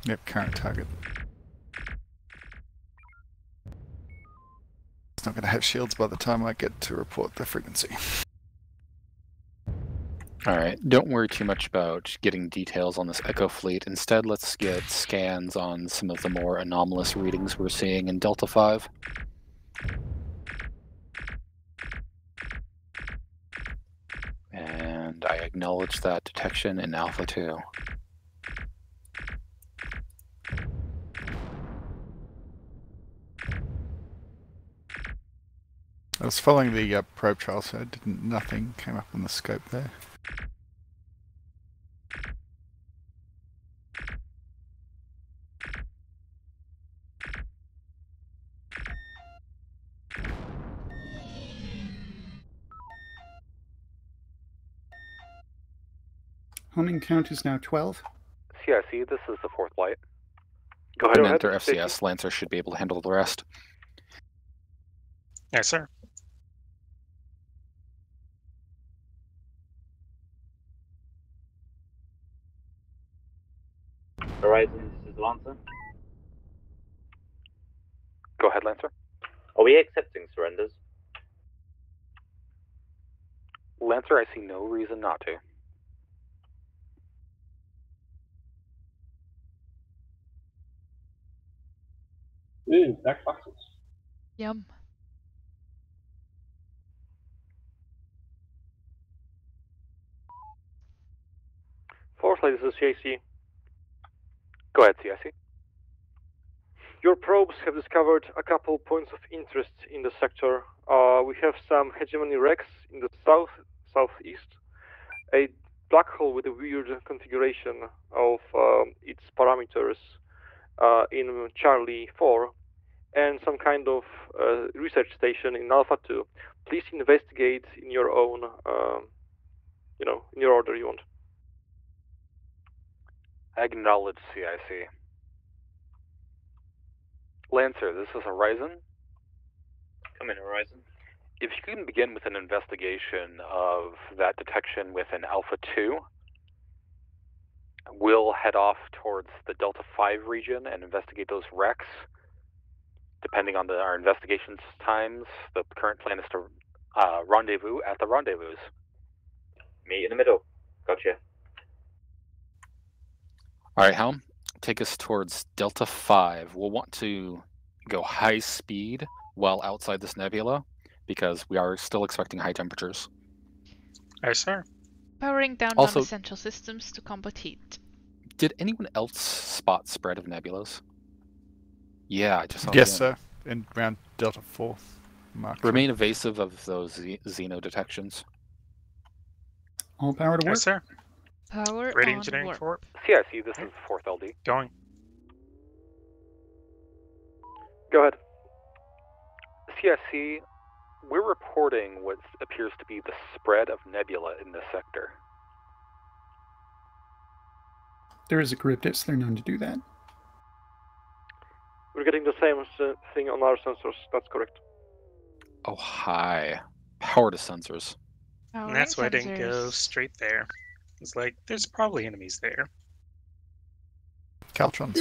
Yep, current target. It's not going to have shields by the time I get to report the frequency. Alright, don't worry too much about getting details on this Echo fleet. Instead, let's get scans on some of the more anomalous readings we're seeing in Delta 5. And I acknowledge that detection in Alpha 2. I was following the uh, probe trail, so didn't, nothing came up on the scope there. Homing count is now 12. CIC, this is the Fourth Light. Go ahead. Commander FCS, Lancer should be able to handle the rest. Yes, sir. Horizon, this is Lancer. Go ahead, Lancer. Are we accepting surrenders? Lancer, I see no reason not to. Ooh, black boxes. Yum. Fourth this is CIC. Go ahead, CIC. Your probes have discovered a couple points of interest in the sector. Uh, we have some hegemony wrecks in the south southeast, a black hole with a weird configuration of um, its parameters uh, in Charlie 4, and some kind of uh, research station in Alpha 2. Please investigate in your own, um, you know, in your order you want. Acknowledge CIC. Lancer, this is Horizon. Come in, Horizon. If you can begin with an investigation of that detection within Alpha 2, we'll head off towards the Delta 5 region and investigate those wrecks. Depending on the, our investigations times, the current plan is to uh, rendezvous at the rendezvous. Meet in the middle. Gotcha. Alright, Helm, take us towards Delta 5. We'll want to go high speed while outside this nebula because we are still expecting high temperatures. Yes, sir. Powering down Also- non-essential systems to combat heat. Did anyone else spot spread of nebulas? Yeah, I just saw yes, that. sir. In around Delta 4. Mark. Remain evasive of those ze- xeno detections. All power to work. Yes, sir. Power Ready on engineering warp. for warp? CIC, this is 4th LD. Going. Go ahead. CSC, we're reporting what appears to be the spread of nebula in this sector. There is a cryptis. They're known to do that. We're getting the same uh, thing on our sensors. That's correct. Oh, hi. Power to sensors. And that's why I didn't go straight there. It's like, there's probably enemies there. Caltrons.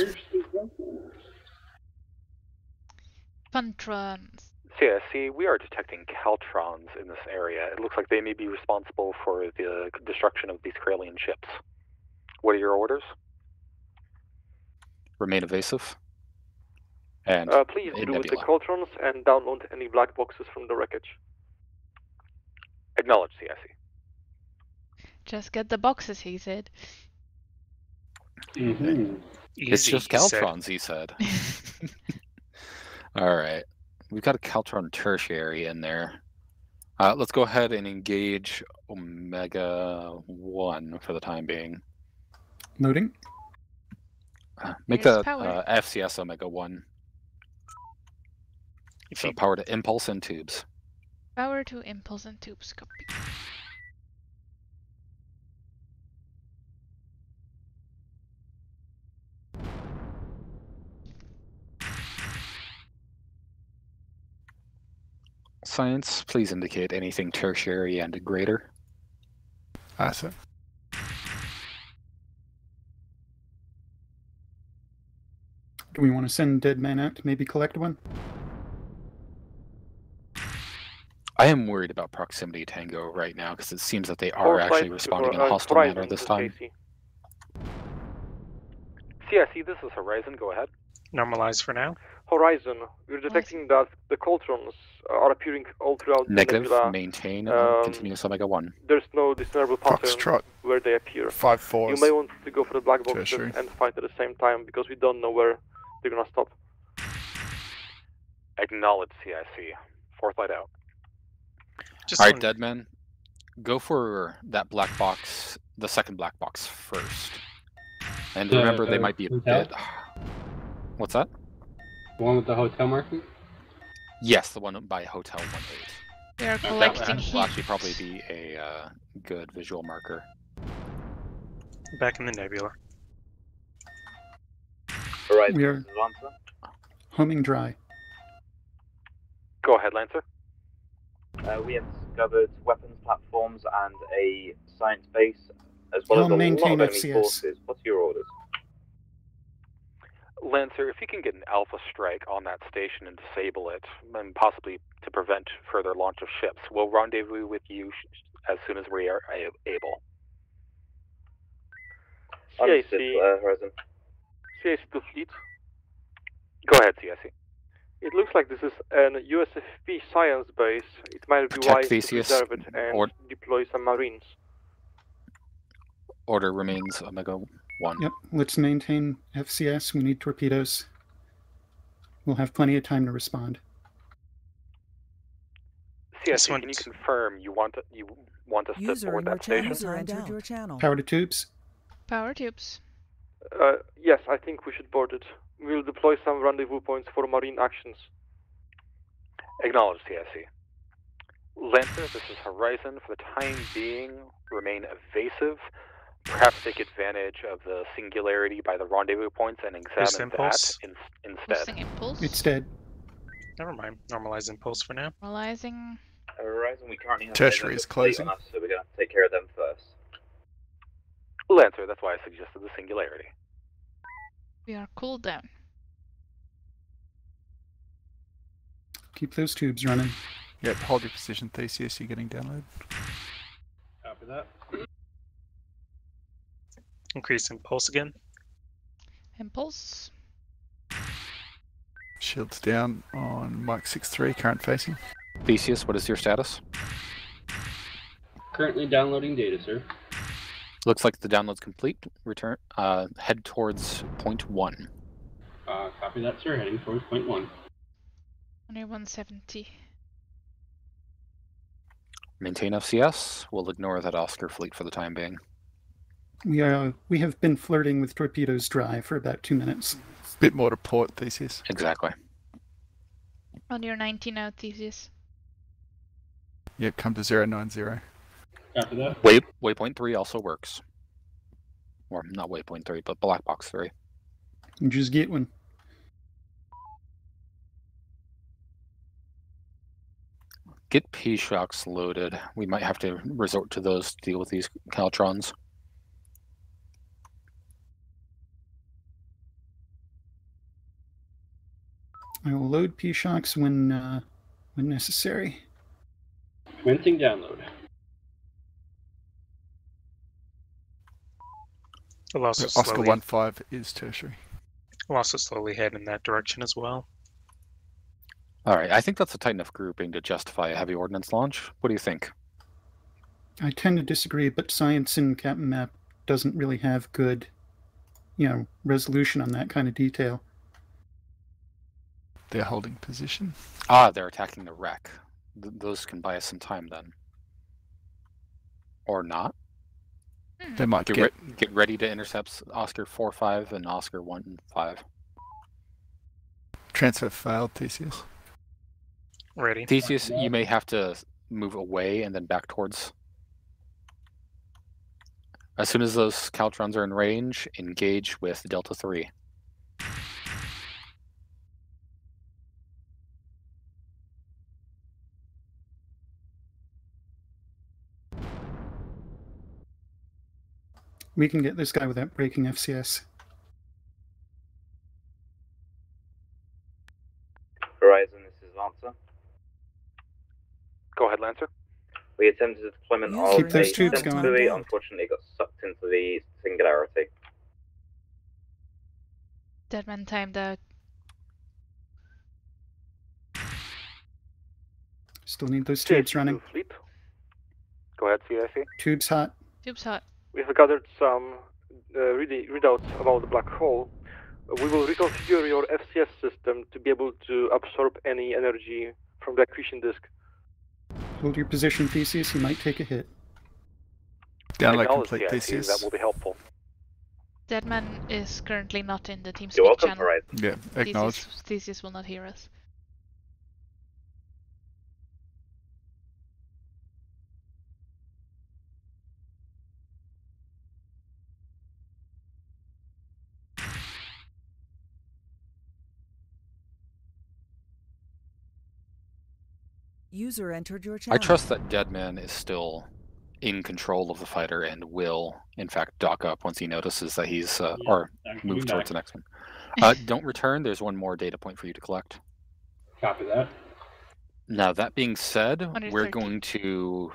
Funtrons. CSC, we are detecting Caltrons in this area. It looks like they may be responsible for the destruction of these Kralien ships. What are your orders? Remain evasive. And Uh, please a deal with the nebula. Caltrons and download any black boxes from the wreckage. Acknowledge CSC. Just get the boxes, he said. Mm-hmm. It's Easy, just he said. Caltrons, he said. All right. We've got a Caltron tertiary in there. Uh, let's go ahead and engage Omega 1 for the time being. Loading. Uh, Make Here's the uh, FCS Omega 1. So power to impulse and tubes. Power to impulse and tubes. Copy. Science, please indicate anything tertiary and greater. So. Do we want to send Dead Man out to maybe collect one? I am worried about proximity tango right now because it seems that they are Foresight actually to responding in a uh, hostile manner this time. KC. CSC, this is Horizon. Go ahead. Normalize for now. Horizon, we're detecting that the Caltrons are appearing all throughout the Negative, nebula. maintain, uh, Um, continuous Omega 1. There's no discernible pattern Foxtrot. where they appear. Five fours. You may want to go for the black box Tertiary. and fight at the same time because we don't know where they're gonna stop. Acknowledge CIC. Fourth light out. Just All right, one- Deadman, go for that black box, the second black box first. And The, remember, they might be a hotel? bit. What's that? The one with the hotel marking? Yes, the one by Hotel 1 8. We are That collecting will actually probably be a uh, good visual marker. Back in the nebula. Alright, We are this Lancer. humming dry. Go ahead, Lancer. Uh, we have discovered weapons platforms and a science base, as well as a maintain lot of enemy FCS. forces. What's your orders? Lancer, if you can get an alpha strike on that station and disable it, and possibly to prevent further launch of ships, we'll rendezvous with you sh- as soon as we are a- able. Understood, CIC, uh, Horizon. CIC to fleet. Go ahead, CSC. It looks like this is an USFP science base. It might be Protect wise to Theseus, preserve it and or- deploy some marines. Order remains Omega 1. Yep. Let's maintain FCS. We need torpedoes. We'll have plenty of time to respond. CSC, can you confirm you want you want us to board your that channel station? has entered your channel. Power to tubes. Power tubes. Uh, yes, I think we should board it. We'll deploy some rendezvous points for marine actions. Acknowledge CSC. Lancer, this is Horizon. For the time being, remain evasive. Perhaps take advantage of the singularity by the rendezvous points and examine that impulse. in, instead. Pulsing impulse. It's dead. Never mind. Normalize impulse for now. Normalizing. Horizon, we currently have Tertiary is closing. on us, so we're gonna take care of them first. Lancer, that's why I suggested the singularity. We are cooled down. Keep those tubes running. Yep, hold your position, Theseus, you're getting download. Copy that. Increase impulse again. Impulse. Shields down on Mike 6-3, current facing. Theseus, what is your status? Currently downloading data, sir. Looks like the download's complete. Return. Uh, head towards point one. Uh, copy that, sir. Heading towards point one. Only 170. Maintain FCS. We'll ignore that Oscar fleet for the time being. We are we have been flirting with torpedoes dry for about two minutes. Bit more to port, Theseus. Exactly. On your 90 now, Theseus. Yep, come to 090. After that. Way, waypoint three also works. Or not waypoint three, but black box three. You just get one. Get P shocks loaded. We might have to resort to those to deal with these Caltrons. I will load P shocks when uh, when necessary. Commencing download. I'll Oscar slowly, one five is tertiary. I'll also slowly head in that direction as well. All right, I think that's a tight enough grouping to justify a heavy ordnance launch. What do you think? I tend to disagree, but science in Captain Map doesn't really have good, you know, resolution on that kind of detail. They're holding position. Ah, they're attacking the wreck. Th- those can buy us some time then. Or not. Hmm. They might Get, get. re- get ready to intercept Oscar 4 5 and Oscar 1 5. Transfer failed, Theseus. Ready. Theseus, you may have to move away and then back towards. As soon as those Caltrons are in range, engage with Delta 3. We can get this guy without breaking FCS. Horizon, this is Lancer. Go ahead, Lancer. We attempted the deployment Use of Keep those a tubes going. buoy, unfortunately got sucked into the singularity. Deadman timed out. Still need those tubes running. Fleet. Go ahead, CIC. Tubes hot. Tube's hot. We have gathered some uh, readi- readouts about the black hole. Uh, We will reconfigure your FCS system to be able to absorb any energy from the accretion disk. Hold your position, Theseus. You might take a hit. Download Acknowledge complete, CIC, Theseus. That will be helpful. Deadman is currently not in the TeamSpeak You're welcome, channel. Horizon. Yeah, acknowledge. Theseus, Theseus will not hear us. User entered your channel. I trust that Deadman is still in control of the fighter and will, in fact, dock up once he notices that he's, uh, Yeah, or move towards back. the next one. Uh, don't return. There's one more data point for you to collect. Copy that. Now, that being said, we're going to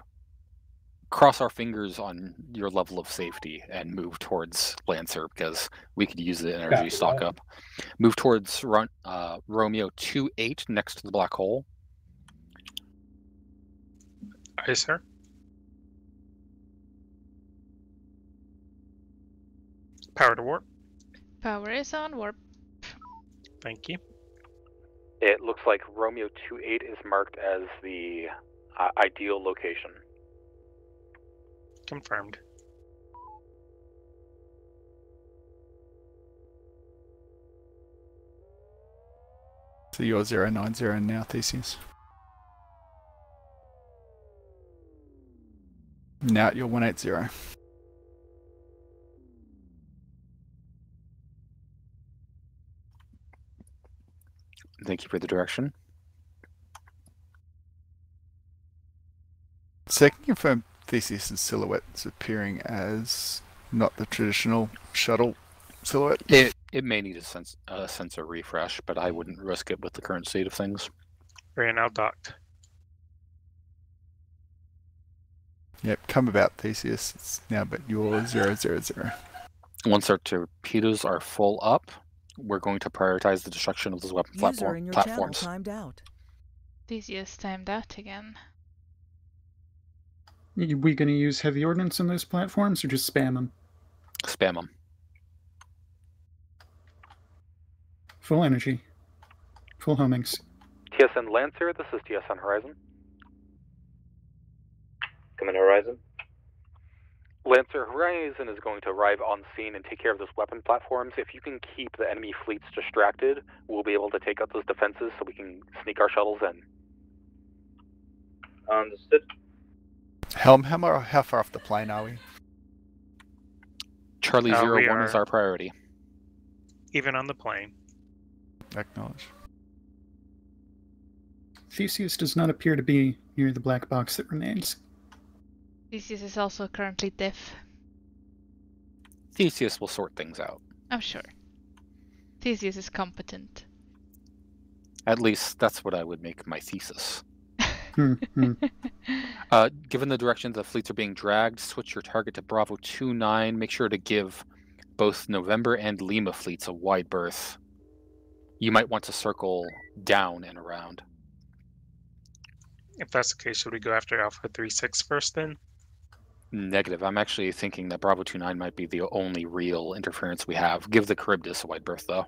cross our fingers on your level of safety and move towards Lancer because we could use the energy Copy stock that. up. Move towards run, uh, Romeo 2 8 next to the black hole. Aye, sir. Power to warp. Power is on warp. Thank you. It looks like Romeo 28 is marked as the uh, ideal location. Confirmed. So you're 090 now, Theseus. Now you're 180. Thank you for the direction. Second confirmed Theseus' silhouette is appearing as not the traditional shuttle silhouette. It it may need a sense a sensor refresh, but I wouldn't risk it with the current state of things. We are now docked. Yep, come about Theseus. It's now but you're 000. Once our torpedoes are full up, we're going to prioritize the destruction of those weapon User platform, in your platforms. channel timed out. Theseus timed out again. Are we going to use heavy ordnance on those platforms or just spam them? Spam them. Full energy. Full homings. TSN Lancer, this is TSN Horizon. Come in, Horizon. Lancer Horizon is going to arrive on scene and take care of those weapon platforms. If you can keep the enemy fleets distracted, we'll be able to take out those defenses so we can sneak our shuttles in. Understood. Helm, how, how far off the plane are we? Charlie Uh, zero we is our priority. Even on the plane. Acknowledge. Theseus does not appear to be near the black box that remains. Theseus is also currently deaf. Theseus will sort things out. I'm sure. Theseus is competent. At least that's what I would make my thesis. Hmm, hmm. Uh, given the direction the fleets are being dragged, switch your target to Bravo 2-9. Make sure to give both November and Lima fleets a wide berth. You might want to circle down and around. If that's the case, should we go after Alpha 3 6 first then? Negative. I'm actually thinking that Bravo 2-9 might be the only real interference we have. Give the Charybdis a wide berth, though.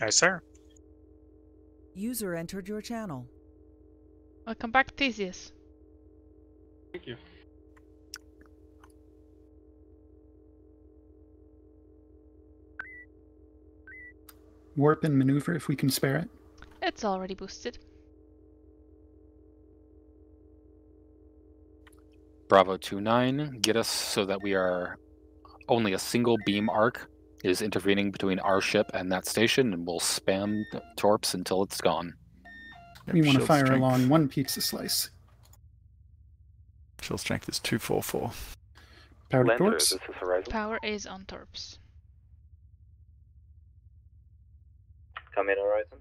Aye, sir. User entered your channel. Welcome back, Theseus. Thank you. Warp and maneuver if we can spare it. It's already boosted. Bravo 2-9, get us so that we are only a single beam arc is intervening between our ship and that station, and we'll spam torps until it's gone. we want to fire strength. along one pizza slice. Shield strength is 244. Power to Lancer, torps. this is Power is on torps. Come in, Horizon.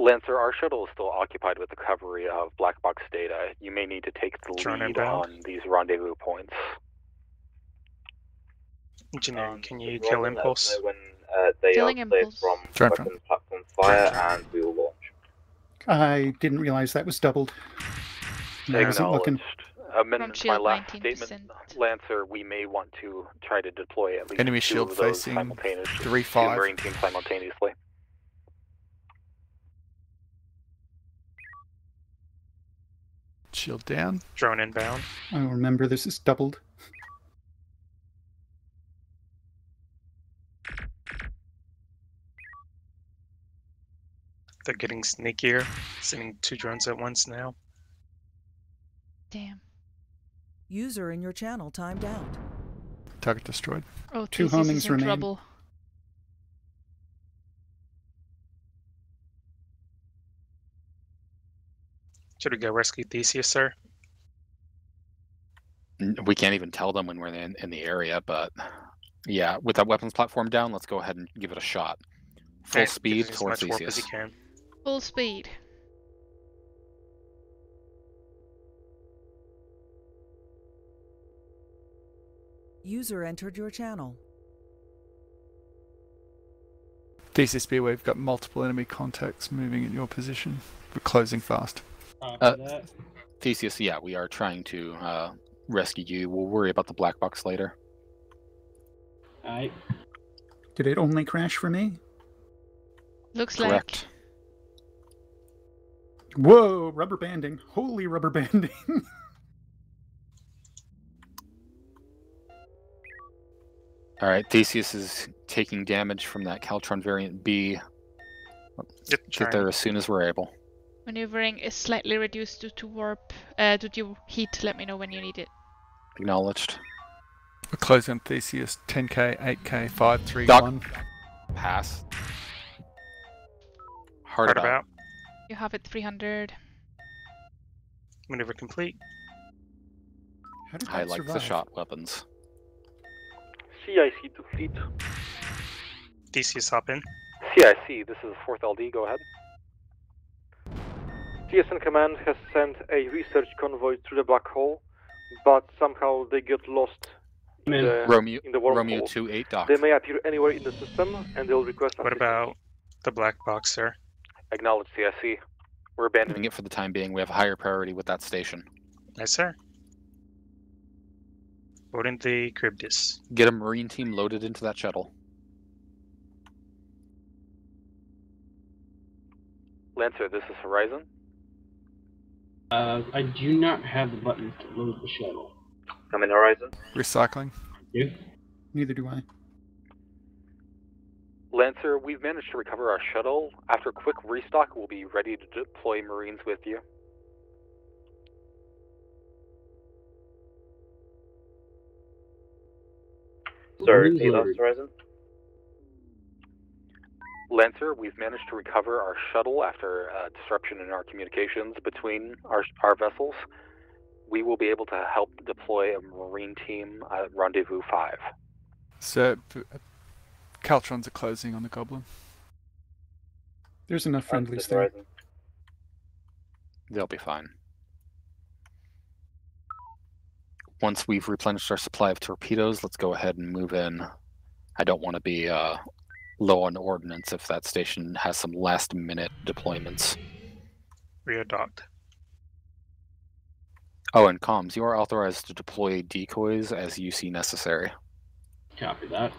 Lancer, our shuttle is still occupied with the recovery of black box data. You may need to take the Drone lead on these rendezvous points. Engineering, can you kill Impulse? know when uh, they Killing are Impulse. from Drone weapon platform fire, and we will launch. I didn't realize that was doubled. I wasn't looking. Acknowledged. Amendment From to my shield, last 19%. statement, Lancer, we may want to try to deploy at least Enemy two shield of those facing simultaneously. three, two five. Marine teams simultaneously. Shield down. Drone inbound. I don't remember this is doubled. They're getting sneakier, sending two drones at once now. Damn. User in your channel timed out. Target destroyed. Oh, Two homings remain. trouble. Should we go rescue Theseus, sir? We can't even tell them when we're in, in the area, but yeah, with that weapons platform down, let's go ahead and give it a shot. Full Alright, speed give as towards much warp as Theseus. can. Full speed. User entered your channel. Thesis B, we've got multiple enemy contacts moving in your position. We're closing fast. Copy Uh, that. Theseus, yeah, we are trying to uh, rescue you. We'll worry about the black box later. Alright. Did it only crash for me? Looks Correct. Whoa, rubber banding. Holy rubber banding. All right, Theseus is taking damage from that Caltron variant B. Yep, Get there as soon as we're able. Like maneuvering is slightly reduced due to warp. Uh, due to heat. Let me know when you need it. Acknowledged. We're closing Theseus 10k, 8k, 531. Pass. Hard, Hard about. about. You have it 300. Maneuver complete. How did I that like the shot weapons. CIC to fleet. Theseus hop in. CIC, this is 4th LD, go ahead. TSN Command has sent a research convoy through the black hole, but somehow they get lost in in. the, Romeo, in the Romeo wormhole. 2 8 dock. They may appear anywhere in the system, and they'll request What assistance. about the black box, sir? Acknowledge CIC. We're Abandoning abandoning it for the time being. We have higher priority with that station. Yes, sir. Boarding the Charybdis. Get a marine team loaded into that shuttle. Lancer, this is Horizon. Uh, I do not have the button to load the shuttle. Come in, Horizon. Recycling. You? Neither do I. Lancer, we've managed to recover our shuttle. After a quick restock, we'll be ready to deploy Marines with you. Sorry, Marines repeat last loaded. Horizon. Lancer, we've managed to recover our shuttle after uh, disruption in our communications between our, our vessels. We will be able to help deploy a Marine team at Rendezvous 5. So, Caltrons are closing on the Goblin. There's enough friendlies Understood, there. They'll be fine. Once we've replenished our supply of torpedoes, let's go ahead and move in. I don't want to be uh, low on ordnance if that station has some last minute deployments. Rio docked. Oh, and comms, you are authorized to deploy decoys as you see necessary. Copy that.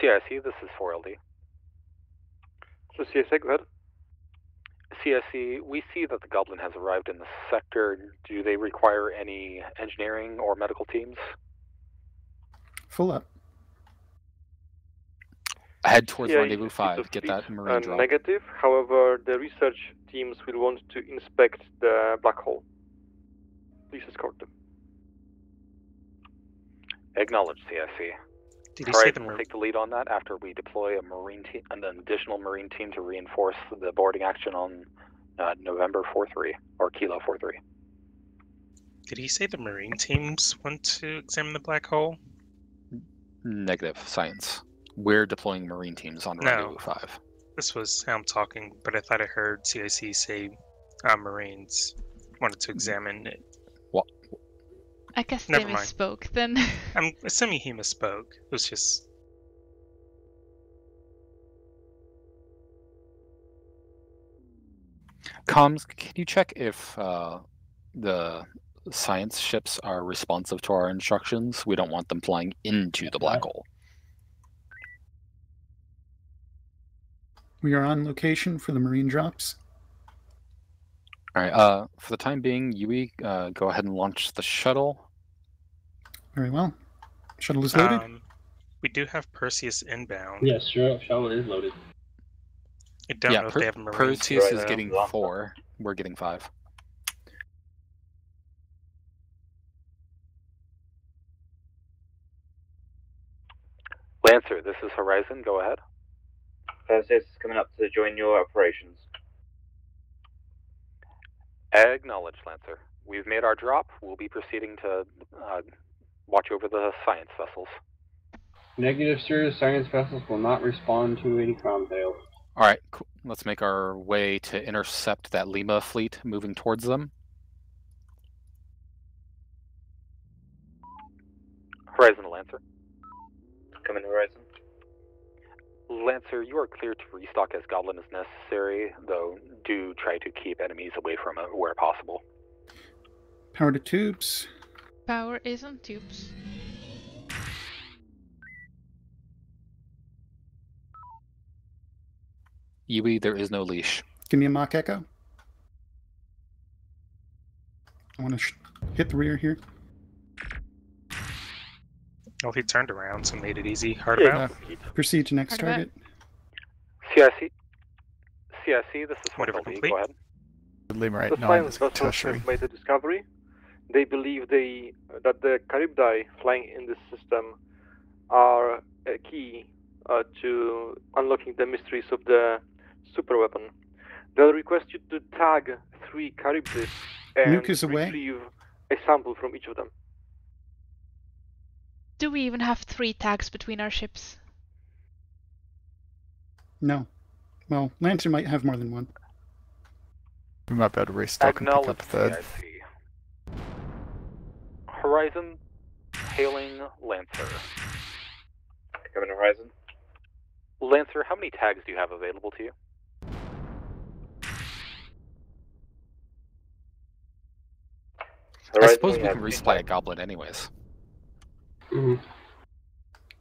CIC, this is 4LD. So CSA, go ahead. CSC, we see that the Goblin has arrived in the sector. Do they require any engineering or medical teams? Full up. Head towards Yeah, Rendezvous it's a bit 5, get that Marine uh, drop. Negative. However, the research teams will want to inspect the black hole. Please escort them. Acknowledged, CSC. Did he say Horizon the will take the lead on that after we deploy a Marine team, an additional Marine team to reinforce the boarding action on uh, November 4-3, or Kilo 4-3. Did he say the Marine teams want to examine the black hole? Negative, science. We're deploying Marine teams on No. Rendezvous 5. This was how I'm talking, but I thought I heard CIC say uh, Marines wanted to examine it. What? I guess Never they mind. misspoke then. I'm assuming he misspoke. It was just Comms, can you check if uh, the science ships are responsive to our instructions? We don't want them flying into the black hole. We are on location for the marine drops. All right. Uh, for the time being, Yui, uh, go ahead and launch the shuttle. Very well. Shuttle is loaded. um, we do have Perseus inbound. Yes, sure. Shuttle is loaded. I don't yeah, know if they have a Marine Perseus team is though. getting four. We're getting five. Lancer, this is Horizon. Go ahead. Perseus is coming up to join your operations. Acknowledged, Lancer. We've made our drop. We'll be proceeding to uh, watch over the science vessels. Negative, sir. Science vessels will not respond to any comm fails. All right, cool. let's make our way to intercept that Lima fleet moving towards them. Horizon Lancer. Come in, Horizon. Lancer, you are clear to restock as Goblin is necessary, though do try to keep enemies away from it where possible. Power to tubes. Power is on tubes. Yui, there is no leash. Give me a mock echo. I want to sh- hit the rear here. Oh, he turned around, so made it easy. Hard Yeah, about. Proceed to next Hard about. target. CIC. CIC, this is Whatever 1LD. complete. Go ahead. Lima The 89 science is vessels tertiary. made the discovery. They believe they that the Caribdi flying in this system are a key uh, to unlocking the mysteries of the super weapon. They'll request you to tag three Charybdis and Nuke is away. retrieve a sample from each of them. Do we even have three tags between our ships? No. Well, Lancer might have more than one. We might be able to restock and pick up a Acknowledged, third. CIC. Horizon, hailing Lancer. Come in, Horizon. Lancer, how many tags do you have available to you? I suppose we have can resupply a goblin anyways. Mhm.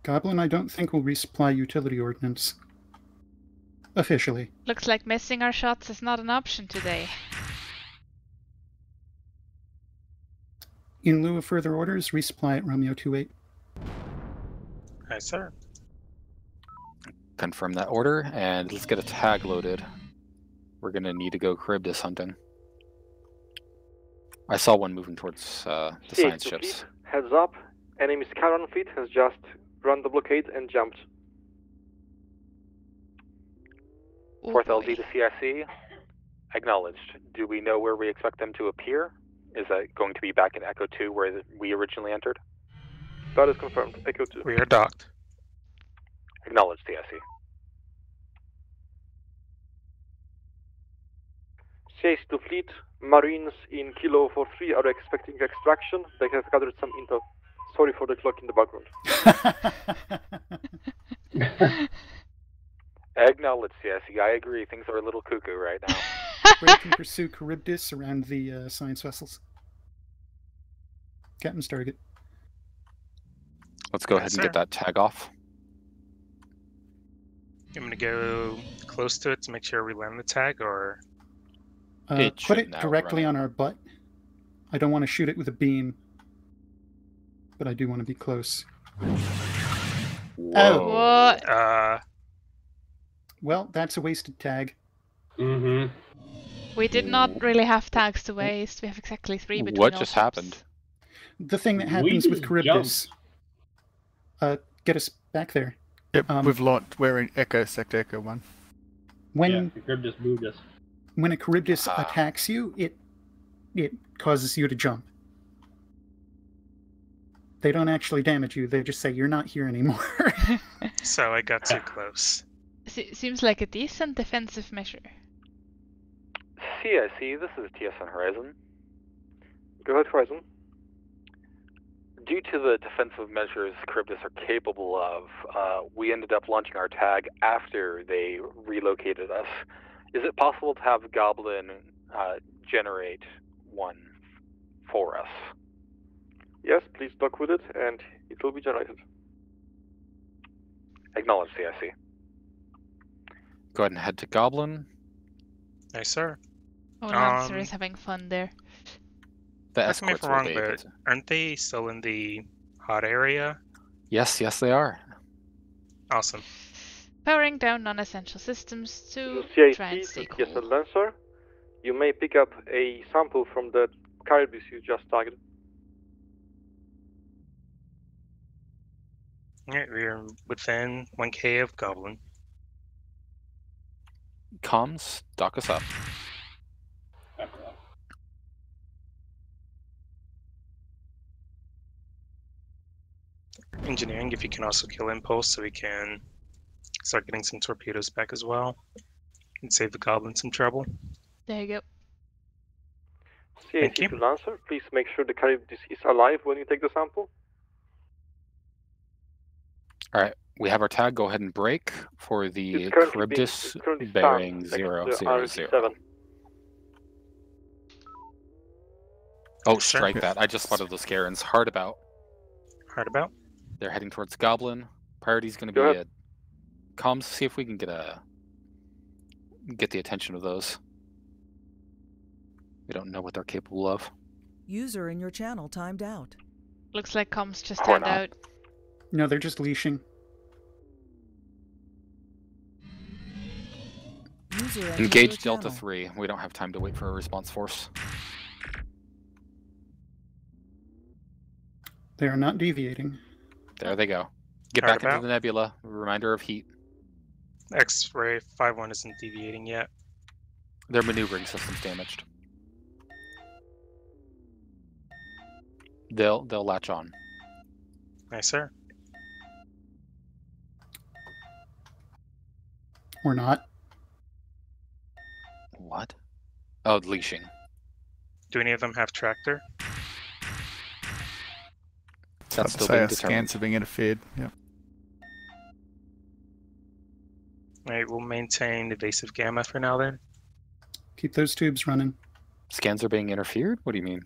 Goblin, I don't think will resupply utility ordnance. Officially. Looks like missing our shots is not an option today. In lieu of further orders, resupply at Romeo 28. Aye, sir. Confirm that order, and let's get a tag loaded. We're gonna need to go crib this hunting. I saw one moving towards uh, the science to ships. fleet, heads up. Enemy's Charon fleet has just run the blockade and jumped. Fourth LD to CIC. Acknowledged. Do we know where we expect them to appear? Is that going to be back in Echo 2 where we originally entered? That is confirmed. Echo 2. We are docked. Acknowledged, CIC. CH to fleet. Marines in Kilo 43 are expecting extraction. They have gathered some intel. Sorry for the clock in the background. Acknowledged, CIC. I agree. Things are a little cuckoo right now. Break and pursue Charybdis around the uh, science vessels. Captain's target. Let's go Yes, ahead and sir. get that tag off. I'm gonna go close to it to make sure we land the tag, or Uh, It put it directly run on our butt. I don't want to shoot it with a beam, but I do want to be close. Oh, What? uh, well, that's a wasted tag. Mm-hmm. We did not really have tags to waste. We have exactly three between What just ships. happened? The thing that happens with just Charybdis. Uh, get us back there. Yep, Um, we've launched. We're in Echo Sector Echo One. When Yeah, the crib just moved us. when a Charybdis Ah. attacks you, it it causes you to jump. They don't actually damage you. They just say you're not here anymore. so I got too close. Se- seems like a decent defensive measure. CIC, this is a TSN Horizon. Go ahead, Horizon. Due to the defensive measures Charybdis are capable of, uh, we ended up launching our tag after they relocated us. Is it possible to have Goblin uh, generate one for us? Yes, please dock with it, and it will be generated. Acknowledge CIC. Go ahead and head to Goblin. Nice, sir. Oh, Lancer Um, is having fun there. The Correct me if I'm will wrong, but to- aren't they still in the hot area? Yes, yes, they are. Awesome. Powering down non-essential systems to CIC try and stay to cool. Lancer. You may pick up a sample from the Charybdis you just targeted. Alright, we're within 1k of Goblin. Comms, dock us up. Engineering, if you can also kill Impulse so we can start getting some torpedoes back as well. And save the Goblin some trouble. There you go. Thank CIC you. to Lancer. Please make sure the Charybdis is alive when you take the sample. All right, we have our tag. Go ahead and break for the It's being- Charybdis bearing staffed next zero to zero RC-7. Oh, Sure. strike that! I just spotted those Skaraans. Hard about. Hard about? They're heading towards Goblin. Priority's going to be Go a ahead. comms. See if we can get a get the attention of those. We don't know what they're capable of. User in your channel timed out. Looks like comms just Or turned not. out. no, they're just leashing. User Engage Delta channel. Three. We don't have time to wait for a response force. They are not deviating. There they go. Get Hard back into about. the nebula. Reminder of heat. X-ray 5-1 isn't deviating yet. Their maneuvering system's damaged. They'll they'll latch on. Nice, sir. Or not. What? Oh, leashing. Do any of them have tractor? That's About to still say being our determined. scans are being interfered. Yep. Alright, we'll maintain evasive gamma for now then. Keep those tubes running. Scans are being interfered. What do you mean?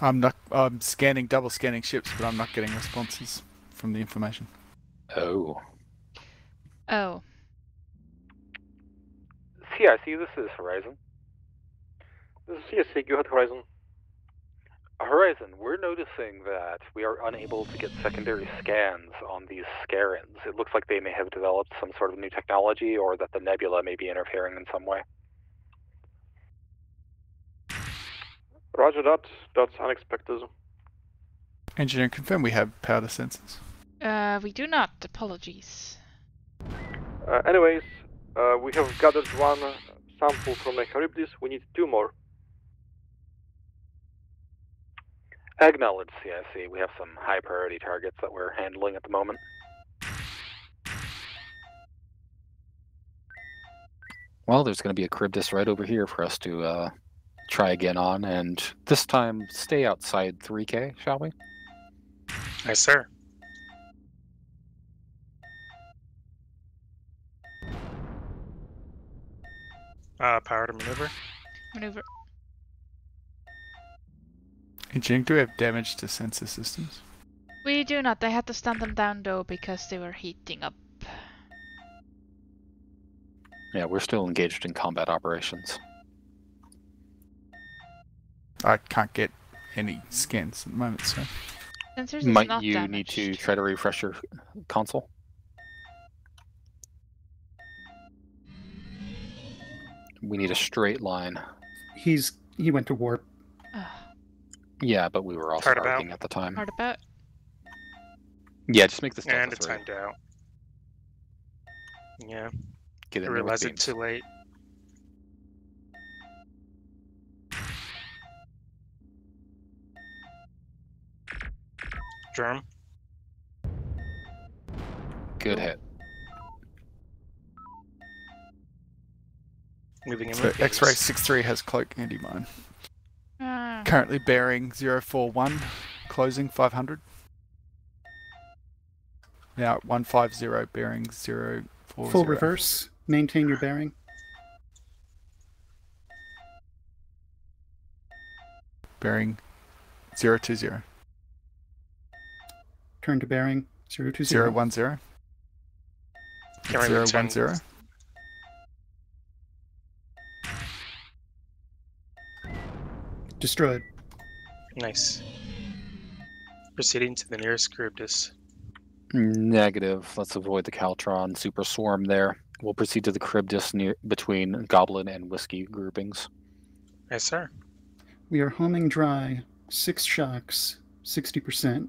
I'm not. I'm scanning, double scanning ships, but I'm not getting responses from the information. Oh. Oh, CIC, this is Horizon. This is CSC, go ahead, Horizon. Horizon, we're noticing that we are unable to get secondary scans on these Skaraans. It looks like they may have developed some sort of new technology or that the nebula may be interfering in some way. Roger that. That's unexpected. Engineer, confirm we have powder sensors. Uh, we do not. Apologies. Uh, anyways, uh, we have gathered one sample from the Charybdis. We need two more. Acknowledge CIC. We have some high priority targets that we're handling at the moment. Well, there's going to be a Charybdis right over here for us to uh, try again on, and this time stay outside 3K, shall we? Yes, sir. Uh, power to maneuver. Maneuver. Engineer, do we have damage to sensor systems? We do not. I had to stand them down though because they were heating up. Yeah, we're still engaged in combat operations. I can't get any scans at the moment, so. Sensors Might not you damaged. need to try to refresh your console? We need a straight line. He's he went to warp. Yeah, but we were also Hard about. at the time. Hard about. Yeah, just make this And Delta it timed out. Yeah. Get I in there with it too late. Germ. Good hit. Moving in So X-ray beams. 63 has cloak anti-mine. Mm. Currently bearing 041, closing 500. Now 150, bearing 040. Full reverse, maintain your bearing. Bearing 020. Turn to bearing 020. 010. 010. Destroyed. Nice. Proceeding to the nearest Charybdis. Negative. Let's avoid the Caltron super swarm there. We'll proceed to the Charybdis near between Goblin and Whiskey groupings. Yes, sir. We are homing dry. Six shocks. Sixty percent.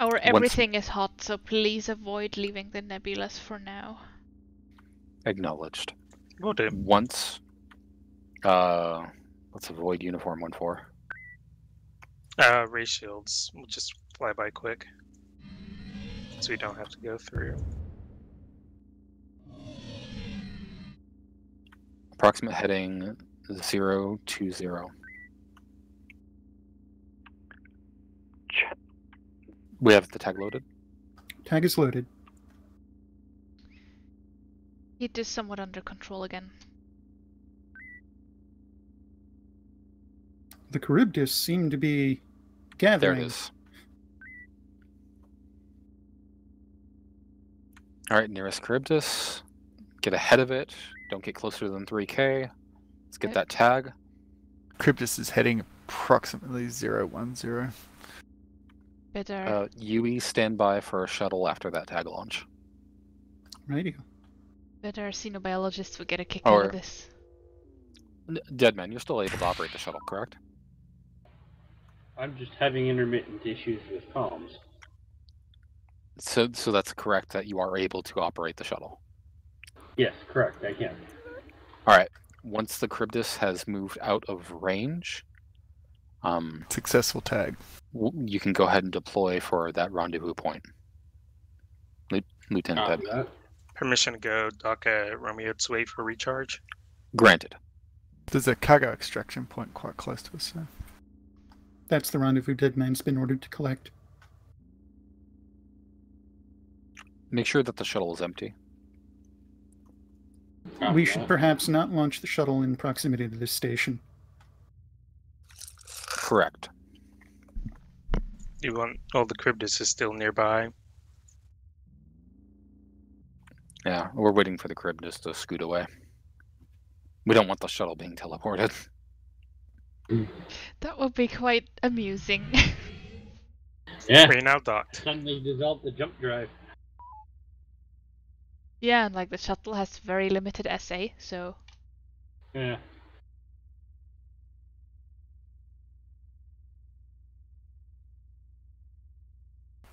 Our Once- everything is hot, so please avoid leaving the nebulas for now. Acknowledged. Will do. Once. Uh, let's avoid uniform one four. Uh, ray shields. We'll just fly by quick. So we don't have to go through. Approximate heading zero two zero. We have the tag loaded. Tag is loaded. It is somewhat under control again. The Charybdis seem to be gathering. There gathering. it is. All right, nearest Charybdis. Get ahead of it. Don't get closer than 3K. Let's get that tag. Cryptus is heading approximately 010. Better. Uh, Yui, stand by for a shuttle after that tag launch. Radio. Better xenobiologists would get a kick out of this. N- Deadman, you're still able to operate the shuttle, correct? I'm just having intermittent issues with comms. So, so that's correct that you are able to operate the shuttle. Yes, correct. I can. All right. Once the Charybdis has moved out of range, um, Successful tag. you can go ahead and deploy for that rendezvous point. Lieutenant Copy Permission to go dock at Romeo's Way for recharge. Granted. There's a cargo extraction point quite close to us. So. That's the rendezvous dead man's been ordered to collect. Make sure that the shuttle is empty. we should perhaps not launch the shuttle in proximity to this station. Correct. You want all the Charybdis is still nearby. Yeah, we're waiting for the Charybdis to scoot away. We don't want the shuttle being teleported. That would be quite amusing. Yeah. We're now docked. Suddenly developed the jump drive. yeah, and like the shuttle has very limited SA, so Yeah.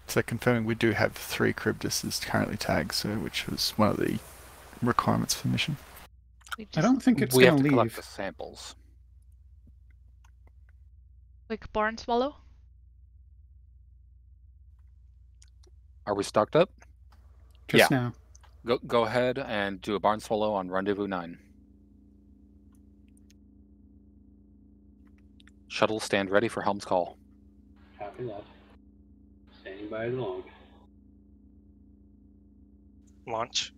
So confirming we do have three Charybdises currently tagged, so which was one of the requirements for the mission. I don't think it's we have gonna to collect leave. the samples. Like barn swallow. Are we stocked up? Just yeah. now. Go go ahead and do a barn swallow on rendezvous nine. Shuttle stand ready for Helm's call. Copy that. Standing by the log. Launch.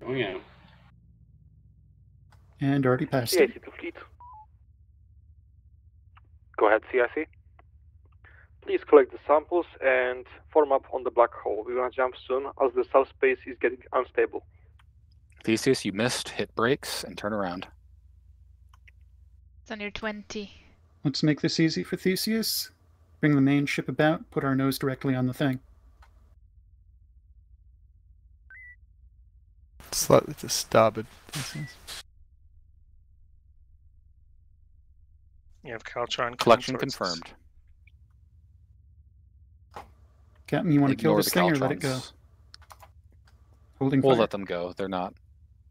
Going out. And already passed it. CIC to fleet. Go ahead, CIC. Please collect the samples and form up on the black hole. We're gonna jump soon as the subspace is getting unstable. Theseus, you missed. Hit brakes and turn around. It's on your 20. Let's make this easy for Theseus. Bring the main ship about, put our nose directly on the thing. Slightly to starboard. this You have Caltron Collection towards confirmed. Captain, you want to kill this the thing or let it go? Holding We'll fire. let them go. They're not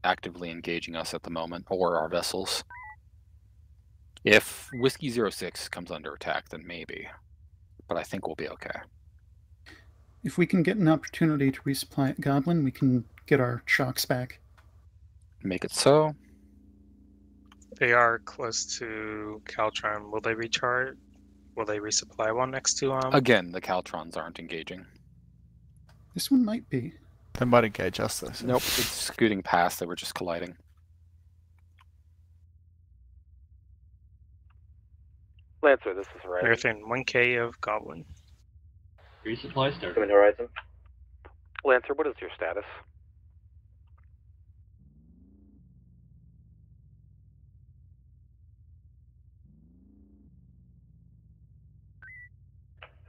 actively engaging us at the moment, or our vessels. If Whiskey 06 comes under attack, then maybe. But I think we'll be okay. If we can get an opportunity to resupply at Goblin, we can get our shocks back. Make it so. They are close to Caltron. Will they recharge? Will they resupply one next to um? Again, the Caltrons aren't engaging. This one might be. They might engage us though. so- Nope, it's scooting past. They were just colliding. Lancer, this is Horizon. They're within 1k of Goblin. Resupply started. Coming Horizon. Lancer, what is your status?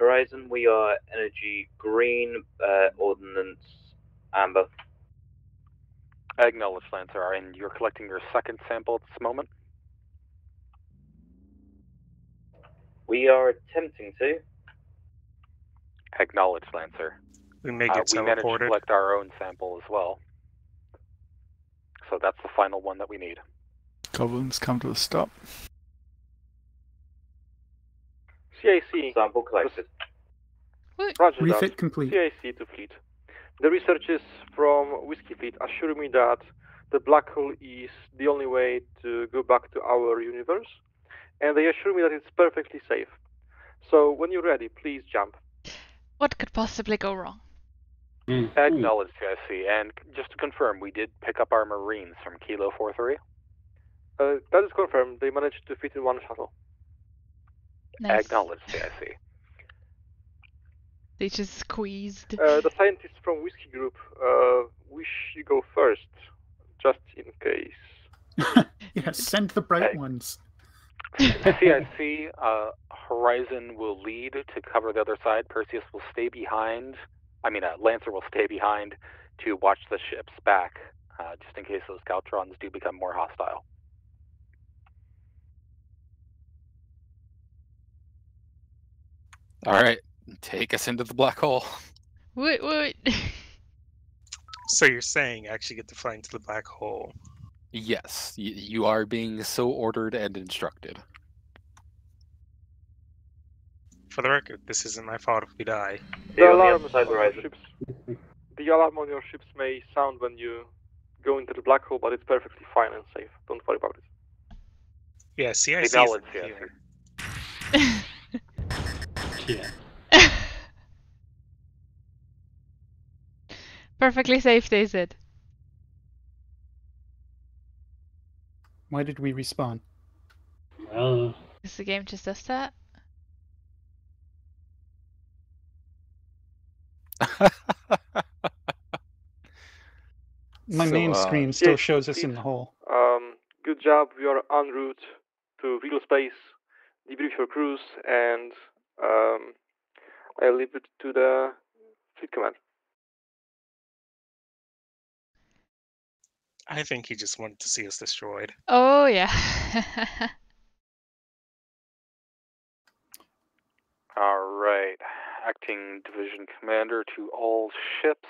Horizon, we are energy green, uh, ordnance amber. I acknowledge, Lancer, and you're collecting your second sample at this moment. We are attempting to. Acknowledge, Lancer. We may Uh, get we managed to collect our own sample as well. So that's the final one that we need. Goblins come to a stop. CIC. Sample collected. Roger Refit that. complete. CIC to fleet. The researchers from Whiskey Fleet assure me that the black hole is the only way to go back to our universe, and they assure me that it's perfectly safe. So when you're ready, please jump. What could possibly go wrong? Acknowledged, CIC. And just to confirm, we did pick up our Marines from Kilo 43. Uh, that is confirmed. They managed to fit in one shuttle. Nice. Acknowledge, CIC. They just squeezed. Uh, the scientists from Whiskey Group uh, wish you go first, just in case. Yeah, send the bright ones. CIC, uh, Horizon will lead to cover the other side. Perseus will stay behind. I mean, uh, Lancer will stay behind to watch the ships back, uh, just in case those Caltrons do become more hostile. All right, take us into the black hole. Wait, wait. So you're saying I actually get to fly into the black hole? Yes, y- you are being so ordered and instructed. For the record, this isn't my fault if we die. The on the alarms other side of the on your ships. The alarm on your ships may sound when you go into the black hole, but it's perfectly fine and safe. Don't worry about it. Yeah, CIC is Acknowledge, here. Yeah. Perfectly safe, they said. Why did we respawn? Well, Is the game just does that? My So, main uh, screen still yeah, shows us in the hole. Uh, good job. We are en route to real space. Debrief your crews, and um, I leave it to the fleet command. I think he just wanted to see us destroyed. Oh yeah. All right. Acting Division Commander to all ships.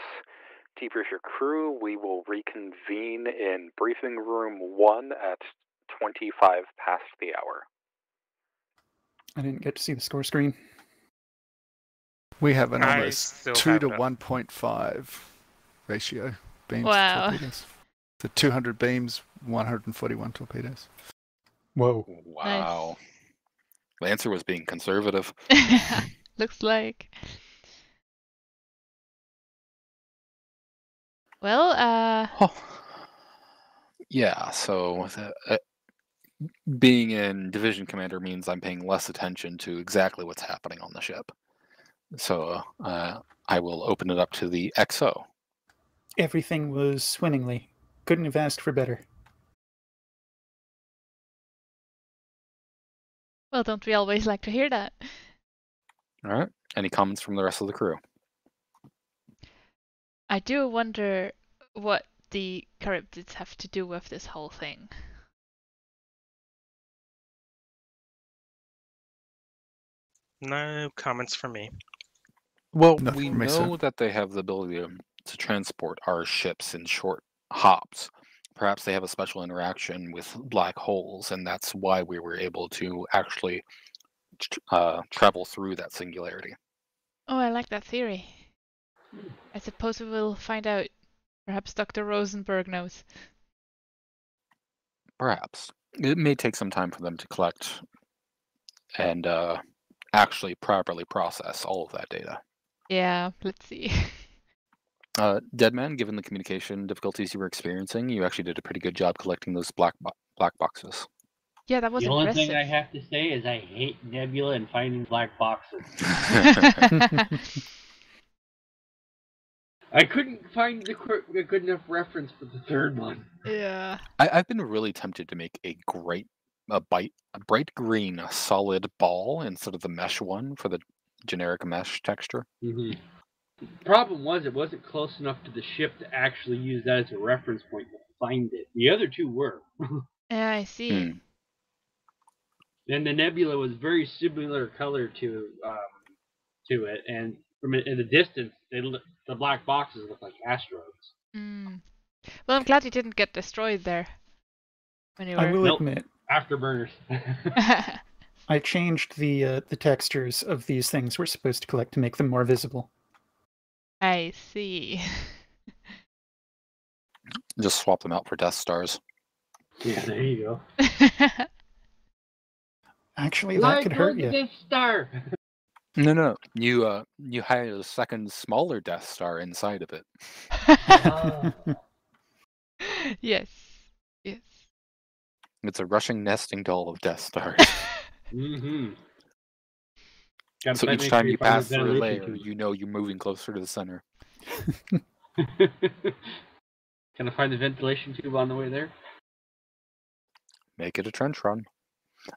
Debrief your crew. We will reconvene in briefing room one at 25 past the hour. I didn't get to see the score screen. We have an almost two to one point five ratio beams Wow. to torpedoes. So two hundred beams, one hundred and forty one torpedoes. Whoa. Wow. Lancer was being conservative. Looks like. Well, uh, Yeah, so the, uh, being in division commander means I'm paying less attention to exactly what's happening on the ship. So uh, I will open it up to the XO. Everything was swimmingly. Couldn't have asked for better. well, don't we always like to hear that? All right. Any comments from the rest of the crew? I do wonder what the Charybdids have to do with this whole thing. No comments from me. Well, Nothing we from me, sir. know that they have the ability to, to transport our ships in short hops. Perhaps they have a special interaction with black holes, and that's why we were able to actually uh, travel through that singularity. Oh, I like that theory. I suppose we will find out. Perhaps Dr. Rosenberg knows. Perhaps. It may take some time for them to collect and uh, actually properly process all of that data. Yeah, let's see. Uh, Deadman, given the communication difficulties you were experiencing, you actually did a pretty good job collecting those black bo- black boxes. Yeah, that was the only thing I have to say is I hate Nebula and finding black boxes. I couldn't find the qu- a good enough reference for the third one. yeah. I, I've been really tempted to make a great, a bite, a bright green solid ball instead of the mesh one for the generic mesh texture. hmm Problem was, it wasn't close enough to the ship to actually use that as a reference point to find it. The other two were. Yeah, I see. Hmm. and the nebula was very similar color to um, to it, and from in the distance, they look, the black boxes look like asteroids. Mm. Well, I'm glad you didn't get destroyed there. When you were... I will Nope. admit, Afterburners. I changed the uh, the textures of these things we're supposed to collect to make them more visible. I see. Just swap them out for Death Stars. yeah, there you go. Actually, that Like could hurt the you. Death Star. No, no, you uh, you hide a second smaller Death Star inside of it. Yes. Yes. It's a rushing nesting doll of Death Stars. mm-hmm. so each time you pass through a layer, you know you're moving closer to the center. Can I find the ventilation tube on the way there? Make it a trench run.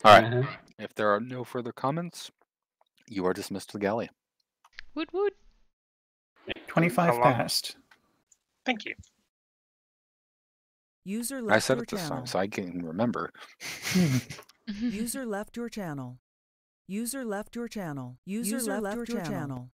All right. Uh-huh. If there are no further comments, you are dismissed to the galley. Woot woot. 25 How past. Thank you. User I said your it this channel. time, so I can remember. User left your channel. User left your channel. User, left, your, channel.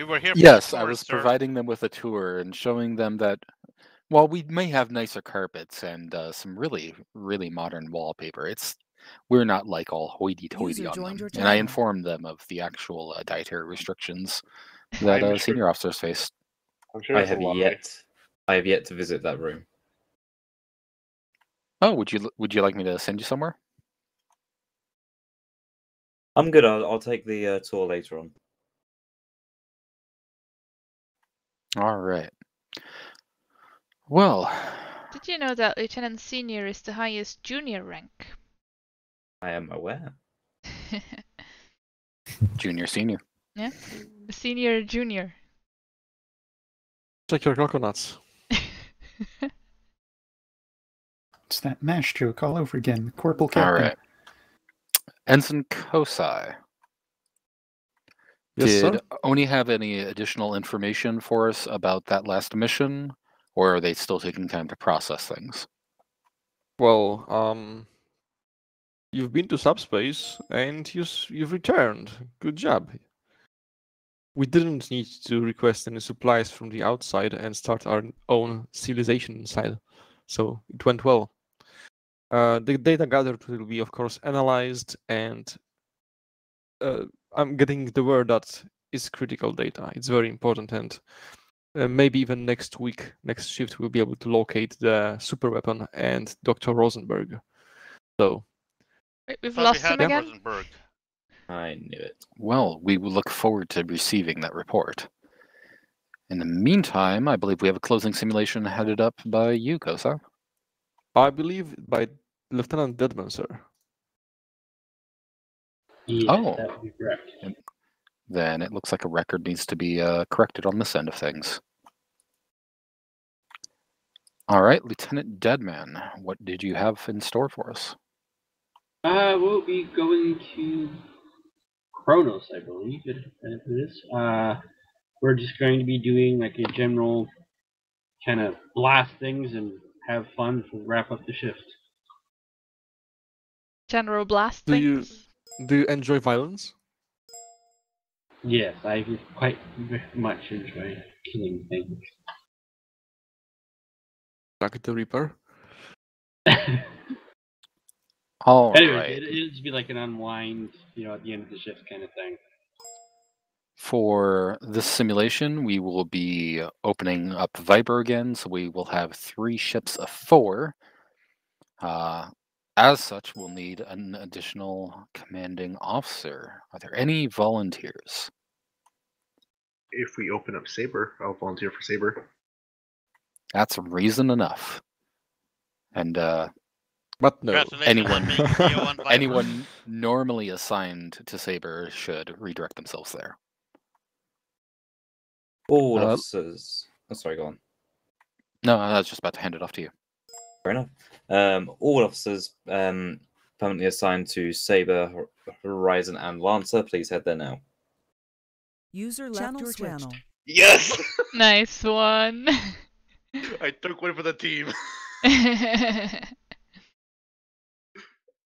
We were here. Yes, the I was sir. providing them with a tour and showing them that while we may have nicer carpets and uh, some really, really modern wallpaper, it's we're not like all hoity-toity User on them. And I informed them of the actual uh, dietary restrictions that uh, sure- senior officers face. I'm sure I have yet. I have yet to visit that room. Oh, would you would you like me to send you somewhere? I'm good. I'll, I'll take the uh, tour later on. All right. Well, Did you know that Lieutenant Senior is the highest junior rank? I am aware. junior, senior. Yeah? Senior, junior. Check your coconuts. It's that mash joke all over again. Corporal Captain. right. Ensign Kosai. Yes, sir? Did Oni have any additional information for us about that last mission, or are they still taking time to process things? Well, um, you've been to subspace and you, you've returned. Good job. We didn't need to request any supplies from the outside and start our own civilization inside, so it went well. Uh, the data gathered will be, of course, analyzed, and uh, I'm getting the word that is critical data. It's very important, and uh, maybe even next week, next shift, we'll be able to locate the super weapon and Dr. Rosenberg. So, Wait, We've Thought we lost had him again? Rosenberg. I knew it. Well, we will look forward to receiving that report. In the meantime, I believe we have a closing simulation headed up by you, Kosa. I believe by Lieutenant Deadman, sir. Yes, Oh. that would be correct. Then it looks like a record needs to be uh, corrected on this end of things. All right, Lieutenant Deadman, what did you have in store for us? Uh, we'll be going to Kronos, I believe it, it is. Uh, we're just going to be doing like a general kind of blast things and have fun to wrap up the shift. General blast Do things? Do you enjoy violence? Yes, I quite much enjoy killing things. Like the Reaper? All anyway, right. it, it'll just be like an unwind, you know, at the end of the shift kind of thing. For this simulation, we will be opening up Viper again, so we will have three ships of four. Uh, as such, we'll need an additional commanding officer. Are there any volunteers? If we open up Saber, I'll volunteer for Saber. That's reason enough. And uh, but no. Anyone being CO on Viper. anyone normally assigned to Saber should redirect themselves there. All Uh, officers. Oh, sorry, go on. No, I was just about to hand it off to you. Fair enough. Um, all officers um, permanently assigned to Saber, Horizon, and Lancer, please head there now. User left Channel your switched. channel. Yes! Nice one. I took one for the team.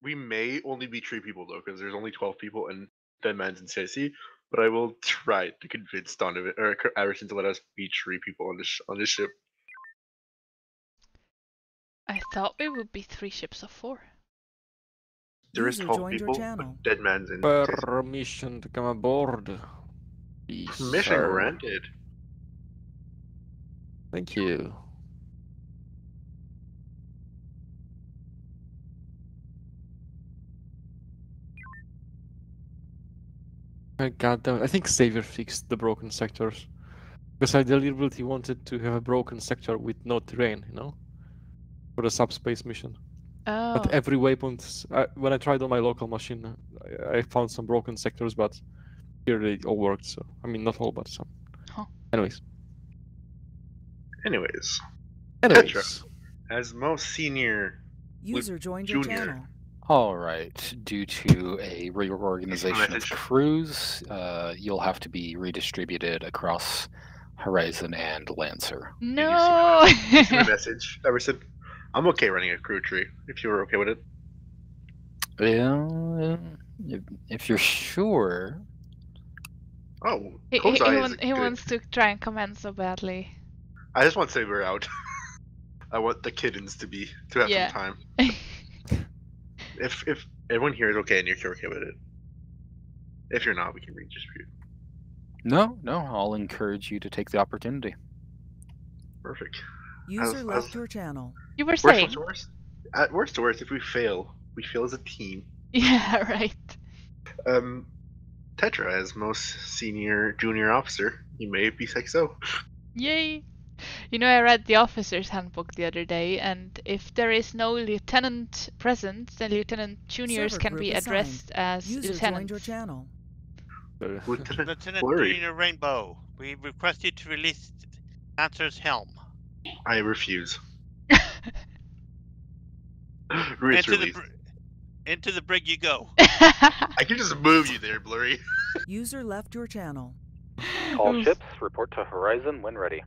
We may only be three people though, because there's only twelve people and Dead Man's in CIC. But I will try to convince Donovan or K- Iverson to let us be three people on this on this ship. I thought we would be three ships of four. There is User twelve joined your people. channel. But Dead Man's in. Permission to come aboard. Please, Mission sir. granted. Thank you. God damn it. I think Xavier fixed the broken sectors. Because I deliberately wanted to have a broken sector with no terrain, you know? For the subspace mission. Oh. But every waypoint, I, when I tried on my local machine, I, I found some broken sectors, but here they all worked, so. I mean, not all, but some. Huh. Anyways. Anyways. Anyways. Petra, as most senior User joined your channel. All right. Due to a reorganization of crews, uh, you'll have to be redistributed across Horizon and Lancer. No. Here's my message. Iverson, I'm okay running a crew tree if you were okay with it. Yeah, if, if you're sure. Oh, He, he, he, want- he wants to try and comment so badly. I just want Saber out. I want the kittens to be to have Yeah. some time. if if everyone here is okay and you're okay with it, if you're not, we can redistribute. No, no, I'll encourage you to take the opportunity. Perfect. User left your channel. You were Worst saying. comes to worst, at worst to worst, if we fail, we fail as a team. Yeah, right. Um, Tetra, as most senior junior officer, you may be sexo. Yay! You know, I read the officer's handbook the other day, and if there is no lieutenant present, then lieutenant juniors Server can group be assigned. addressed as User joined lieutenants. your channel. Lieutenant, Lieutenant Flurry. Junior Rainbow, we request you to release Answer's helm. I refuse. It's into the br- into the brig you go. I can just move you there, Blurry. User left your channel. All ships report to Horizon when ready.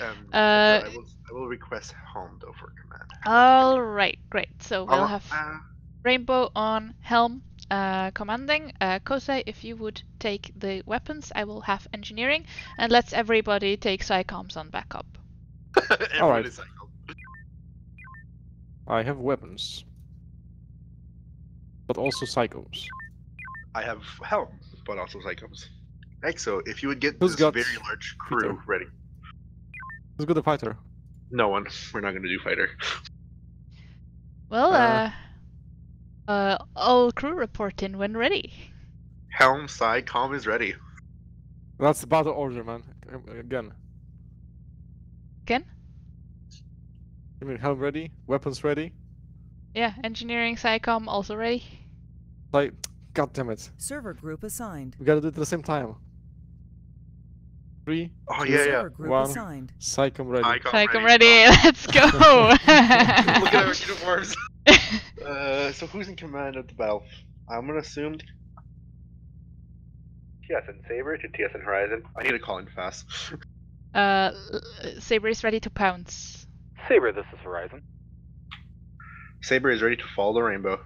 Um, Uh, I will, I will request home though for command. All right, great. So we'll I'll- have uh, Rainbow on helm uh, commanding. Uh, Kosei, if you would take the weapons, I will have engineering, and let's everybody take SciComs on backup. Alright. is psycho. I have weapons. But also psychos. I have helm, but also psychos. Exo, if you would get Who's this got very large crew Peter? ready. Who's got a fighter? No one. We're not going to do fighter. Well, Uh, uh, uh, all crew report in when ready. Helm, SciCom is ready. That's the battle order, man. Again. Again? I mean, helm ready, weapons ready. Yeah, engineering, SciCom also ready. Like, god damn it. Server group assigned. We gotta do it at the same time. Three. Oh, two, yeah, yeah. One. assigned. SciCom ready. SciCom SciCom ready. ready, let's go! Look at our uniforms. uh, so who's in command of the battle? I'm gonna assume. TS and Saber to TS and Horizon. I need to call in fast. uh, Saber is ready to pounce. Saber, this is Horizon. Saber is ready to follow the rainbow,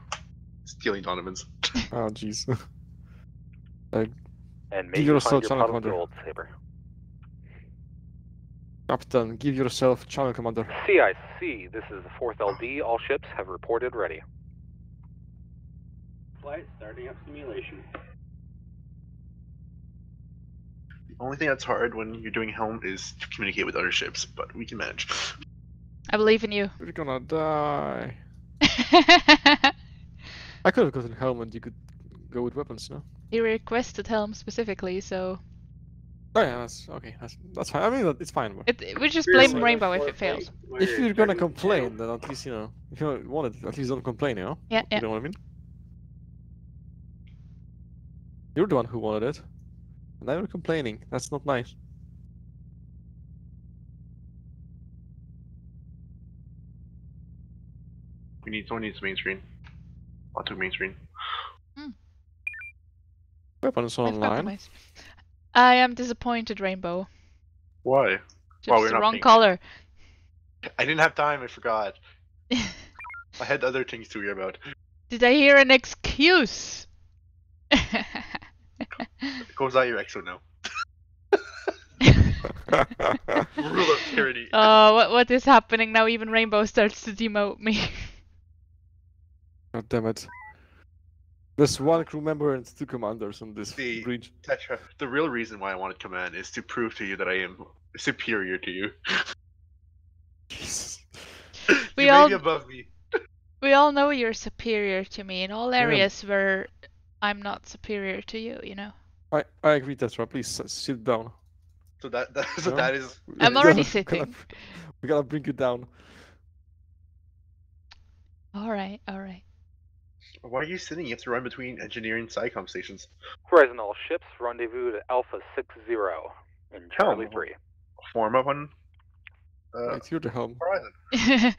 stealing Donovan's. Oh, jeez. uh, And may Give you yourself find your channel pot of commander. gold, Saber. Captain, give yourself channel commander. CIC, this is the 4th LD. All ships have reported ready. Flight starting up simulation. The only thing that's hard when you're doing helm is to communicate with other ships, but we can manage. I believe in you. We're gonna die. I could have gotten helm and you could go with weapons, no? He requested helm specifically, so Oh yeah, that's okay. That's that's fine. I mean, it's fine. it, we just Really? blame Rainbow if it fails. If you're gonna complain, then at least you know. If you want it, at least don't complain, you know. Yeah, yeah. You know what I mean? You're the one who wanted it. And now you're complaining. That's not nice. We need someone needs main screen. Lots of main screen. Hmm. Weapons Let's online. compromise. I am disappointed, Rainbow. Why? Just Well, we're the not wrong paying color. I didn't have time. I forgot. I had other things to worry about. Did I hear an excuse? Goes out your exo now. Rule of tyranny. Oh, what what is happening now? Even Rainbow starts to demote me. God damn it. There's one crew member and two commanders on this The bridge. Tetra. The real reason why I wanted command is to prove to you that I am superior to you. We you all- may be above me. we all know you're superior to me in all areas where I'm not superior to you. You know. I, I agree, Tetra. Please uh, sit down. So that, that so No? that is. I'm already gotta- we gotta- sitting. We gotta bring you down. All right, all right. Why are you sitting? You have to run between engineering SciCom stations. Horizon, all ships rendezvous at Alpha 60 in Charlie Helm. 3. Form up on. Uh, Wait, you're the helm. Horizon.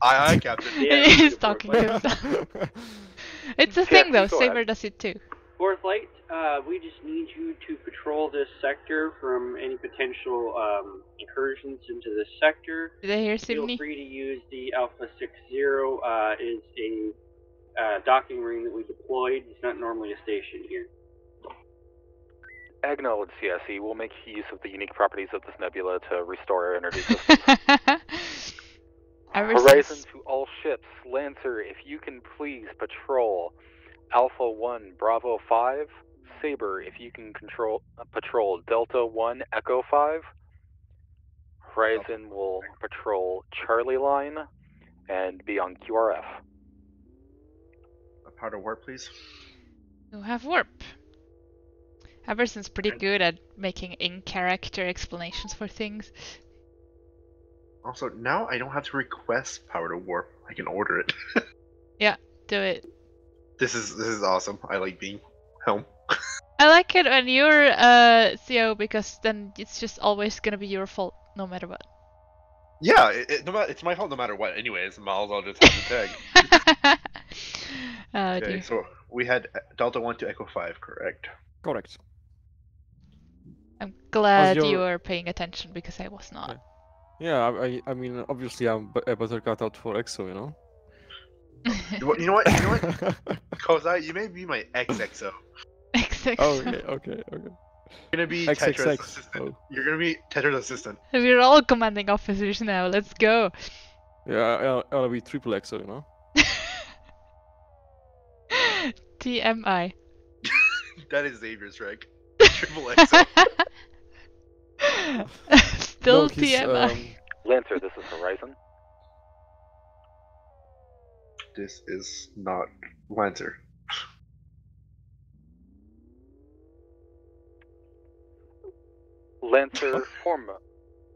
Aye, aye, Captain. He's talking to himself. It's a thing though. go. Saber does it too. Fourth Light, uh, we just need you to patrol this sector from any potential um, incursions into this sector. Did I hear Feel Sydney? free to use the Alpha 60. Uh, is a uh, docking ring that we deployed. It's not normally a station here. Acknowledge CSE. We'll make use of the unique properties of this nebula to restore our energy system. Ever Horizon since- to all ships. Lancer, if you can please patrol Alpha 1 Bravo 5. Saber, if you can control uh, patrol Delta 1 Echo 5. Horizon will patrol Charlie Line and be on QRF. Powder warp, please. You have warp. Iverson's pretty good at making in-character explanations for things. Also, now I don't have to request power to warp. I can order it. Yeah, do it. this is this is awesome. I like being helm. I like it when you're uh CO because then it's just always gonna be your fault no matter what. Yeah, it, it, no matter, it's my fault no matter what. Anyways, Miles, I'll just have the tag. Oh okay, dear. so we had uh, Delta One to Echo Five, correct? Correct. I'm glad your- you are paying attention because I was not. Yeah, I, I, I mean, obviously I'm b- a better cut out for EXO, you know? You know what? You know what? You know what? Kozai, you may be my EXO. XXO. Oh, okay, okay, okay. You're gonna be. Tetra's assistant. Oh. You're gonna be Tetra's assistant. We're all commanding officers now. Let's go. Yeah, I'll, I'll be triple EXO, you know? TMI. that is Xavier's rank. Triple XO. Still No, TMI. um, Lancer, this is Horizon. this is not Lancer. Lancer, form.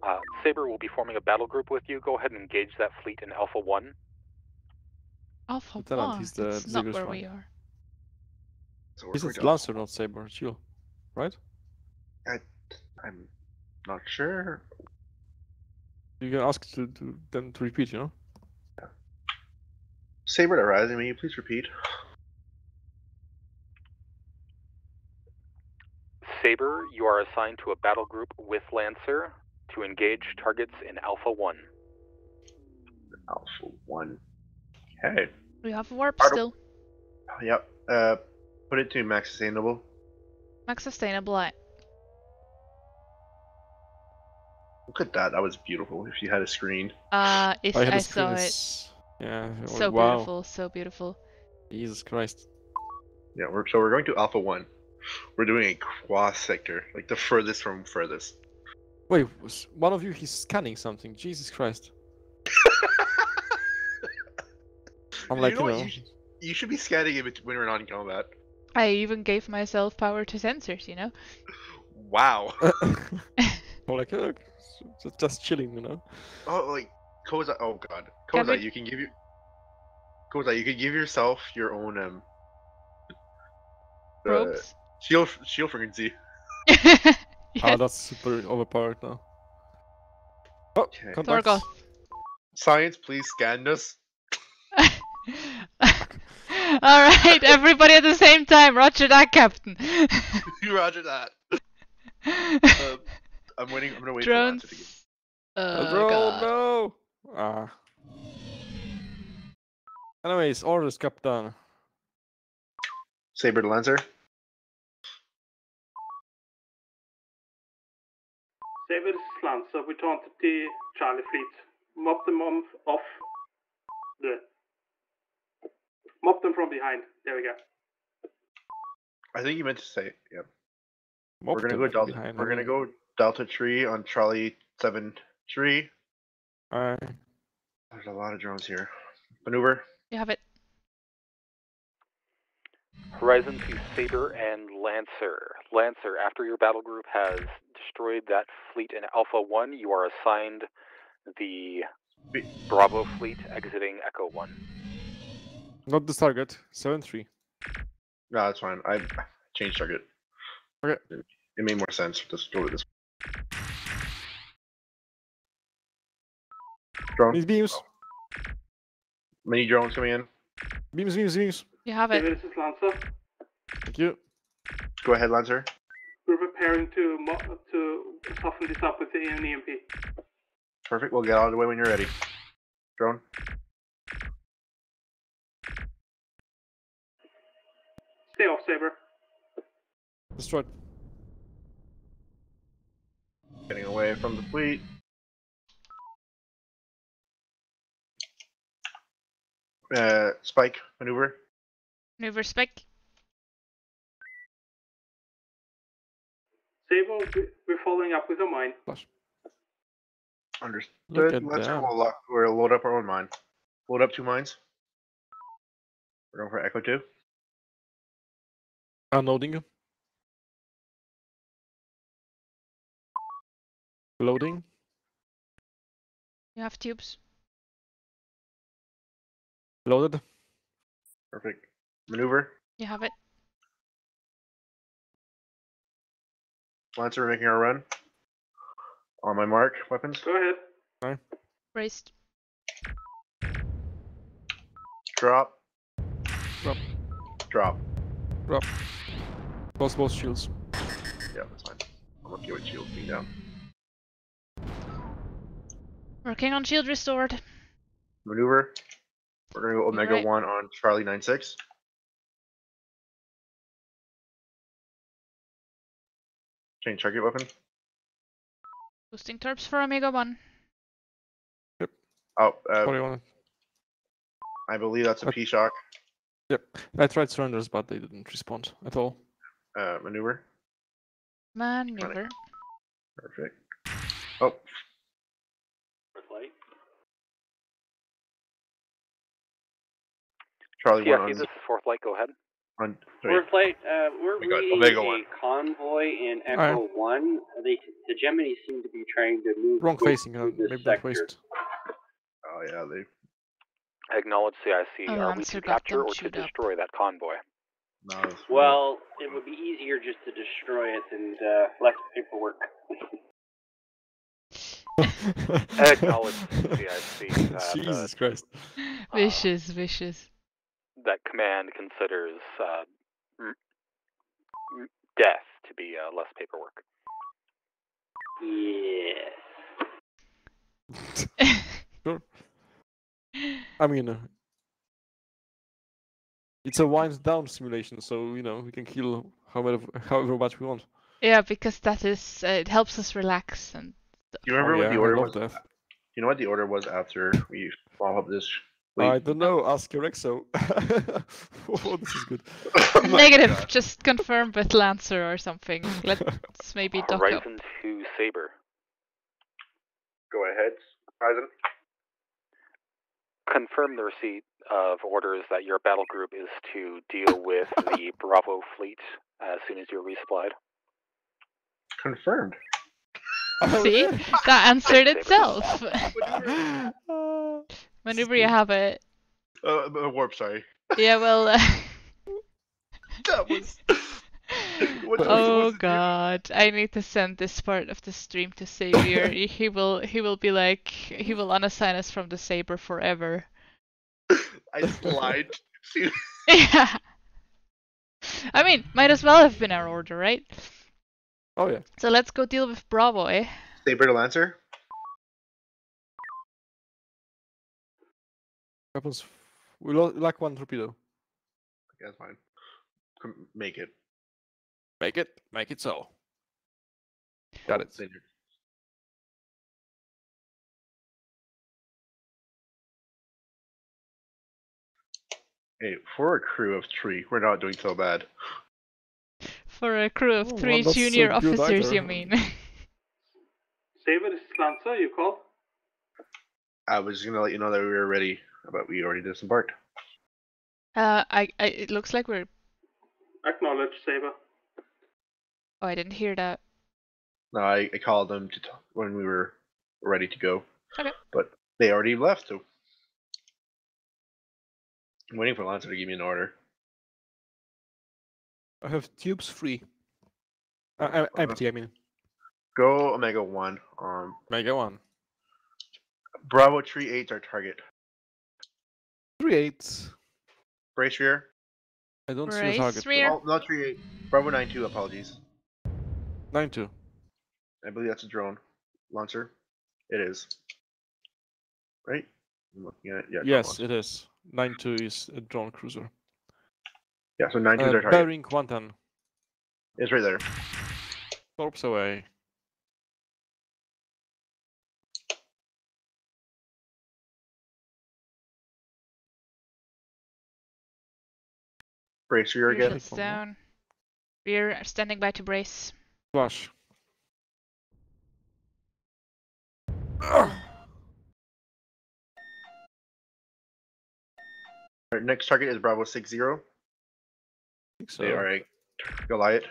Uh, Saber will be forming a battle group with you. Go ahead and engage that fleet in Alpha 1. Alpha One. he's the That's not where rank. we are. So we're He's going a to- Lancer, not Saber. Chill. Right? I, I'm not sure. You can ask to, to them to repeat, you know? Saber to Rising, may you please repeat? Saber, you are assigned to a battle group with Lancer to engage targets in Alpha 1. Alpha One. Okay. We have warp Pardon? still. Yep. Uh, put it to max sustainable. Max sustainable. I- Look at that. That was beautiful. If you had a screen. Uh, it, I had I, a saw screen, it. it's- Yeah. So wow. beautiful, so beautiful. Jesus Christ. Yeah. We're so we're going to Alpha One. We're doing a cross sector, like the furthest from furthest. Wait, one of you he's scanning something. Jesus Christ. I'm like, you you know know, what? You should, you should be scanning it when we're not in combat. I even gave myself power to sensors, you know? Wow. I'm like, uh, just, just chilling, you know. oh, like Koza. Oh God, Can Koza. we- You can give you. Koza, you can give yourself your own um. uh, Probes? shield shield frequency. Ah, that's super overpowered now. Oh, contacts. Torgoth. Science, please scan us. Alright, everybody at the same time. Roger that, Captain. You Roger that. Uh, I'm waiting. I'm gonna wait Drones. for Lancer to get. Oh, Bro, God. no! Ah. Anyways, orders, Captain. Saber to Lancer. Saber Lancer, return to the Charlie fleet. Mop them off, off the. Mop them from behind. There we go. I think you meant to say. Yep. Mop we're gonna go Delta. behind, we're gonna go Delta Tree on Charlie Seven Tree. Alright. There's a lot of drones here. Maneuver. You have it. Horizon to Saber and Lancer. Lancer, after your battle group has destroyed that fleet in Alpha 1, you are assigned the Bravo fleet exiting Echo 1. Not this target. 7 3. No, that's fine. I changed target. Okay. It, it made more sense. Just go with this. Drone. These beams. Many drones coming in. Beams, beams, beams. You have Saber, it. this is Lancer. Thank you. Go ahead, Lancer. We're preparing to mo- to soften this up with the an EMP. Perfect. We'll get out of the way when you're ready. Drone. Stay off, Saber. Destroyed. Getting away from the fleet. Uh, spike maneuver. Maneuver spike. Sable, we- we're following up with a mine. Understood. Let's that. roll lock. We'll load up our own mine. Load up two mines. We're going for Echo 2. Unloading. Loading. You have tubes. Loaded. Perfect. Maneuver. You have it. Lancer making our run. On my mark. Weapons. Go ahead. Alright. Braced. Drop. Drop. Drop. Drop. Both both shields. Yeah, that's fine. I'm okay with shields being down. Working on shield restored. Maneuver. We're gonna go Omega Alright. 1 on Charlie 96. Change target weapon. Boosting torps for Omega 1. Yep. Oh, uh, 41. I believe that's a Okay. P shock. Yep. I tried surrenders, but they didn't respond at all. Uh, maneuver. Maneuver. Perfect. Oh, Charlie 1 Yeah, on, this is fourth light. Go ahead. on sorry. We're flight. Uh, we're Omega- reading Omega a one. convoy in Echo Alright. One. They, the Gemini seem to be trying to move Wrong facing. Uh, maybe don't sector. Oh yeah, they. Acknowledge CIC. Oh, Are we to capture or to chewed up. destroy that convoy? No, it's- Well, it would be easier just to destroy it and uh, less paperwork. Acknowledge CIC. Uh, Jesus Christ. Vicious, vicious. That command considers uh, m- m- death to be uh, less paperwork. Yeah. Sure. I mean, uh, it's a wind down simulation, so you know we can kill however however much we want. Yeah, because that is, uh, it helps us relax and Do you remember Oh, what the order was? death. You know what the order was after we follow up this? I don't know. Ask Erexo. oh, this is good. Oh Negative. Just confirm with Lancer or something. Let's maybe dock up. Horizon 2 Saber. Go ahead, Horizon. Confirm the receipt of orders that your battle group is to deal with the Bravo fleet as soon as you're resupplied. Confirmed. See? That answered itself. Maneuver, you have it. Uh, uh, warp. Sorry. Yeah, well. Uh, That was. What oh god, I need to send this part of the stream to Xavier. he he will he will be like he will unassign us from the saber forever. I lied. yeah. I mean, might as well have been our order, right? Oh yeah. So let's go deal with Bravo, eh? Saber to Lancer. Weapons. We lack one torpedo. Okay, that's fine. Make it. Make it. Make it so. Got it. Hey, for a crew of three, we're not doing so bad. For a crew of Oh, three well, junior so officers, either. you mean? Saber, this is Lancer. You called? I was gonna let you know that we were ready, but we already disembarked. uh, I, I it looks like we're. Acknowledge, Saber. Oh, I didn't hear that. No, I, I called them to t- when we were ready to go. Okay. But they already left, so I'm waiting for Lancer to give me an order. I have tubes free. Uh, uh, empty, I mean. Go Omega One. Um, Mega one. Bravo Tree Eight's our target. Three eights. Brace rear. I don't see Brace a target. rear. Oh, not Tree Eight. Bravo Nine Two. Apologies. Nine two. I believe that's a drone launcher. It is. Right? I'm looking at it. Yeah. Yes, it is. Nine two is a drone cruiser. Yeah. So nine two is Uh, our target. bearing one ten. It's right there. Torps away. Brace rear Rear again. shuts down. Rear standing by to brace. Flush. Our next target is Bravo six zero. so. They are a Goliath.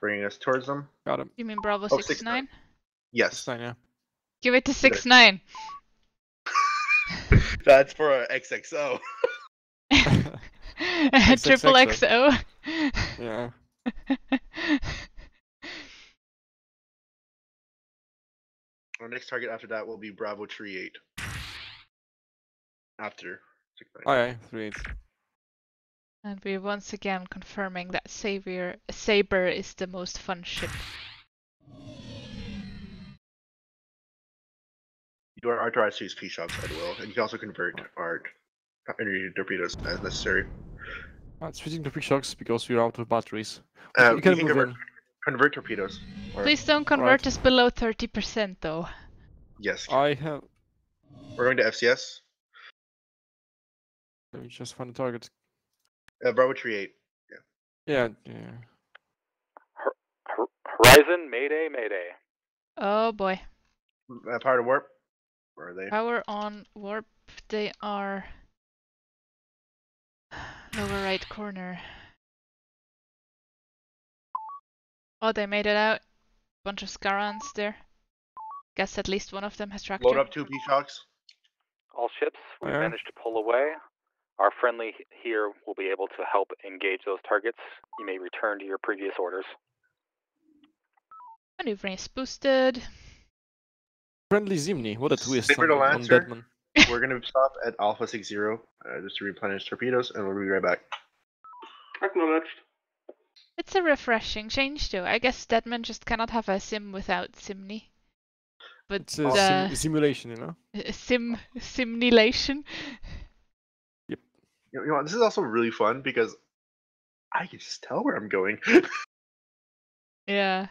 Bringing us towards them. Got him. You mean Bravo oh, Six Nine? Yes. Nine, yeah. Give it to six nine. That's for a XXO. Triple XO. Yeah. Our next target after that will be Bravo Tree eight. After six nine. Oh three eight. And we're once again confirming that Savior Saber is the most fun ship. You are authorized to use P shocks at will, and you can also convert our energy torpedoes as necessary. Alright, switching to quick shocks because we're out of batteries. Uh, you can you can convert, in. convert torpedoes. or- Please don't convert us below 30% though. Yes. I have. We're going to FCS. Let me just find the target. Uh, Bravo Tree eight. Yeah, yeah. Horizon, Mayday, Mayday. Oh boy. Uh, power to warp. Where are they? Power on warp. They are lower right corner. Oh, they made it out. Bunch of Skaraans there. Guess at least one of them has tractor. Load up two P shocks. All ships, we Yeah. managed to pull away. Our friendly here will be able to help engage those targets. You may return to your previous orders. Maneuvering is boosted. Friendly Ximni, what a twist Saber on, on Deadman. We're going to stop at Alpha six zero uh, just to replenish torpedoes, and we'll be right back. Acknowledged. It's a refreshing change though. I guess Deadman just cannot have a sim without Ximni. But It's a uh, sim- simulation, you know? a sim simulation. You know, you know this is also really fun because I can just tell where I'm going. Yeah.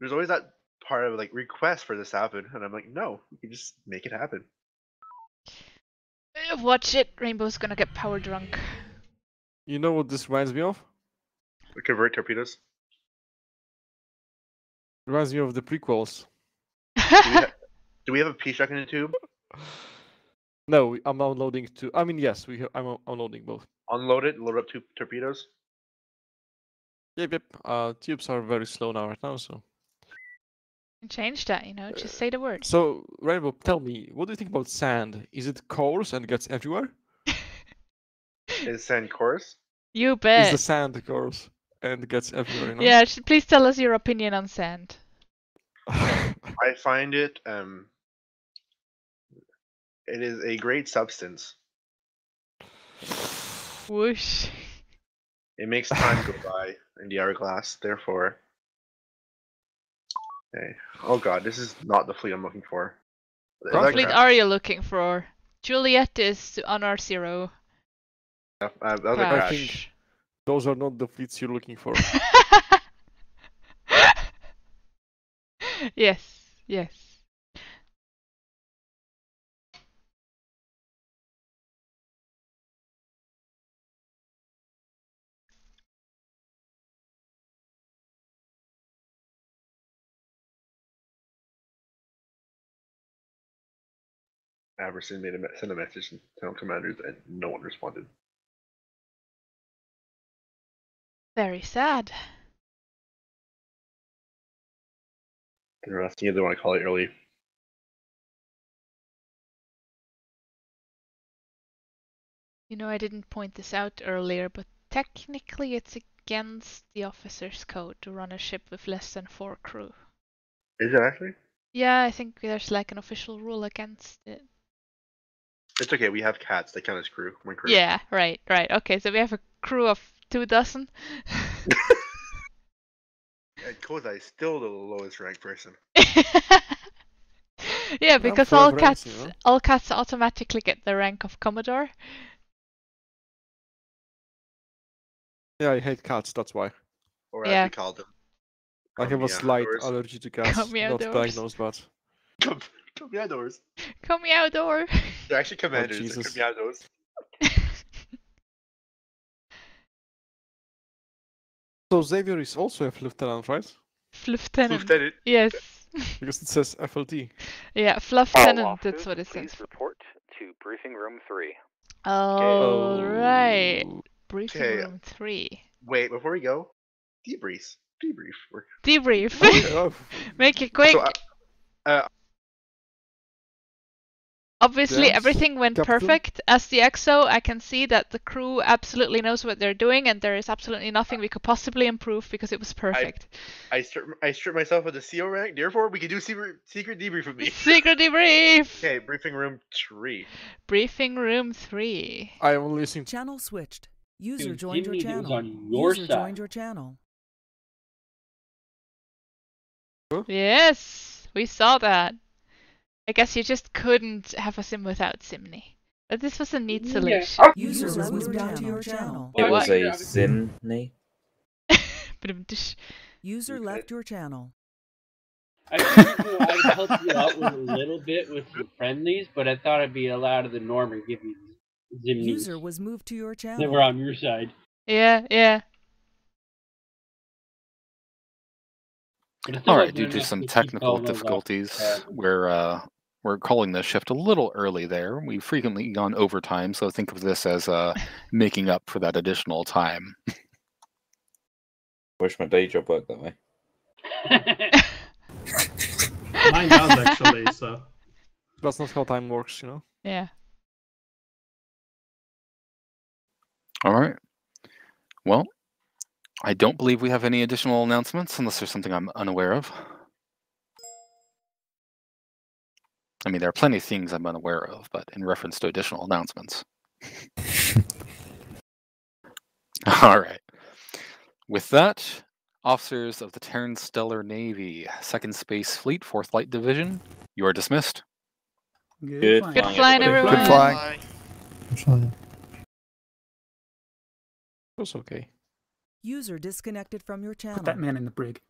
There's always that part of like request for this to happen, and I'm like, no, you can just make it happen. Uh, Watch it. Rainbow's gonna get power drunk. You know what this reminds me of? We Convert torpedoes. Reminds me of the prequels. Do we, ha- do we have a P shock in the tube? No, I'm unloading two. I mean, yes, we. ha- I'm unloading both. Unload it, load up two torpedoes. Yep, yep. Uh, tubes are very slow now, right now. So, Change that, you know. Just say the word. so Rainbow, tell me, what do you think about sand? Is it coarse and gets everywhere? Is sand coarse? You bet. Is the sand coarse and gets everywhere? You know? Yeah. Please tell us your opinion on sand. I find it um it is a great substance. Whoosh. It makes time go by in the hourglass, therefore. Okay. Oh god, this is not the fleet I'm looking for. What that fleet crap? are you looking for? Juliet is on our zero. Uh, that was a Crash. I think those are not the fleets you're looking for. yes, yes. Iverson made a sent a message to town commanders and no one responded. Very sad. They're they want to call it early. You know, I didn't point this out earlier, but technically it's against the officer's code to run a ship with less than four crew. Is it actually? Yeah, I think there's like an official rule against it. It's okay, we have cats, they count as crew. One crew. Yeah, right, right. Okay, so we have a crew of two dozen. And Kozai is still the lowest ranked person. yeah, because for all ranks, cats you know? all cats automatically get the rank of Commodore. yeah, I hate cats. That's why. Or Yeah. as we called them. I have a Come slight allergy to cats. Come not diagnosed, but Commandos. Come outdoor. They're actually oh, commanders. Oh, Jesus. They're commandos. so Xavier is also a lieutenant, right? Lieutenant. Lieutenant. Yes. because it says FLT. Yeah, Fluff Tenant, that's what it says. report to briefing room 3. Alright. Oh, briefing Kay. room 3. Wait, before we go, debrief. Debrief. Debrief. Oh, Make it quick. So, uh, uh, Obviously, Yes, everything went Captain? perfect. As the EXO, I can see that the crew absolutely knows what they're doing, and there is absolutely nothing we could possibly improve because it was perfect. I strip, I strip myself of the CO rank. Therefore, we can do secret, secret debrief with me. Secret debrief. Okay, briefing room three. Briefing room three. I am listening. Channel switched. User Dude, joined your Jimmy, it was channel. on your User side. joined your channel. Yes, we saw that. I guess you just couldn't have a sim without Ximni. But this was a neat solution. User was moved out to your channel. It was a Ximni. User left your channel. I figured you know, I'd help you out with a little bit with some friendlies, but I thought I'd be a lot of the norm and give you Zimnies. User was moved to your channel. They were on your side. Yeah, yeah. But it's still All like due to some technical all up. difficulties, Uh, we're uh, we're calling the shift a little early there. We've frequently gone overtime, so think of this as uh, making up for that additional time. Wish my day job worked that way. Mine does actually, so. That's not how time works, you know. Yeah. All right. Well, I don't believe we have any additional announcements unless there's something I'm unaware of. I mean, there are plenty of things I'm unaware of, but in reference to additional announcements. All right. With that, officers of the Terran Stellar Navy, Second Space Fleet, Fourth Light Division, you are dismissed. Good Good flying, everyone. Good flying. Good flying. It was okay. User disconnected from your channel. Put that man in the brig.